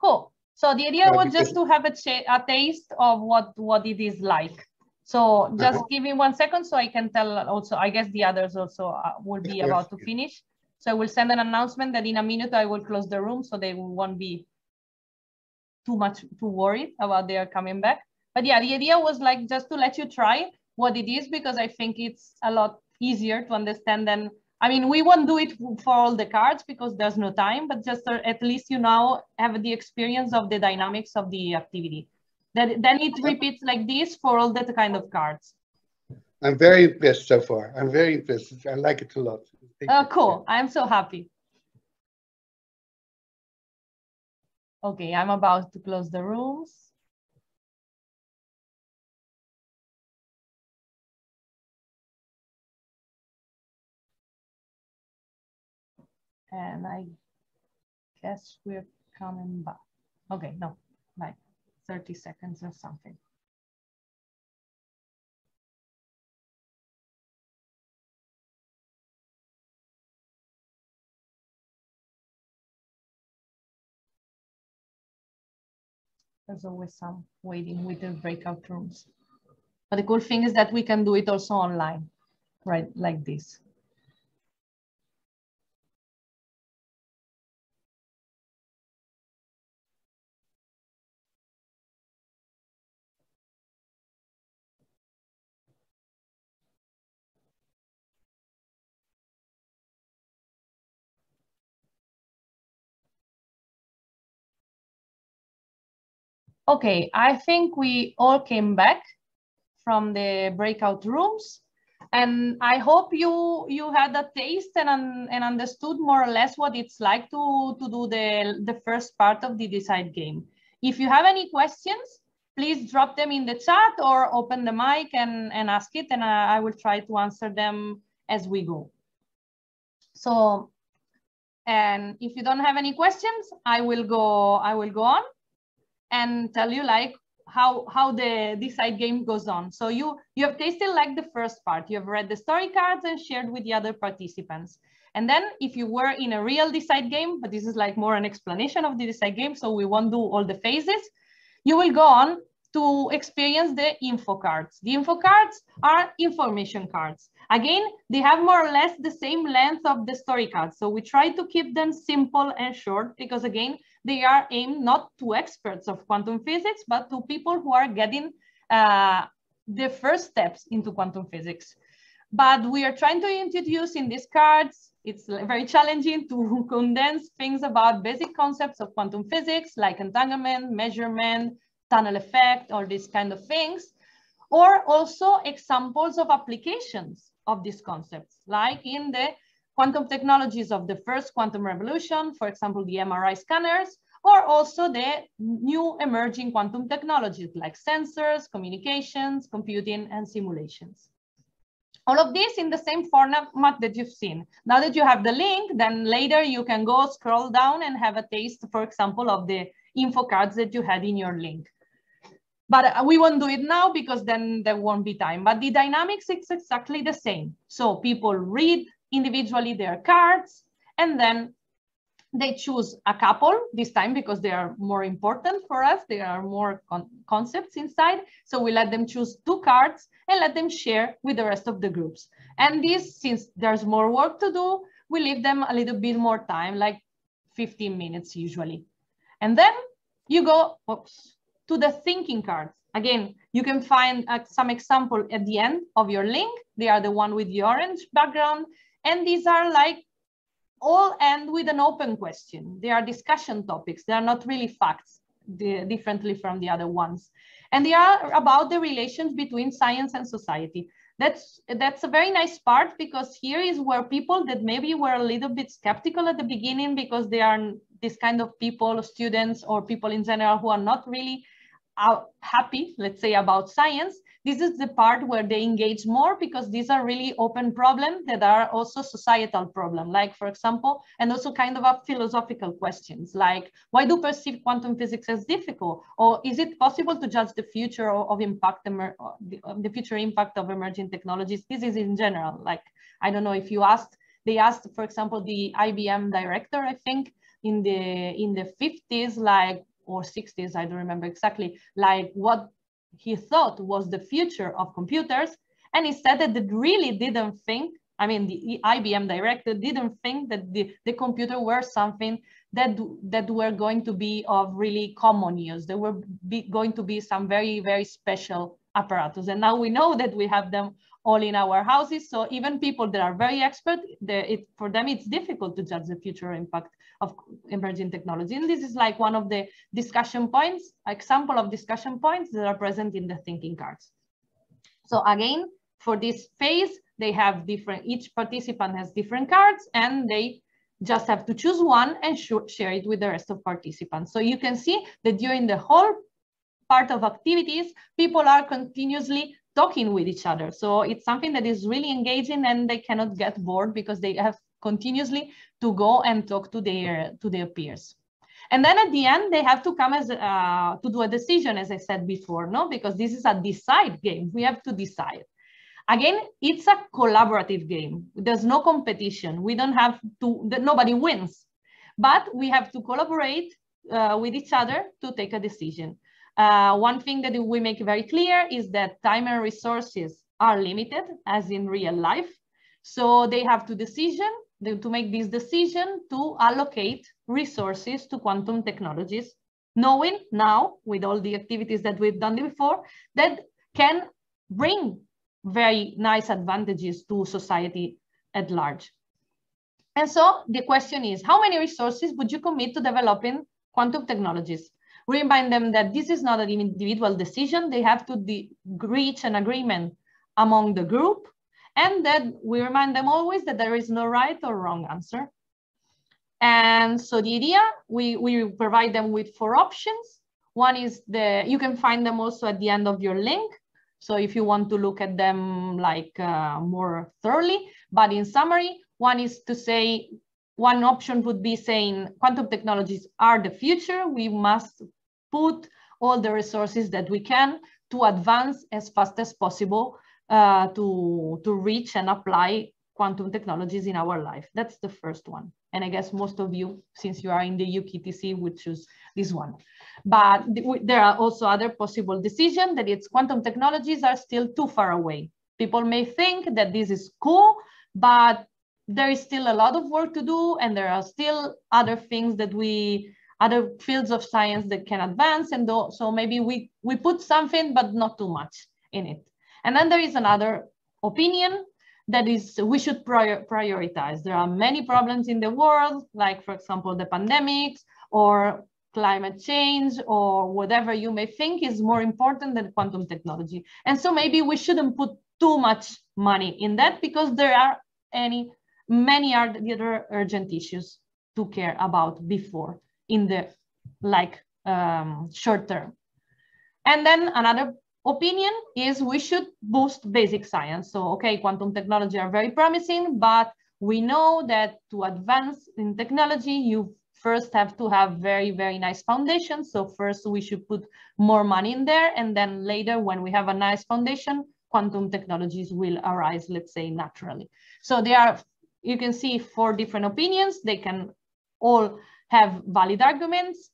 Cool. So the idea Uh, was just to have a, a taste of what, what it is like. So just Uh-huh. give me one second so I can tell also, I guess the others also uh, will be about to finish. So I will send an announcement that in a minute I will close the room so they won't be too much too worried about their coming back. But yeah, the idea was like just to let you try what it is because I think it's a lot easier to understand than I mean, we won't do it for all the cards because there's no time, but just uh, at least you now have the experience of the dynamics of the activity. That then it repeats like this for all that kind of cards. I'm very impressed so far. I'm very impressed. I like it a lot. Thank Oh, cool. I'm so happy. Okay, I'm about to close the rooms. And I guess we're coming back. Okay, no, like 30 seconds or something. There's always some waiting with the breakout rooms. But the cool thing is that we can do it also online, right? Like this. Okay, I think we all came back from the breakout rooms. And I hope you you had a taste and, and understood more or less what it's like to, to do the, the first part of the Decide game. If you have any questions, please drop them in the chat or open the mic and, and ask it and I, I will try to answer them as we go. So, and if you don't have any questions, I will go, I will go on and tell you like how how the decide game goes on. So you you have tasted like the first part. You have read the story cards and shared with the other participants. And then if you were in a real decide game but this is like more an explanation of the decide game so we won't do all the phases you will go on to experience the info cards. The info cards are information cards. Again they have more or less the same length of the story cards. So we try to keep them simple and short because again they are aimed not to experts of quantum physics, but to people who are getting uh, the first steps into quantum physics. But we are trying to introduce in these cards, it's very challenging to condense things about basic concepts of quantum physics, like entanglement, measurement, tunnel effect, or these kind of things, or also examples of applications of these concepts, like in the quantum technologies of the first quantum revolution, for example, the MRI scanners, or also the new emerging quantum technologies like sensors, communications, computing, and simulations. All of this in the same format that you've seen. Now that you have the link, then later you can go scroll down and have a taste, for example, of the info cards that you had in your link. But uh, we won't do it now because then there won't be time. But the dynamics is exactly the same. So people read individually their cards and then they choose a couple this time because they are more important for us. There are more con concepts inside. So we let them choose two cards and let them share with the rest of the groups. And this, since there's more work to do, we leave them a little bit more time, like 15 minutes usually. And then you go oops, to the thinking cards. Again, you can find uh, some example at the end of your link. They are the one with the orange background. And these are like all end with an open question. They are discussion topics. They are not really facts the, differently from the other ones. And they are about the relations between science and society. That's, that's a very nice part because here is where people that maybe were a little bit skeptical at the beginning because they are this kind of people, students or people in general who are not really happy, let's say, about science, this is the part where they engage more because these are really open problems that are also societal problem. Like, for example, and also kind of a philosophical questions like, why do perceive quantum physics as difficult? Or is it possible to judge the future of impact, uh, uh, the future impact of emerging technologies? This is in general, like, I don't know if you asked, they asked, for example, the IBM director, I think, in the in the 50s, like or 60s, I don't remember exactly, like what he thought was the future of computers. And he said that it really didn't think, I mean, the IBM director didn't think that the, the computer were something that, that were going to be of really common use. There were be, going to be some very, very special apparatus. And now we know that we have them all in our houses. So even people that are very expert, it, for them, it's difficult to judge the future impact of emerging technology. And this is like one of the discussion points, example of discussion points that are present in the thinking cards. So again, for this phase, they have different, each participant has different cards and they just have to choose one and share it with the rest of participants. So you can see that during the whole part of activities, people are continuously talking with each other. So it's something that is really engaging and they cannot get bored because they have continuously to go and talk to their to their peers. And then at the end, they have to come as uh, to do a decision, as I said before, no, because this is a decide game. We have to decide. Again, it's a collaborative game. There's no competition. We don't have to. Nobody wins, but we have to collaborate uh, with each other to take a decision. Uh, one thing that we make very clear is that time and resources are limited, as in real life. So they have to decision to make this decision to allocate resources to quantum technologies, knowing now with all the activities that we've done before that can bring very nice advantages to society at large. And so the question is, how many resources would you commit to developing quantum technologies? Remind them that this is not an individual decision. They have to reach an agreement among the group and that we remind them always that there is no right or wrong answer. And so the idea, we, we provide them with four options. One is the, you can find them also at the end of your link. So if you want to look at them like uh, more thoroughly, but in summary, one is to say, one option would be saying quantum technologies are the future. We must put all the resources that we can to advance as fast as possible uh, to, to reach and apply quantum technologies in our life. That's the first one. And I guess most of you, since you are in the EQTC, would choose this one. But there are also other possible decisions that it's quantum technologies are still too far away. People may think that this is cool, but there is still a lot of work to do and there are still other things that we other fields of science that can advance and so maybe we we put something but not too much in it and then there is another opinion that is we should prior prioritize. There are many problems in the world, like for example, the pandemics or climate change or whatever you may think is more important than quantum technology. And so maybe we shouldn't put too much money in that because there are any many other urgent issues to care about before in the like um, short term. And then another opinion is we should boost basic science. So, okay, quantum technology are very promising, but we know that to advance in technology, you first have to have very, very nice foundation. So first we should put more money in there. And then later when we have a nice foundation, quantum technologies will arise, let's say naturally. So there are, you can see four different opinions. They can all have valid arguments.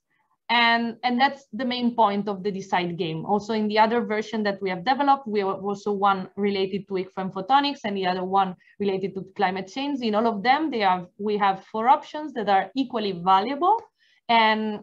And, and that's the main point of the decide game. Also in the other version that we have developed, we have also one related to ECFM photonics and the other one related to climate change. In all of them, they have, we have four options that are equally valuable. And,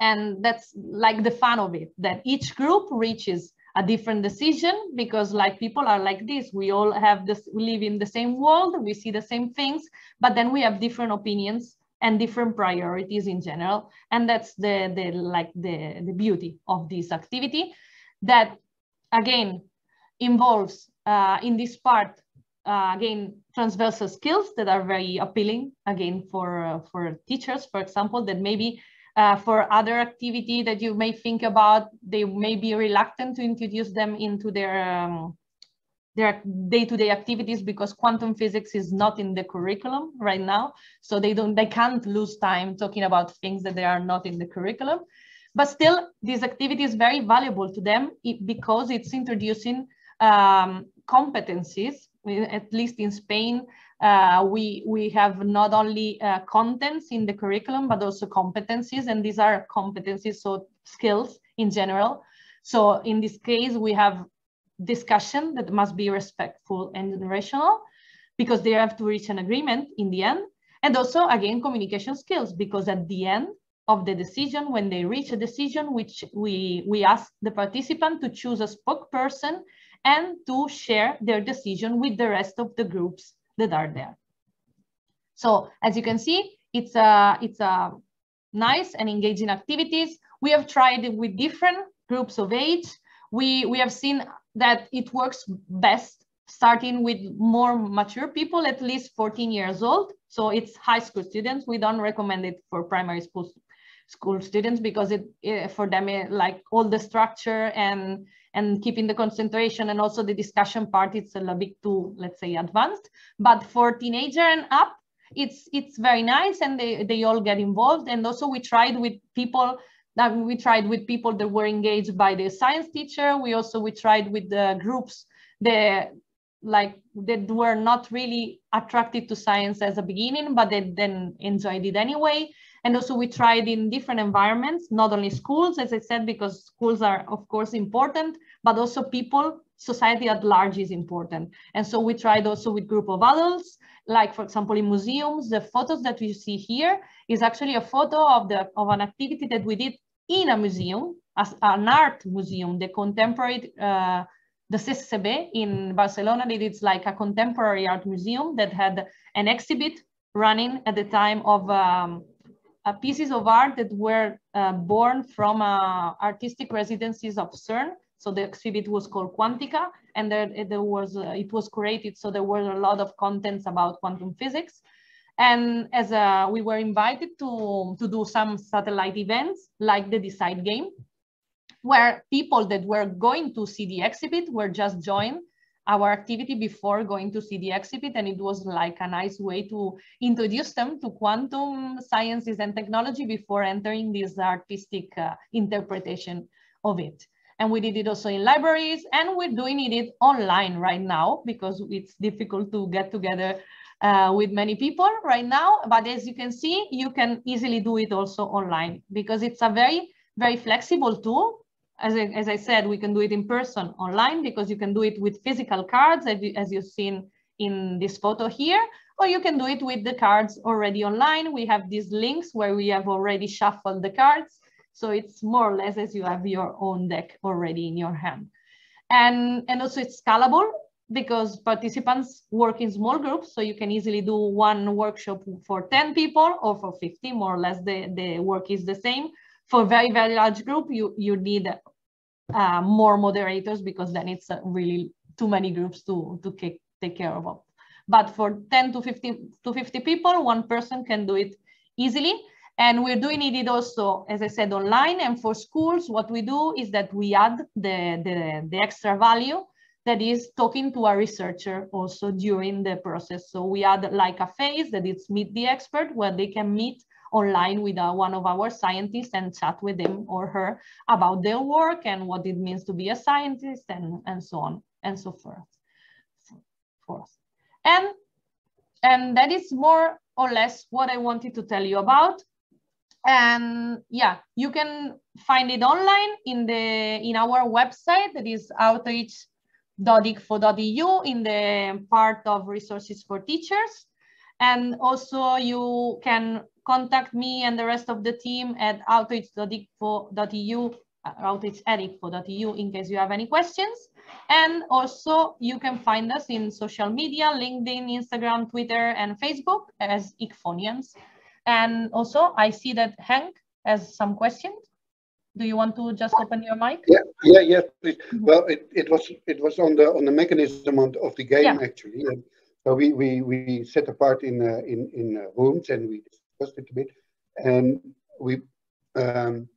and that's like the fun of it, that each group reaches a different decision because like people are like this we all have this we live in the same world we see the same things but then we have different opinions and different priorities in general. And that's the, the like the, the beauty of this activity that again involves uh, in this part uh, again transversal skills that are very appealing again for uh, for teachers for example that maybe Uh, for other activity that you may think about, they may be reluctant to introduce them into their um, their day-to-day -day activities because quantum physics is not in the curriculum right now. So they don't, they can't lose time talking about things that they are not in the curriculum. But still, this activity is very valuable to them because it's introducing um, competencies, at least in Spain, uh, we, we have not only uh, contents in the curriculum, but also competencies, and these are competencies, so skills in general. So in this case, we have discussion that must be respectful and rational because they have to reach an agreement in the end. And also, again, communication skills, because at the end of the decision, when they reach a decision, which we, we ask the participant to choose a spokesperson and to share their decision with the rest of the groups that are there. So as you can see, it's a, it's a nice and engaging activities. We have tried it with different groups of age. We, we have seen that it works best starting with more mature people, at least 14 years old. So it's high school students. We don't recommend it for primary school school students because it, it for them it, like all the structure and and keeping the concentration and also the discussion part it's a little bit too let's say advanced but for teenager and up it's it's very nice and they they all get involved and also we tried with people that we tried with people that were engaged by the science teacher we also we tried with the groups the like that were not really attracted to science as a beginning but they then enjoyed it anyway and also we tried in different environments, not only schools, as I said, because schools are of course important, but also people, society at large is important. And so we tried also with group of adults, like for example, in museums, the photos that you see here is actually a photo of, the, of an activity that we did in a museum, as an art museum, the contemporary, uh, the CCCB in Barcelona, it is like a contemporary art museum that had an exhibit running at the time of um, pieces of art that were uh, born from uh, artistic residencies of CERN. So the exhibit was called Quantica, and there, there was uh, it was created. So there were a lot of contents about quantum physics. And as uh, we were invited to, to do some satellite events like the Decide game, where people that were going to see the exhibit were just joined our activity before going to see the exhibit and it was like a nice way to introduce them to quantum sciences and technology before entering this artistic uh, interpretation of it. And we did it also in libraries and we're doing it online right now because it's difficult to get together uh, with many people right now. But as you can see, you can easily do it also online because it's a very, very flexible tool as I, as I said, we can do it in person online because you can do it with physical cards as, you, as you've seen in this photo here, or you can do it with the cards already online. We have these links where we have already shuffled the cards. So it's more or less as you have your own deck already in your hand. And, and also it's scalable because participants work in small groups. So you can easily do one workshop for 10 people or for 50, more or less the, the work is the same for very, very large group, you, you need uh, more moderators because then it's uh, really too many groups to, to take care of. But for 10 to 50, to 50 people, one person can do it easily. And we're doing it also, as I said, online. And for schools, what we do is that we add the, the, the extra value that is talking to a researcher also during the process. So we add like a phase that is meet the expert where they can meet online with uh, one of our scientists and chat with him or her about their work and what it means to be a scientist and, and so on and so forth. forth. And, and that is more or less what I wanted to tell you about. And yeah, you can find it online in the in our website that is outreach.icfo.eu in the part of resources for teachers. And also you can contact me and the rest of the team at outreach.icfo.eu, uh, outreach.icfo.eu in case you have any questions. And also you can find us in social media, LinkedIn, Instagram, Twitter, and Facebook as ICFOnians. And also I see that Hank has some questions. Do you want to just open your mic? Yeah, yeah, yeah. Please. Well, it, it was it was on the on the mechanism of the game yeah. actually. And so we we we set apart in uh, in in uh, rooms and we discussed it a bit, and we um,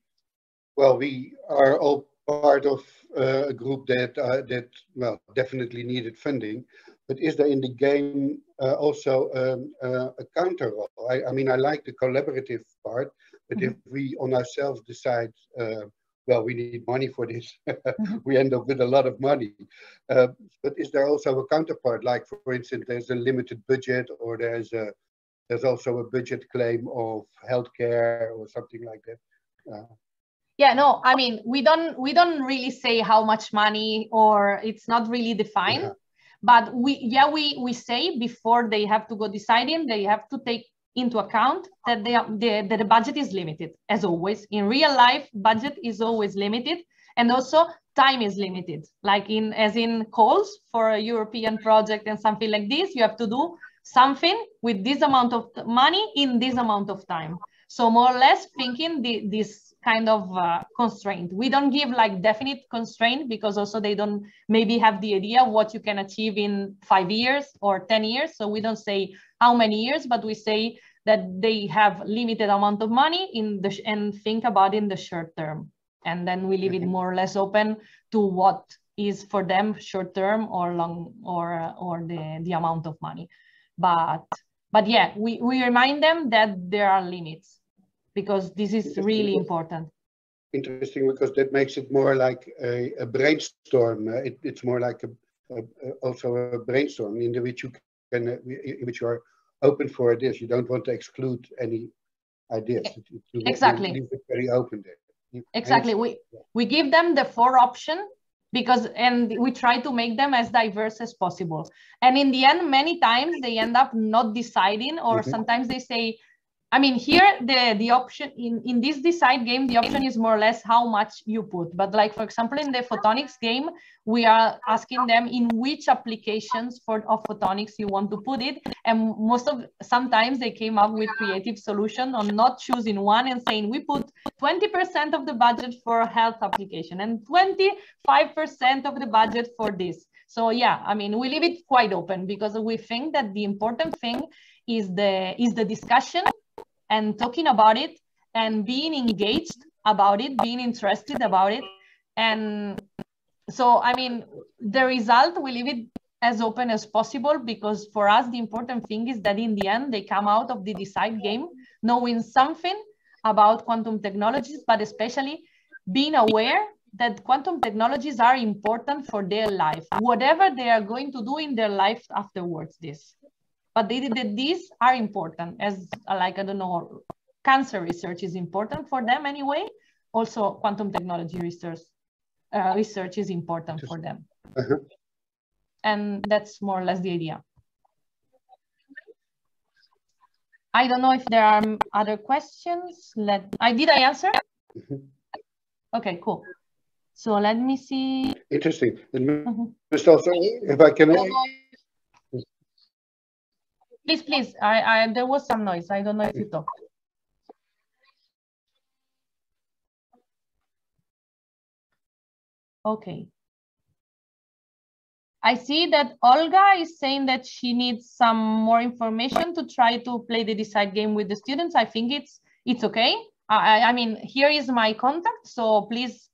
well, we are all part of uh, a group that uh, that well definitely needed funding, but is there in the game uh, also um, uh, a counter role? I, I, mean, I like the collaborative part, but mm -hmm. if we on ourselves decide, uh, well, we need money for this, mm -hmm. we end up with a lot of money. Uh, but is there also a counterpart? Like, for instance, there's a limited budget, or there's a there's also a budget claim of healthcare or something like that. Uh, yeah no i mean we don't we don't really say how much money or it's not really defined yeah. but we yeah we we say before they have to go deciding they have to take into account that they are, the, that the budget is limited as always. In real life budget is always limited and also time is limited. Like in as in calls for a european project and something like this you have to do something with this amount of money in this amount of time. So more or less thinking the, this kind of uh, constraint. We don't give like definite constraint because also they don't maybe have the idea of what you can achieve in five years or 10 years. So we don't say how many years, but we say that they have limited amount of money in the and think about in the short term. And then we leave it more or less open to what is for them short term or long or or the, the amount of money. But but yeah, we, we remind them that there are limits because this is really important. Interesting because that makes it more like a, a brainstorm. Uh, it, it's more like a, a, also a brainstorm in which you can, uh, in which you are open for ideas. You don't want to exclude any ideas. You, exactly. leave it very open there. Exactly. We we give them the four option because and we try to make them as diverse as possible. And in the end, many times they end up not deciding, or mm -hmm. sometimes they say, I mean, here the the option in in this decide game, the option is more or less how much you put. But like for example, in the photonics game, we are asking them in which applications for of photonics you want to put it, and most of sometimes they came up with creative solution on not choosing one and saying we put 20% of the budget for health application and 25% of the budget for this. So yeah, I mean, we leave it quite open because we think that the important thing is the is the discussion and talking about it and being engaged about it, being interested about it. And so, I mean, the result, we leave it as open as possible because for us, the important thing is that in the end, they come out of the decide game knowing something about quantum technologies, but especially being aware that quantum technologies are important for their life, whatever they are going to do in their life afterwards this but they did that these are important as like, I don't know, cancer research is important for them anyway. Also quantum technology research, uh, research is important for them. Uh -huh. And that's more or less the idea. I don't know if there are other questions. Let I did I answer? Mm-hmm. Okay, cool. So let me see. Interesting. Mm -hmm. Just also, if I can Please, please. I, I, there was some noise. I don't know if you talk. Okay. I see that Olga is saying that she needs some more information to try to play the decide game with the students. I think it's it's okay. I, I mean, here is my contact, so please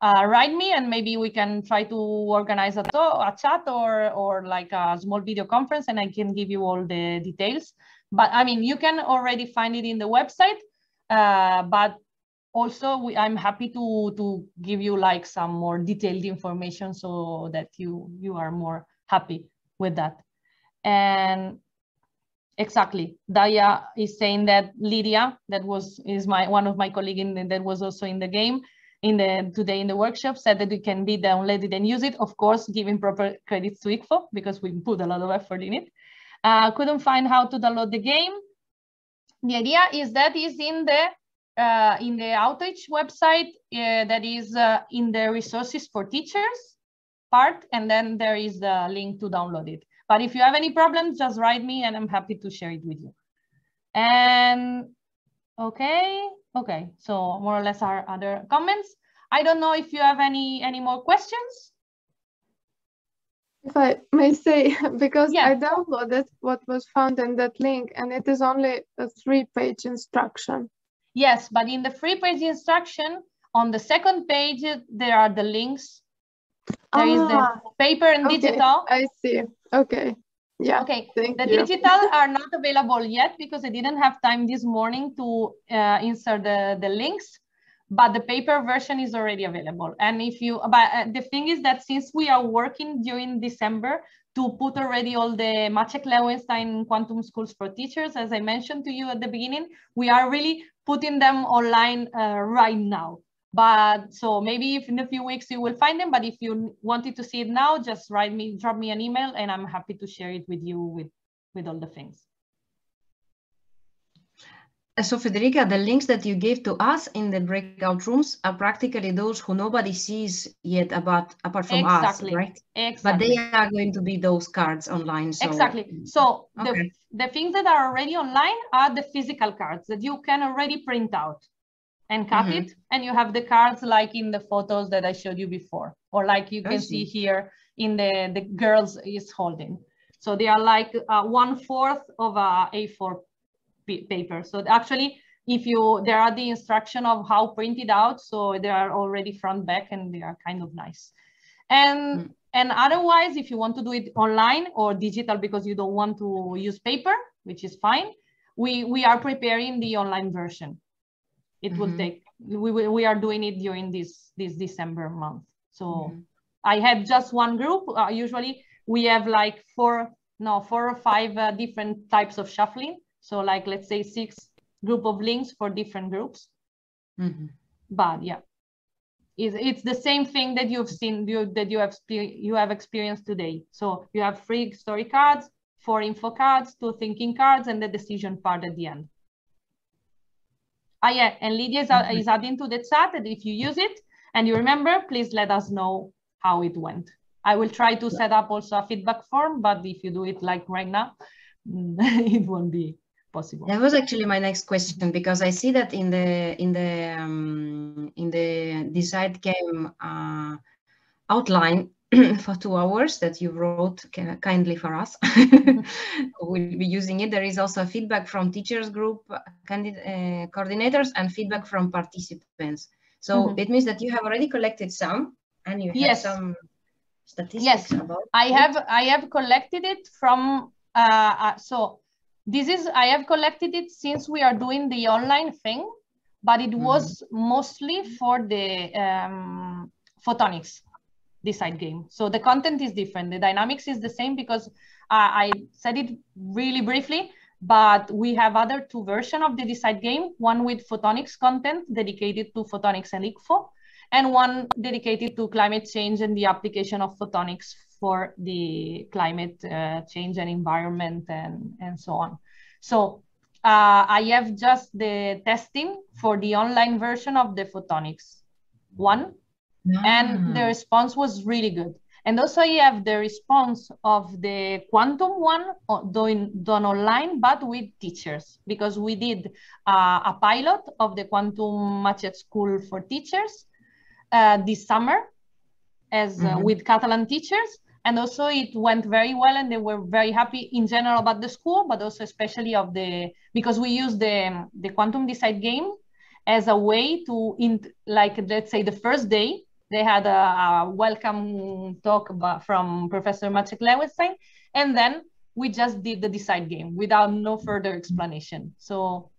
uh, write me and maybe we can try to organize a, a chat or, or like a small video conference and I can give you all the details. But I mean, you can already find it in the website, uh, but also we, I'm happy to, to give you like some more detailed information so that you, you are more happy with that. And exactly, Daya is saying that Lydia, that was is my one of my colleague that was also in the game, in the today in the workshop said that it can be downloaded and use it, of course, giving proper credits to ICFO because we put a lot of effort in it. Uh, couldn't find how to download the game. The idea is that is in the uh, in the Outreach website uh, that is uh, in the resources for teachers part, and then there is the link to download it. But if you have any problems, just write me and I'm happy to share it with you. And okay, Okay, so more or less our other comments. I don't know if you have any any more questions. If I may say, because yeah. I downloaded what was found in that link and it is only a three page instruction. Yes, but in the free page instruction, on the second page, there are the links. There is the Ah, paper and okay, digital. I see. Okay. Yeah. Okay, Thank the you. digital are not available yet because I didn't have time this morning to uh, insert the, the links, but the paper version is already available. And if you, but uh, the thing is that since we are working during December to put already all the Maciej Lewenstein Quantum Schools for Teachers, as I mentioned to you at the beginning, we are really putting them online uh, right now. But so maybe if in a few weeks you will find them, but if you wanted to see it now, just write me, drop me an email and I'm happy to share it with you with, with all the things. Uh, So Federica, the links that you gave to us in the breakout rooms are practically those who nobody sees yet about apart from Exactly. us, right? Exactly. But they are going to be those cards online. So Exactly. So the, the things that are already online are the physical cards that you can already print out and cut Mhm. it. And you have the cards like in the photos that I showed you before, or like you can see see. here in the, the girls is holding. So they are like uh, one fourth of a A4 pa- paper. So actually, if you, there are the instruction of how printed out. So they are already front back and they are kind of nice. And and otherwise, if you want to do it online or digital because you don't want to use paper, which is fine, we we are preparing the online version. It will Mhm. take. We we are doing it during this this December month. So Mhm. I had just one group. Uh, usually we have like four no four or five uh, different types of shuffling. So like let's say six group of links for different groups Mhm. but yeah it's, it's the same thing that you've seen you, that you have you have experienced today so you have three story cards four info cards two thinking cards and the decision part at the end ah yeah and lydia is, Mhm. is adding to the chat that if you use it and you remember please let us know how it went i will try to set up also a feedback form but if you do it like right now it won't be possible That was actually my next question because I see that in the in the um, in the decide game uh, outline for two hours that you wrote kindly for us. we'll be using it. There is also feedback from teachers group uh, candid- uh, coordinators and feedback from participants. So Mhm. it means that you have already collected some and you have Yes. some statistics Yes, about I it. have I have collected it from uh, uh, so this is I have collected it since we are doing the online thing, but it was mostly for the um, photonics decide game. So the content is different. The dynamics is the same because uh, I said it really briefly, but we have other two versions of the decide game, one with photonics content dedicated to photonics and ICFO, and one dedicated to climate change and the application of photonics for the climate uh, change and environment and, and so on. So uh, I have just the testing for the online version of the photonics one, and the Ah. response was really good. And also I have the response of the quantum one doing, done online, but with teachers, because we did uh, a pilot of the Quantum Maciej School for Teachers uh, this summer as uh, Mhm. with Catalan teachers. And also it went very well and they were very happy in general about the school, but also especially of the, because we use the, the Quantum Decide game as a way to, in, like, let's say the first day, they had a, a welcome talk from Professor Maciej Lewenstein, and then we just did the Decide game without no further explanation. So,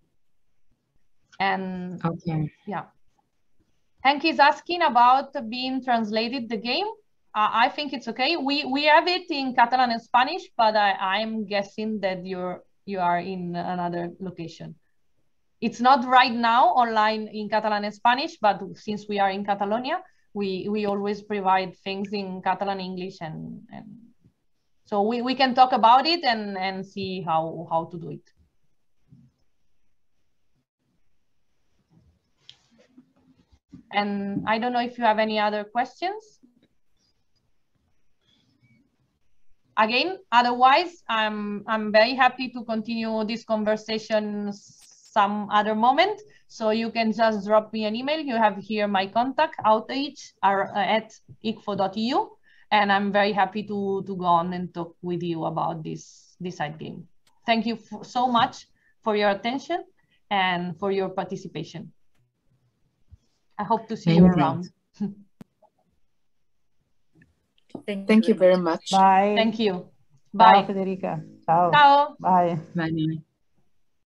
and Okay. yeah. Hank is asking about being translated the game. Uh, I think it's okay. We we have it in Catalan and Spanish, but I, I'm guessing that you're you are in another location. It's not right now online in Catalan and Spanish, but since we are in Catalonia, we we always provide things in Catalan, English, and and so we, we can talk about it and and see how how to do it. And I don't know if you have any other questions. Again, otherwise, I'm, I'm very happy to continue this conversation some other moment. So you can just drop me an email. You have here my contact, outreach are, uh, at icfo.eu. And I'm very happy to, to go on and talk with you about this, this side game. Thank you so much for your attention. and for your participation. I hope to see Thank you around. Thank, Thank you very much. Bye. Thank you. Bye. Ciao, Federica. Ciao. Ciao. Bye. Bye.